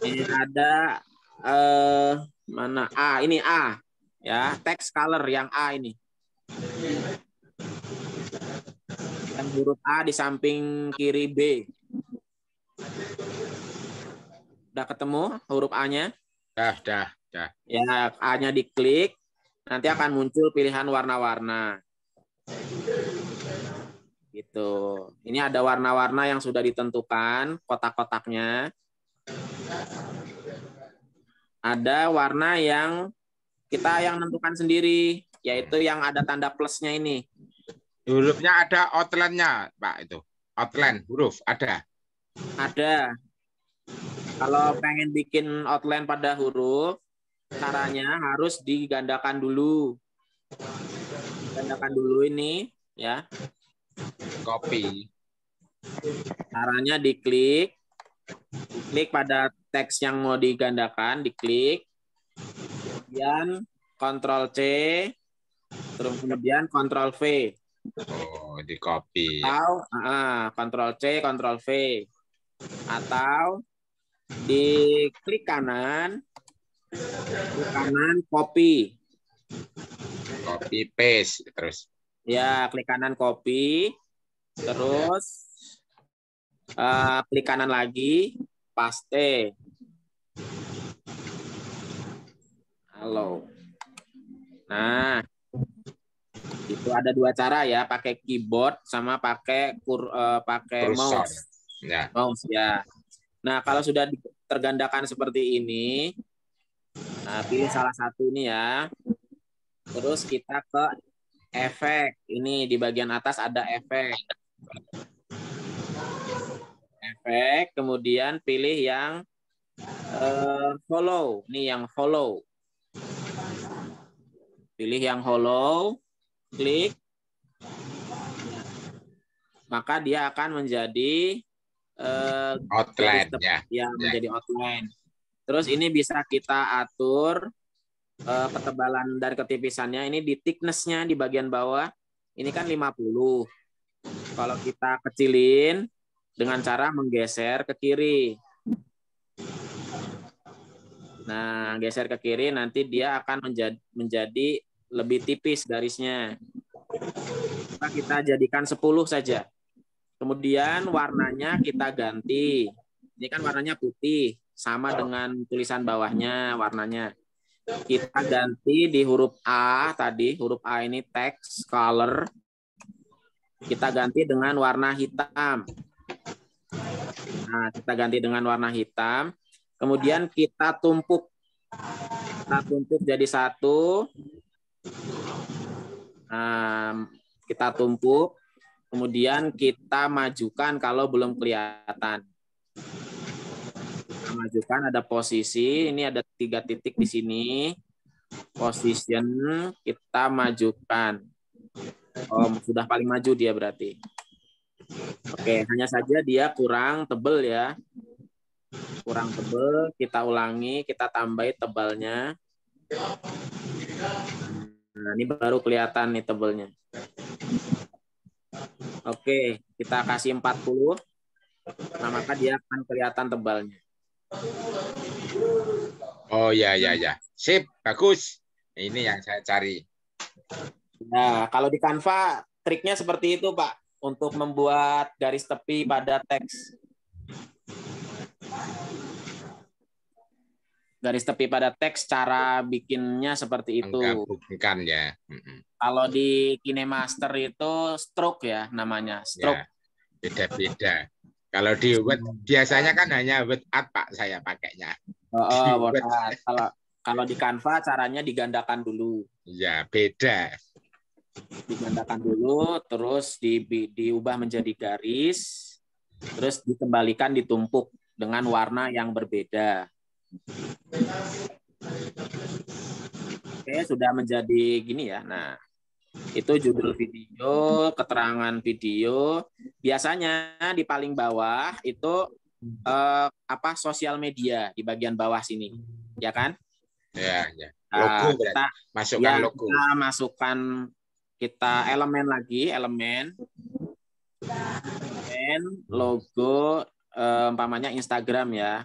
ini ada eh mana A, ini A. Ya, text color yang A ini. Yang huruf A di samping kiri B. Udah ketemu huruf A-nya? dah dah dah. Ya, A-nya diklik, nanti akan muncul pilihan warna-warna. Gitu. Ini ada warna-warna yang sudah ditentukan, kotak-kotaknya. Ada warna yang kita yang menentukan sendiri, yaitu yang ada tanda plusnya ini. Hurufnya ada outline-nya, Pak itu. Outline huruf ada. Ada. Kalau pengen bikin outline pada huruf, caranya harus digandakan dulu. Gandakan dulu ini, ya. Copy. Caranya diklik, klik pada teks yang mau digandakan, diklik, kemudian Ctrl C, terus kemudian Ctrl V, Oh, di copy. atau ah, Ctrl C, Ctrl V, atau di klik kanan, klik kanan copy, Copy paste terus. ya klik kanan copy, terus eh, klik kanan lagi, paste. Halo. Nah, itu ada dua cara ya, pakai keyboard sama pakai kur, eh, pakai Cursor. mouse. Ya. Mouse ya. Nah, kalau sudah tergandakan seperti ini, nah, pilih salah satu ini ya. Terus kita ke efek. Ini di bagian atas ada efek. Efek, kemudian pilih yang eh, follow. Ini yang follow. Pilih yang follow, klik. Maka dia akan menjadi eh, Outline, garis tep- ya. ya menjadi outline. Terus ini bisa kita atur eh, ketebalan dan ketipisannya. Ini di thickness-nya di bagian bawah. Ini kan 50. Kalau kita kecilin dengan cara menggeser ke kiri. Nah, geser ke kiri nanti dia akan menjadi, menjadi lebih tipis garisnya. Kita jadikan 10 saja. Kemudian warnanya kita ganti. Ini kan warnanya putih, sama dengan tulisan bawahnya warnanya. kita ganti di huruf A tadi, huruf A ini text color. Kita ganti dengan warna hitam. Nah, kita ganti dengan warna hitam. Kemudian kita tumpuk. Kita tumpuk jadi satu. Nah, kita tumpuk. Kemudian kita majukan kalau belum kelihatan. Kita majukan ada posisi. Ini ada tiga titik di sini. Position kita majukan. Oh, sudah paling maju dia berarti. Oke, hanya saja dia kurang tebel ya. Kurang tebel, kita ulangi, kita tambahi tebalnya. Nah, ini baru kelihatan nih tebelnya. Oke, kita kasih 40. Nah, maka dia akan kelihatan tebalnya. Oh ya ya ya. Sip, bagus. Ini yang saya cari. Nah, kalau di Canva triknya seperti itu, Pak, untuk membuat garis tepi pada teks. Garis tepi pada teks cara bikinnya seperti itu. Menggabungkan ya. Mm-mm. Kalau di KineMaster itu stroke ya namanya, stroke. Ya, beda-beda. Kalau di Word biasanya kan hanya Word Art Pak saya pakainya. Oh, oh, Word. Kalau kalau di Canva caranya digandakan dulu. Ya, beda. digandakan dulu, terus di, di- diubah menjadi garis, terus dikembalikan ditumpuk dengan warna yang berbeda. Oke, sudah menjadi gini ya. Nah, itu judul video, keterangan video. Biasanya di paling bawah itu eh, apa sosial media di bagian bawah sini, ya kan? Ya, ya. Nah, Logo kita Masukkan ya, logo. Kita masukkan kita elemen lagi, elemen elemen logo eh, umpamanya Instagram ya.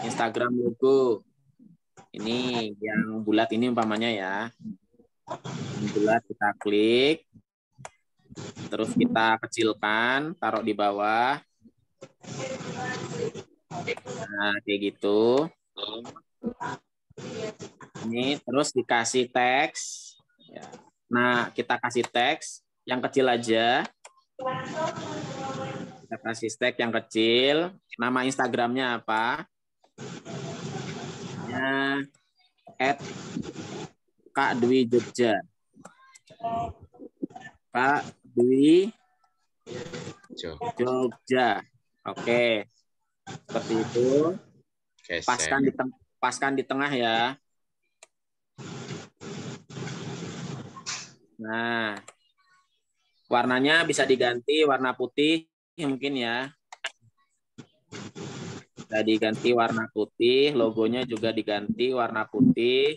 Instagram logo. Ini yang bulat ini umpamanya ya. Yang bulat kita klik. Terus kita kecilkan, taruh di bawah. Nah, kayak gitu. Ini terus dikasih teks. Ya. Nah, kita kasih teks yang kecil aja. Kasih teks yang kecil. Nama Instagramnya apa? Ya, at Kak Dwi Jogja. Kak Dwi Jogja. Oke. Seperti itu. Paskan di, teng- paskan di tengah ya. Nah, warnanya bisa diganti warna putih mungkin ya. Bisa diganti warna putih, logonya juga diganti warna putih.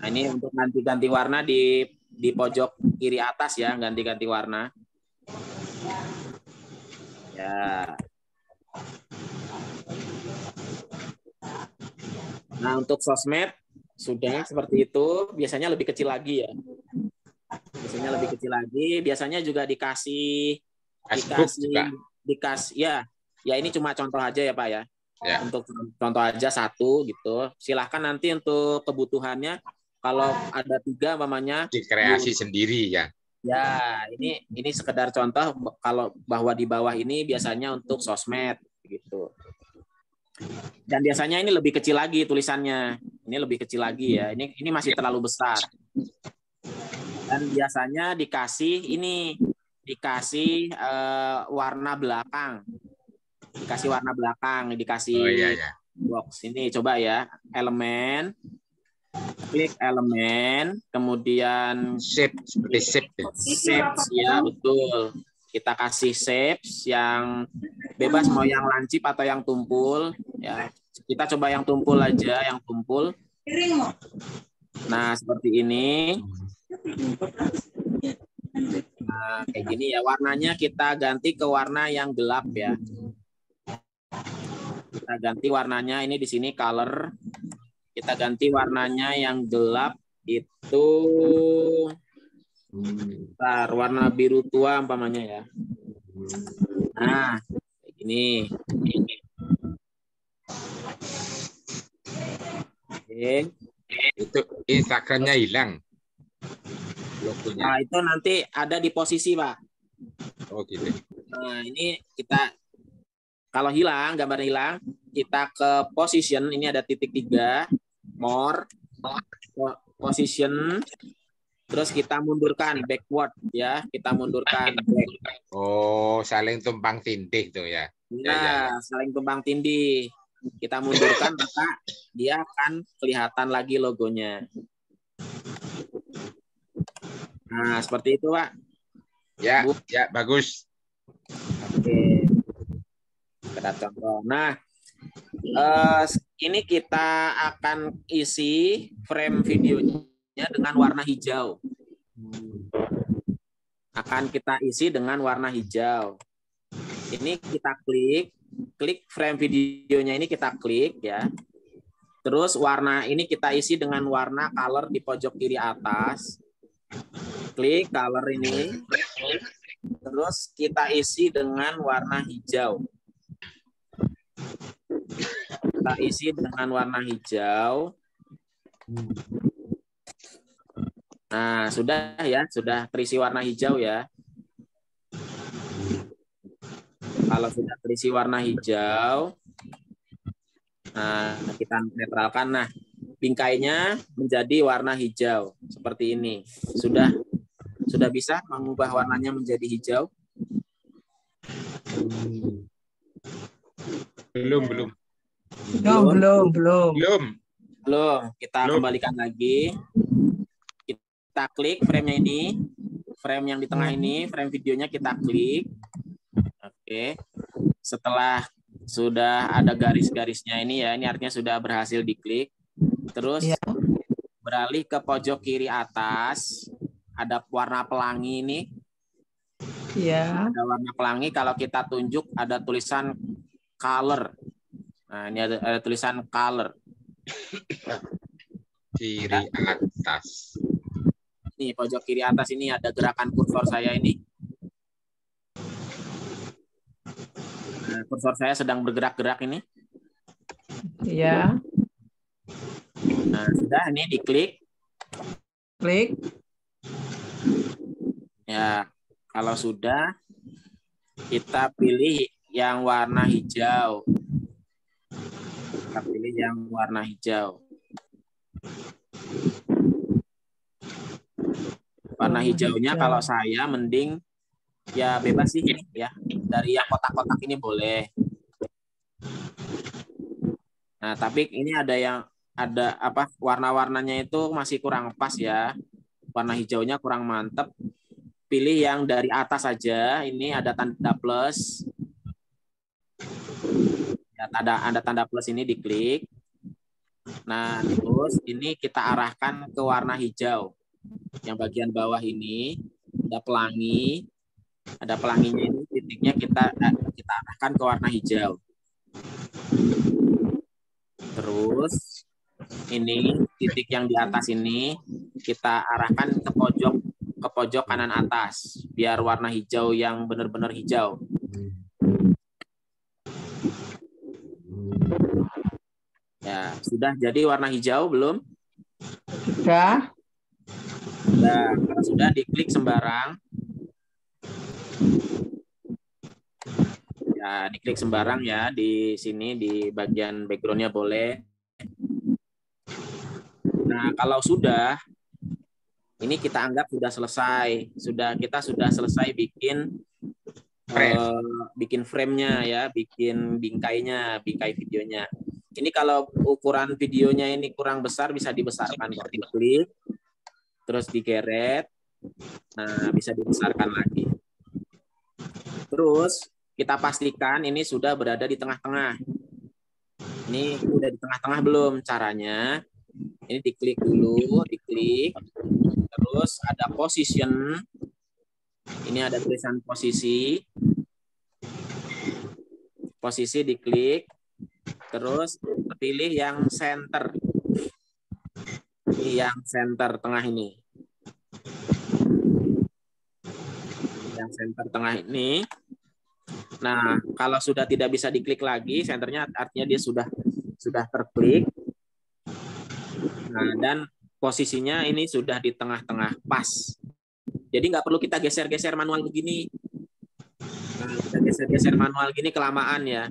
Nah, ini untuk ganti-ganti warna di di pojok kiri atas ya, ganti-ganti warna. Ya. Nah, untuk sosmed sudah seperti itu, biasanya lebih kecil lagi ya. Biasanya lebih kecil lagi, biasanya juga dikasih dikasih juga. dikasih ya. Ya ini cuma contoh aja ya, Pak ya. Ya. Untuk contoh aja satu gitu. Silahkan nanti untuk kebutuhannya kalau ada tiga umpamanya Dikreasi di- sendiri ya. Ya, ini ini sekedar contoh kalau bahwa di bawah ini biasanya untuk sosmed gitu. Dan biasanya ini lebih kecil lagi tulisannya. Ini lebih kecil lagi ya. Ini ini masih terlalu besar. Dan biasanya dikasih ini dikasih eh, warna belakang. Dikasih warna belakang, dikasih Oh iya ya. box. Ini coba ya, elemen klik elemen, kemudian shape seperti shape. Shapes ya betul. Kita kasih shapes yang bebas mau yang lancip atau yang tumpul ya. Kita coba yang tumpul aja, yang tumpul. Nah, seperti ini. Nah, kayak gini ya. Warnanya kita ganti ke warna yang gelap ya. Kita ganti warnanya ini di sini color. Kita ganti warnanya yang gelap itu Bentar, warna biru tua umpamanya ya. Nah, kayak gini. Oke. Itu Instagramnya hilang. Logonya. Nah, itu nanti ada di posisi, Pak. Oh gitu. Nah, ini kita kalau hilang, gambar hilang, kita ke position, ini ada titik tiga, more, po- position, terus kita mundurkan backward ya, kita mundurkan. Oh, saling tumpang tindih tuh ya. Ya, saling tumpang tindih. Kita mundurkan maka dia akan kelihatan lagi logonya. Nah, seperti itu, Pak. Ya, ya bagus. Oke. Kita contoh. Nah, eh, ini kita akan isi frame videonya dengan warna hijau. Akan kita isi dengan warna hijau. Ini kita klik, klik frame videonya ini kita klik ya. Terus warna ini kita isi dengan warna color di pojok kiri atas. Klik color ini. Terus kita isi dengan warna hijau. Kita isi dengan warna hijau. Nah, sudah ya, sudah terisi warna hijau ya. Kalau sudah terisi warna hijau, nah kita netralkan. Nah, bingkainya menjadi warna hijau seperti ini. Sudah sudah bisa mengubah warnanya menjadi hijau? Belum, belum. Belum, belum, belum. Belum. Belum. Kita kembalikan lagi. Kita klik frame-nya ini. Frame yang di tengah ini, frame videonya kita klik. Oke. Setelah sudah ada garis-garisnya ini ya, ini artinya sudah berhasil diklik. Terus beralih ke pojok kiri atas, ada warna pelangi ini. Iya. Ada warna pelangi kalau kita tunjuk ada tulisan color. Nah, ini ada, ada tulisan color. Kiri atas. Nih, pojok kiri atas ini ada gerakan kursor saya ini. Nah, kursor saya sedang bergerak-gerak ini. Iya. Nah, sudah ini diklik. Klik. Ya, kalau sudah kita pilih yang warna hijau. Kita pilih yang warna hijau. Warna hijaunya kalau saya mending ya bebas sih ya. Dari yang kotak-kotak ini boleh. Nah, tapi ini ada yang ada apa warna-warnanya itu masih kurang pas ya. Warna hijaunya kurang mantep. Pilih yang dari atas saja. Ini ada tanda plus. Ya, tanda ada tanda plus ini diklik. Nah, terus ini kita arahkan ke warna hijau. Yang bagian bawah ini ada pelangi. Ada pelanginya ini titiknya kita eh, kita arahkan ke warna hijau. Terus ini titik yang di atas ini kita arahkan ke pojok ke pojok kanan atas biar warna hijau yang benar-benar hijau. Ya, sudah jadi warna hijau belum? Sudah. Sudah, kalau sudah diklik sembarang. Ya, diklik sembarang ya di sini di bagian backgroundnya boleh. Nah, kalau sudah, ini kita anggap sudah selesai. Sudah kita sudah selesai bikin eh, bikin frame-nya ya, bikin bingkainya, bingkai videonya. Ini kalau ukuran videonya ini kurang besar bisa dibesarkan kok diklik, terus digeret. Nah, bisa dibesarkan lagi. Terus kita pastikan ini sudah berada di tengah-tengah. Ini udah di tengah-tengah belum caranya? Ini diklik dulu, diklik. Terus ada position. Ini ada tulisan posisi. Posisi diklik. Terus pilih yang center. Ini yang center tengah ini. Yang center tengah ini. Nah, kalau sudah tidak bisa diklik lagi, senternya artinya dia sudah sudah terklik. Nah, dan posisinya ini sudah di tengah-tengah pas. Jadi nggak perlu kita geser-geser manual begini. Nah, kita geser-geser manual gini kelamaan ya.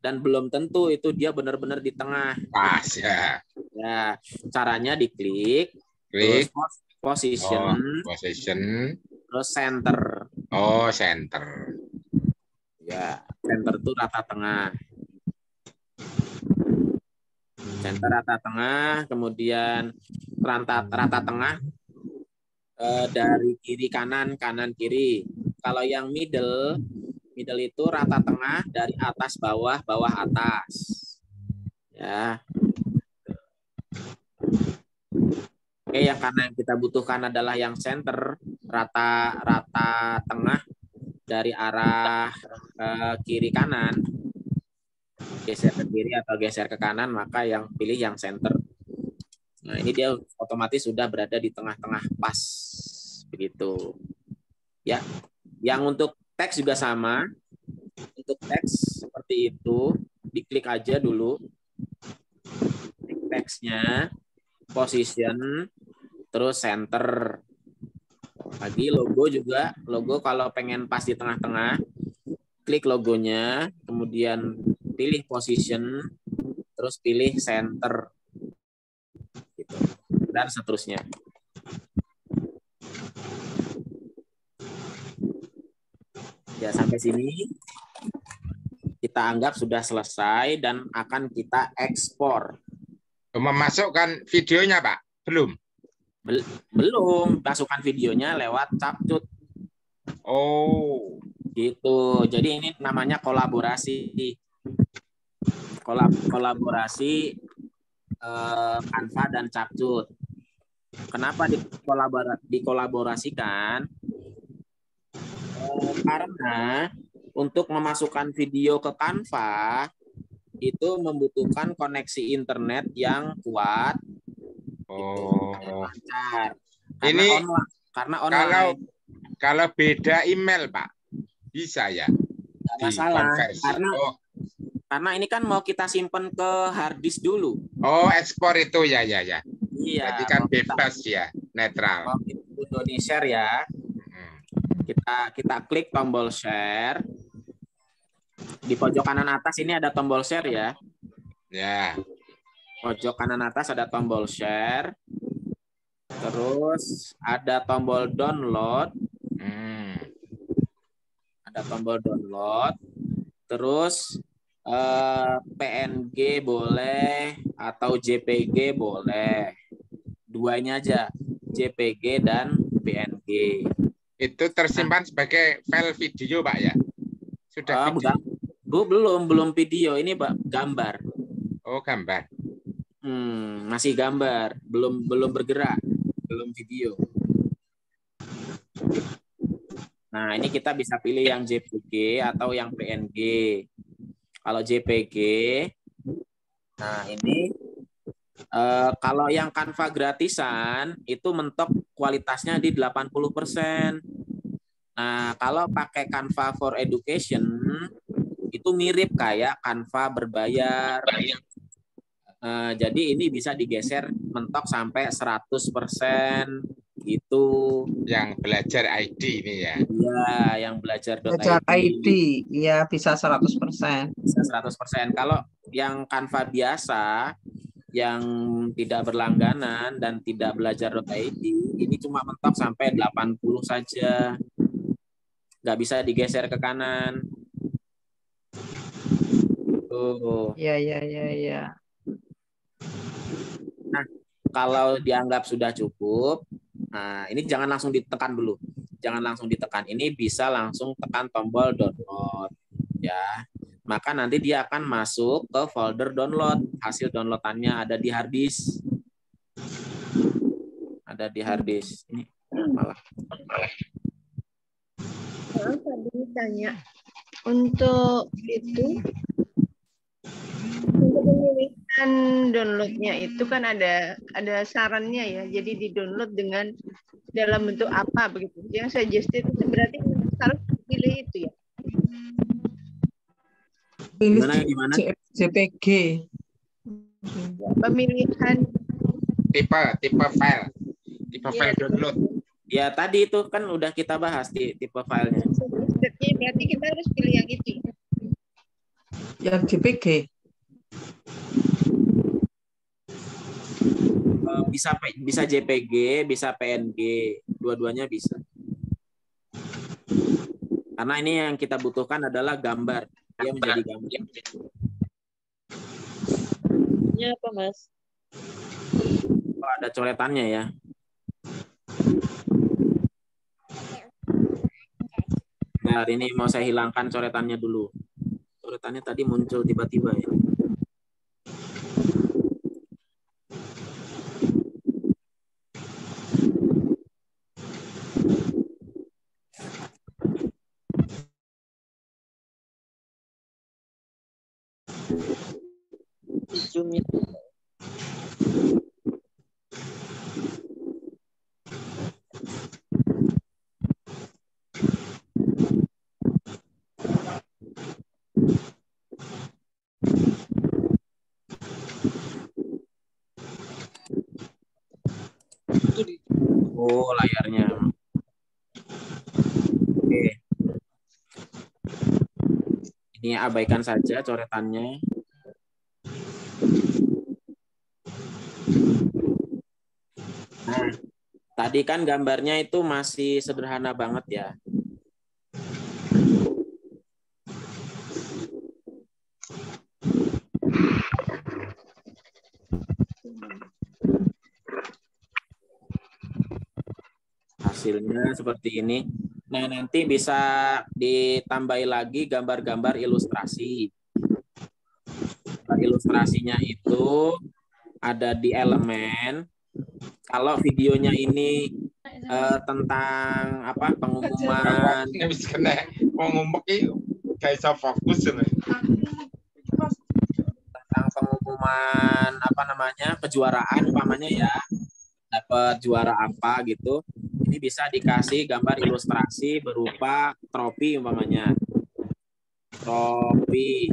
Dan belum tentu itu dia benar-benar di tengah. Pas ya. Ya, caranya diklik, Klik. terus pos- position, Oh, position. terus center. Oh, center. Ya, center itu rata tengah. Center rata tengah, kemudian rata rata tengah eh, dari kiri kanan kanan kiri. Kalau yang middle, middle itu rata tengah dari atas bawah bawah atas. Ya. Oke, yang karena yang kita butuhkan adalah yang center rata rata tengah dari arah eh, kiri kanan geser ke kiri atau geser ke kanan maka yang pilih yang center. Nah ini dia otomatis sudah berada di tengah-tengah pas. Begitu. Ya yang untuk teks juga sama. Untuk teks seperti itu diklik aja dulu. Teksnya position terus center. Lagi logo juga. Logo kalau pengen pas di tengah-tengah klik logonya. Kemudian pilih position terus pilih center. Gitu. Dan seterusnya. Ya sampai sini. Kita anggap sudah selesai dan akan kita ekspor. Memasukkan videonya, Pak? Belum. Bel- belum. Masukkan videonya lewat capcut. Oh, gitu. Jadi ini namanya kolaborasi Kolab kolaborasi eh, Canva dan capcut kenapa dikolabora dikolaborasikan Eh, karena untuk memasukkan video ke Canva itu membutuhkan koneksi internet yang kuat oh. lancar karena Ini online karena online Kalau kalau beda email, Pak, bisa ya? Nggak masalah Dikonversi. karena Oh, karena ini kan mau kita simpen ke hard disk dulu. Oh, ekspor itu. Ya, ya, ya. iya Berarti kan mau kita- bebas ya, netral. mau kita Indonesia ya. Kita kita klik tombol share. Di pojok kanan atas ini ada tombol share ya. Ya. pojok kanan atas ada tombol share. Terus ada tombol download. Hmm. ada tombol download. Terus eh, PNG boleh atau JPG boleh duanya aja JPG dan PNG Itu tersimpan sebagai file video, Pak ya? Sudah Ah, video. bukan. Bu, belum belum video ini Pak gambar Oh, gambar. Hmm, masih gambar, belum belum bergerak, belum video. Nah, ini kita bisa pilih yang JPG atau yang PNG. Kalau JPG, nah ini eh, kalau yang Canva gratisan itu mentok kualitasnya di 80%. Nah, kalau pakai Canva for Education itu mirip kayak Canva berbayar. Eh, jadi ini bisa digeser mentok sampai 100% gitu. Yang belajar ID ini ya. Iya, yang belajar Belajar ID, ya bisa 100%. bisa 100%. Kalau yang Canva biasa yang tidak berlangganan dan tidak belajar .id ini cuma mentok sampai 80 saja. Nggak bisa digeser ke kanan. Tuh. Ya, ya, ya, ya. Nah, kalau dianggap sudah cukup, nah ini jangan langsung ditekan dulu. Jangan langsung ditekan. Ini bisa langsung tekan tombol download ya. Maka nanti dia akan masuk ke folder download. Hasil downloadannya ada di hard disk. Ada di hard disk. Ini malah Maaf, tadi tanya untuk itu untuk pemilihan downloadnya itu kan ada ada sarannya ya. Jadi di download dengan dalam bentuk apa begitu. Yang suggested itu berarti harus pilih itu ya. Pilih Gimana, gimana? JPG. Pemilihan tipe tipe file, tipe Iya. file download. Ya tadi itu kan udah kita bahas di tipe filenya. Jadi berarti kita harus pilih yang itu. Yang JPG. Eh, bisa bisa JPG, bisa PNG, dua-duanya bisa. Karena ini yang kita butuhkan adalah gambar. Dia menjadi gambar. Ini apa, Mas? Oh, ada coretannya ya. Nah, ini mau saya hilangkan coretannya dulu. Coretannya tadi muncul tiba-tiba ya. Oh, layarnya. Oke. Ini abaikan saja coretannya. Tadi kan gambarnya itu masih sederhana banget ya. Hasilnya seperti ini. Nah, nanti bisa ditambahi lagi gambar-gambar ilustrasi. Ilustrasinya itu ada di elemen. Kalau videonya ini eh, tentang apa pengumuman. Ini bisa kena fokus ini. tentang pengumuman apa namanya kejuaraan umpamanya ya. Dapat juara apa gitu. Ini bisa dikasih gambar ilustrasi berupa trofi umpamanya. Trofi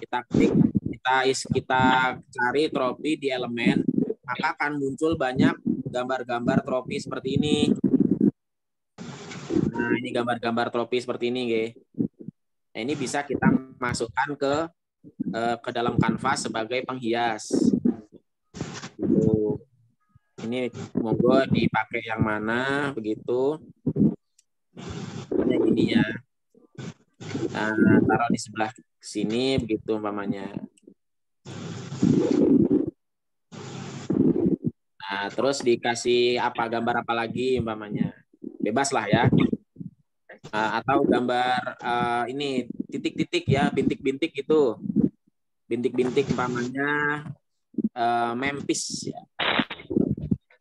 kita klik kita is kita cari trofi di elemen maka akan muncul banyak gambar-gambar trofi seperti ini nah ini gambar-gambar trofi seperti ini. Nah, ini bisa kita masukkan ke eh, ke dalam kanvas sebagai penghias. Gitu. Ini monggo dipakai yang mana begitu. Ini ya. Nah, taruh di sebelah sini begitu umpamanya. Nah, terus dikasih apa gambar apa lagi umpamanya. Bebas lah ya. Nah, atau gambar eh, ini titik-titik ya, bintik-bintik itu. Bintik-bintik umpamanya eh, Memphis ya.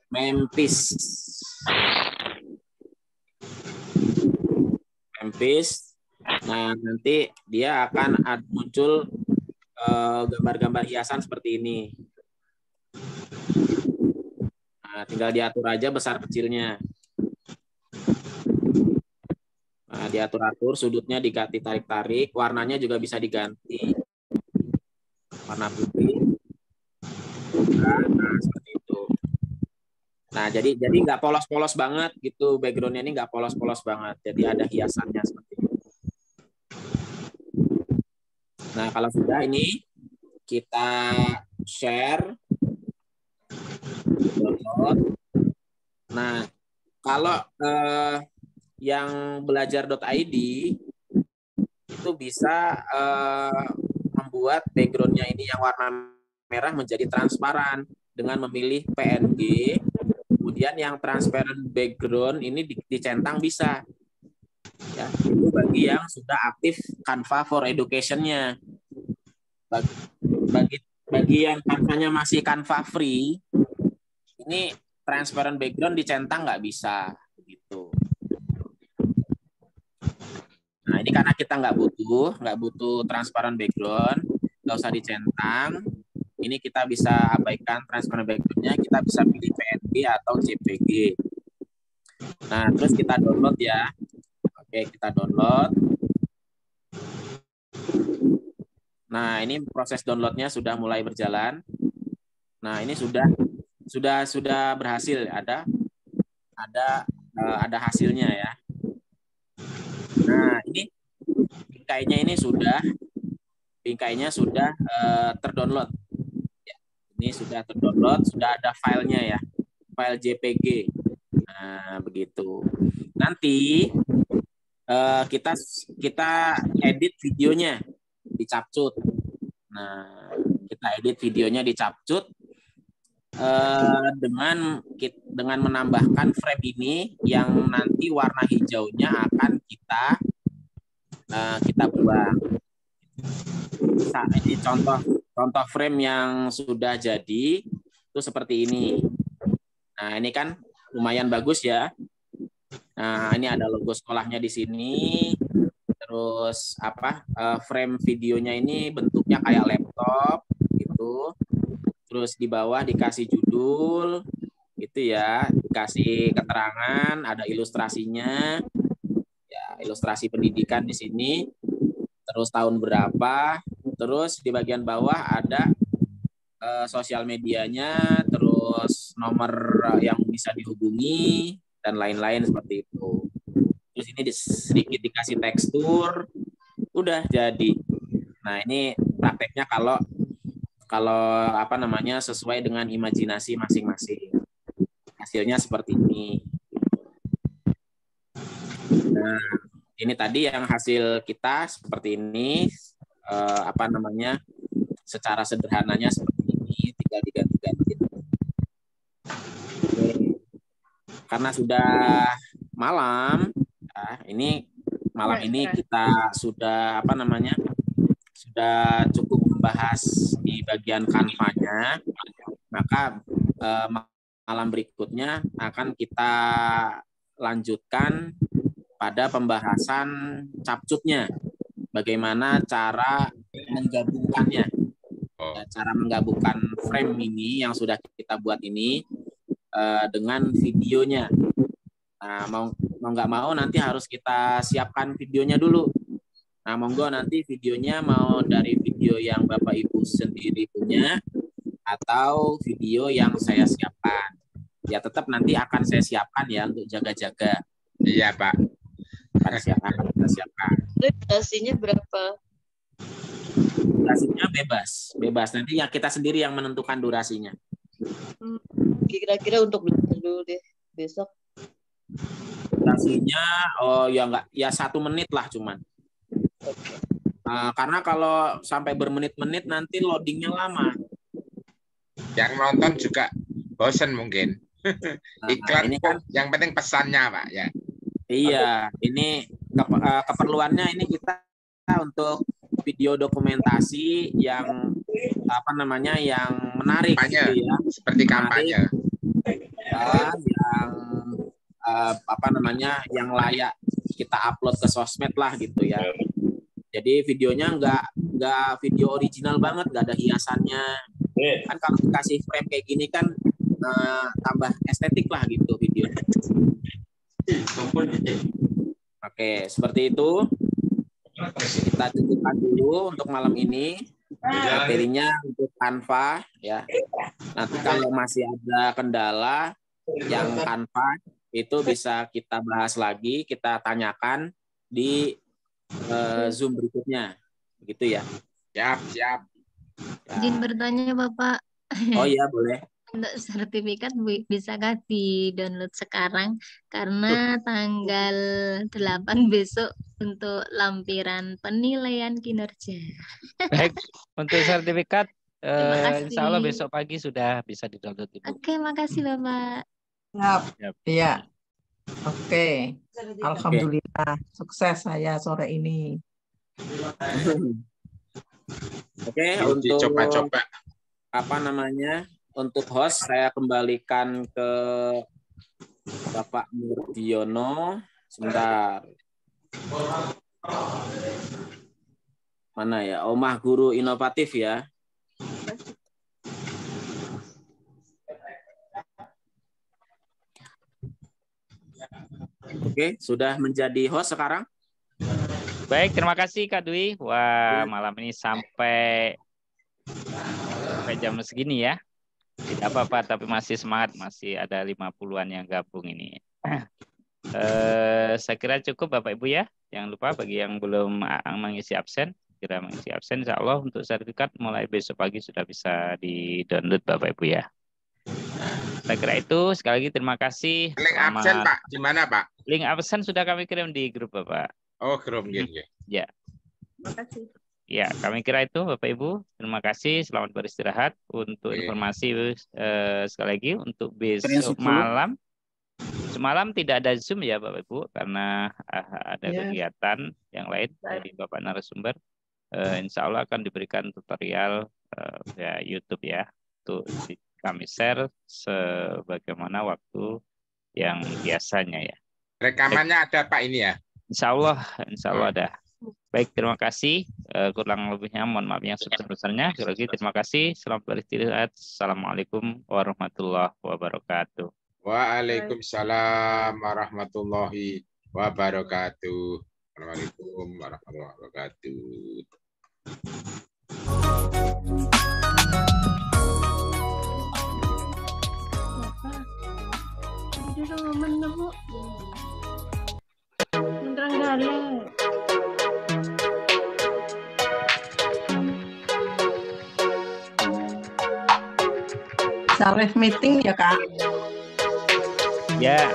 Memphis. Memphis. Nah, nanti dia akan muncul eh, gambar-gambar hiasan seperti ini. Nah, tinggal diatur aja besar kecilnya. Nah, diatur-atur, sudutnya diganti tarik-tarik, warnanya juga bisa diganti. Warna putih. Nah, nah, seperti itu. Nah, jadi jadi nggak polos-polos banget gitu, backgroundnya ini nggak polos-polos banget. Jadi ada hiasannya seperti itu. Nah, kalau sudah ini kita share. Nah, kalau eh, yang belajar.id itu bisa eh, membuat backgroundnya ini yang warna merah menjadi transparan dengan memilih PNG. Kemudian yang transparent background ini di- dicentang bisa. Ya, itu bagi yang sudah aktif Canva for Education-nya. Bagi, bagi bagi yang Canva-nya masih Canva free, ini transparent background dicentang nggak bisa gitu. Nah ini karena kita nggak butuh, nggak butuh transparent background, nggak usah dicentang. Ini kita bisa abaikan transparent backgroundnya, kita bisa pilih PNG atau JPG. Nah terus kita download ya. Oke kita download. Nah ini proses downloadnya sudah mulai berjalan. Nah, ini sudah sudah sudah berhasil ada ada eh, ada hasilnya ya. Nah, ini bingkainya ini sudah bingkainya sudah eh, terdownload. Ya, ini sudah terdownload, sudah ada filenya ya, file JPG. Nah, begitu. Nanti eh, kita kita edit videonya di Capcut. Nah, kita edit videonya di Capcut eh, dengan dengan menambahkan frame ini yang nanti warna hijaunya akan kita eh, kita. Nah, ini contoh contoh frame yang sudah jadi itu seperti ini. Nah, ini kan lumayan bagus ya. Nah, ini ada logo sekolahnya di sini. Terus apa? eh, frame videonya ini bentuknya kayak laptop gitu. Terus di bawah dikasih judul gitu ya, dikasih keterangan, ada ilustrasinya. Ya, ilustrasi pendidikan di sini. Terus tahun berapa? Terus di bagian bawah ada eh, sosial medianya, terus nomor yang bisa dihubungi dan lain-lain seperti itu. Terus ini di- sedikit dikasih tekstur, udah jadi. Nah ini prakteknya kalau kalau apa namanya sesuai dengan imajinasi masing-masing. Hasilnya seperti ini. Nah ini tadi yang hasil kita seperti ini eh, apa namanya secara sederhananya seperti ini tinggal diganti-ganti. Karena sudah malam, ya, ini malam ini kita sudah apa namanya sudah cukup membahas di bagian kanvanya, maka eh, malam berikutnya akan kita lanjutkan pada pembahasan capcutnya. Bagaimana cara menggabungkannya. Ya, Cara menggabungkan frame ini yang sudah kita buat ini eh, dengan videonya. Nah, mau mau nggak mau nanti harus kita siapkan videonya dulu. Nah, monggo nanti videonya mau dari video yang Bapak Ibu sendiri punya atau video yang saya siapkan. Ya tetap nanti akan saya siapkan ya untuk jaga-jaga. Iya, Pak. Akan siap- akan kita siapkan. Durasinya berapa? Durasinya bebas, bebas. Nanti yang kita sendiri yang menentukan durasinya. Hmm, Kira-kira untuk belajar dulu deh besok. Durasinya oh ya enggak ya satu menit lah cuman. Nah, karena kalau sampai bermenit-menit nanti loadingnya lama. Yang nonton juga bosen mungkin. Iklan Nah, ini kan yang penting pesannya, Pak, ya. Iya, ini ke- eh, keperluannya ini kita untuk video dokumentasi yang apa namanya yang menarik Kampanye, gitu ya. seperti Menarik, kampanye. ya, eh, apa namanya yang layak kita upload ke sosmed lah gitu ya. Jadi videonya nggak nggak video original banget, nggak ada hiasannya. Kan kalau dikasih frame kayak gini kan eh, tambah estetik lah gitu videonya. Oke, seperti itu. Kita cukupkan dulu untuk malam ini. Materinya untuk Canva ya. Nanti kalau masih ada kendala yang Canva itu bisa kita bahas lagi, kita tanyakan di eh, Zoom berikutnya. Begitu ya. Siap, siap. Izin bertanya Bapak, Oh iya, boleh. untuk sertifikat bi- bisakah di-download sekarang? Karena tanggal 8 besok untuk lampiran penilaian kinerja. Baik, untuk sertifikat kasih. insya Allah besok pagi sudah bisa di-download Ibu. Oke, makasih Bapak. Siap. Siap. Iya. Oke. Alhamdulillah sukses saya sore ini. Oke, Yuk, untuk dicoba-coba. apa namanya? Untuk host saya kembalikan ke Bapak Murdiono. Sebentar. Mana ya? Omah Guru Inovatif ya. Oke, sudah menjadi host sekarang? Baik, terima kasih Kak Dwi. Wah, malam ini sampai sampai jam segini ya. Tidak apa-apa, tapi masih semangat, masih ada 50-an yang gabung ini. Eh, saya kira cukup Bapak Ibu ya. Jangan lupa bagi yang belum ah, mengisi absen, kira mengisi absen insya Allah untuk sertifikat mulai besok pagi sudah bisa di-download Bapak Ibu ya. Saya kira itu sekali lagi terima kasih. Link absen Selamat- Pak, di mana Pak? Link absen sudah kami kirim di grup Bapak. Oh, grup nggih. Ya. Makasih. Ya, kami kira itu Bapak Ibu. Terima kasih. Selamat beristirahat. Untuk Oke. informasi eh, sekali lagi untuk besok malam. Semalam tidak ada Zoom ya Bapak Ibu karena ah, ada Ya. kegiatan yang lain dari Bapak narasumber. Eh, insya Allah akan diberikan tutorial eh, via YouTube ya untuk kami share sebagaimana waktu yang biasanya ya. Rekamannya ada Pak ini ya. Insya Allah, insya Allah ada. Baik, terima kasih. Eh, kurang lebihnya mohon maaf yang sebesar-besarnya. Sekali lagi terima kasih. Selamat beristirahat. Assalamualaikum warahmatullahi wabarakatuh. Waalaikumsalam warahmatullahi wabarakatuh. Assalamualaikum warahmatullahi wabarakatuh. Di roman na po. Entrang galing. Bisa live meeting ya kak? Ya,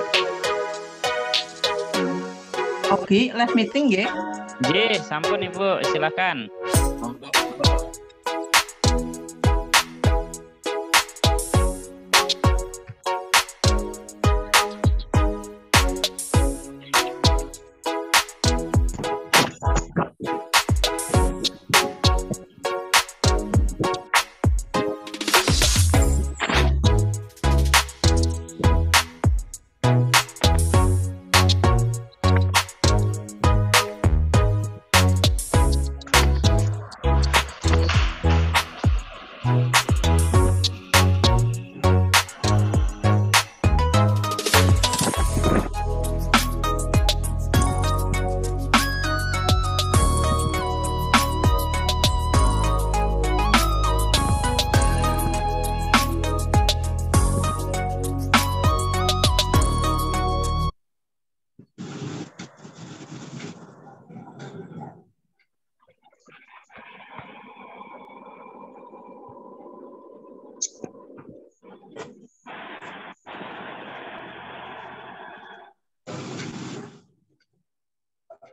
Oke, live meeting ya? J, sampun Ibu, silakan.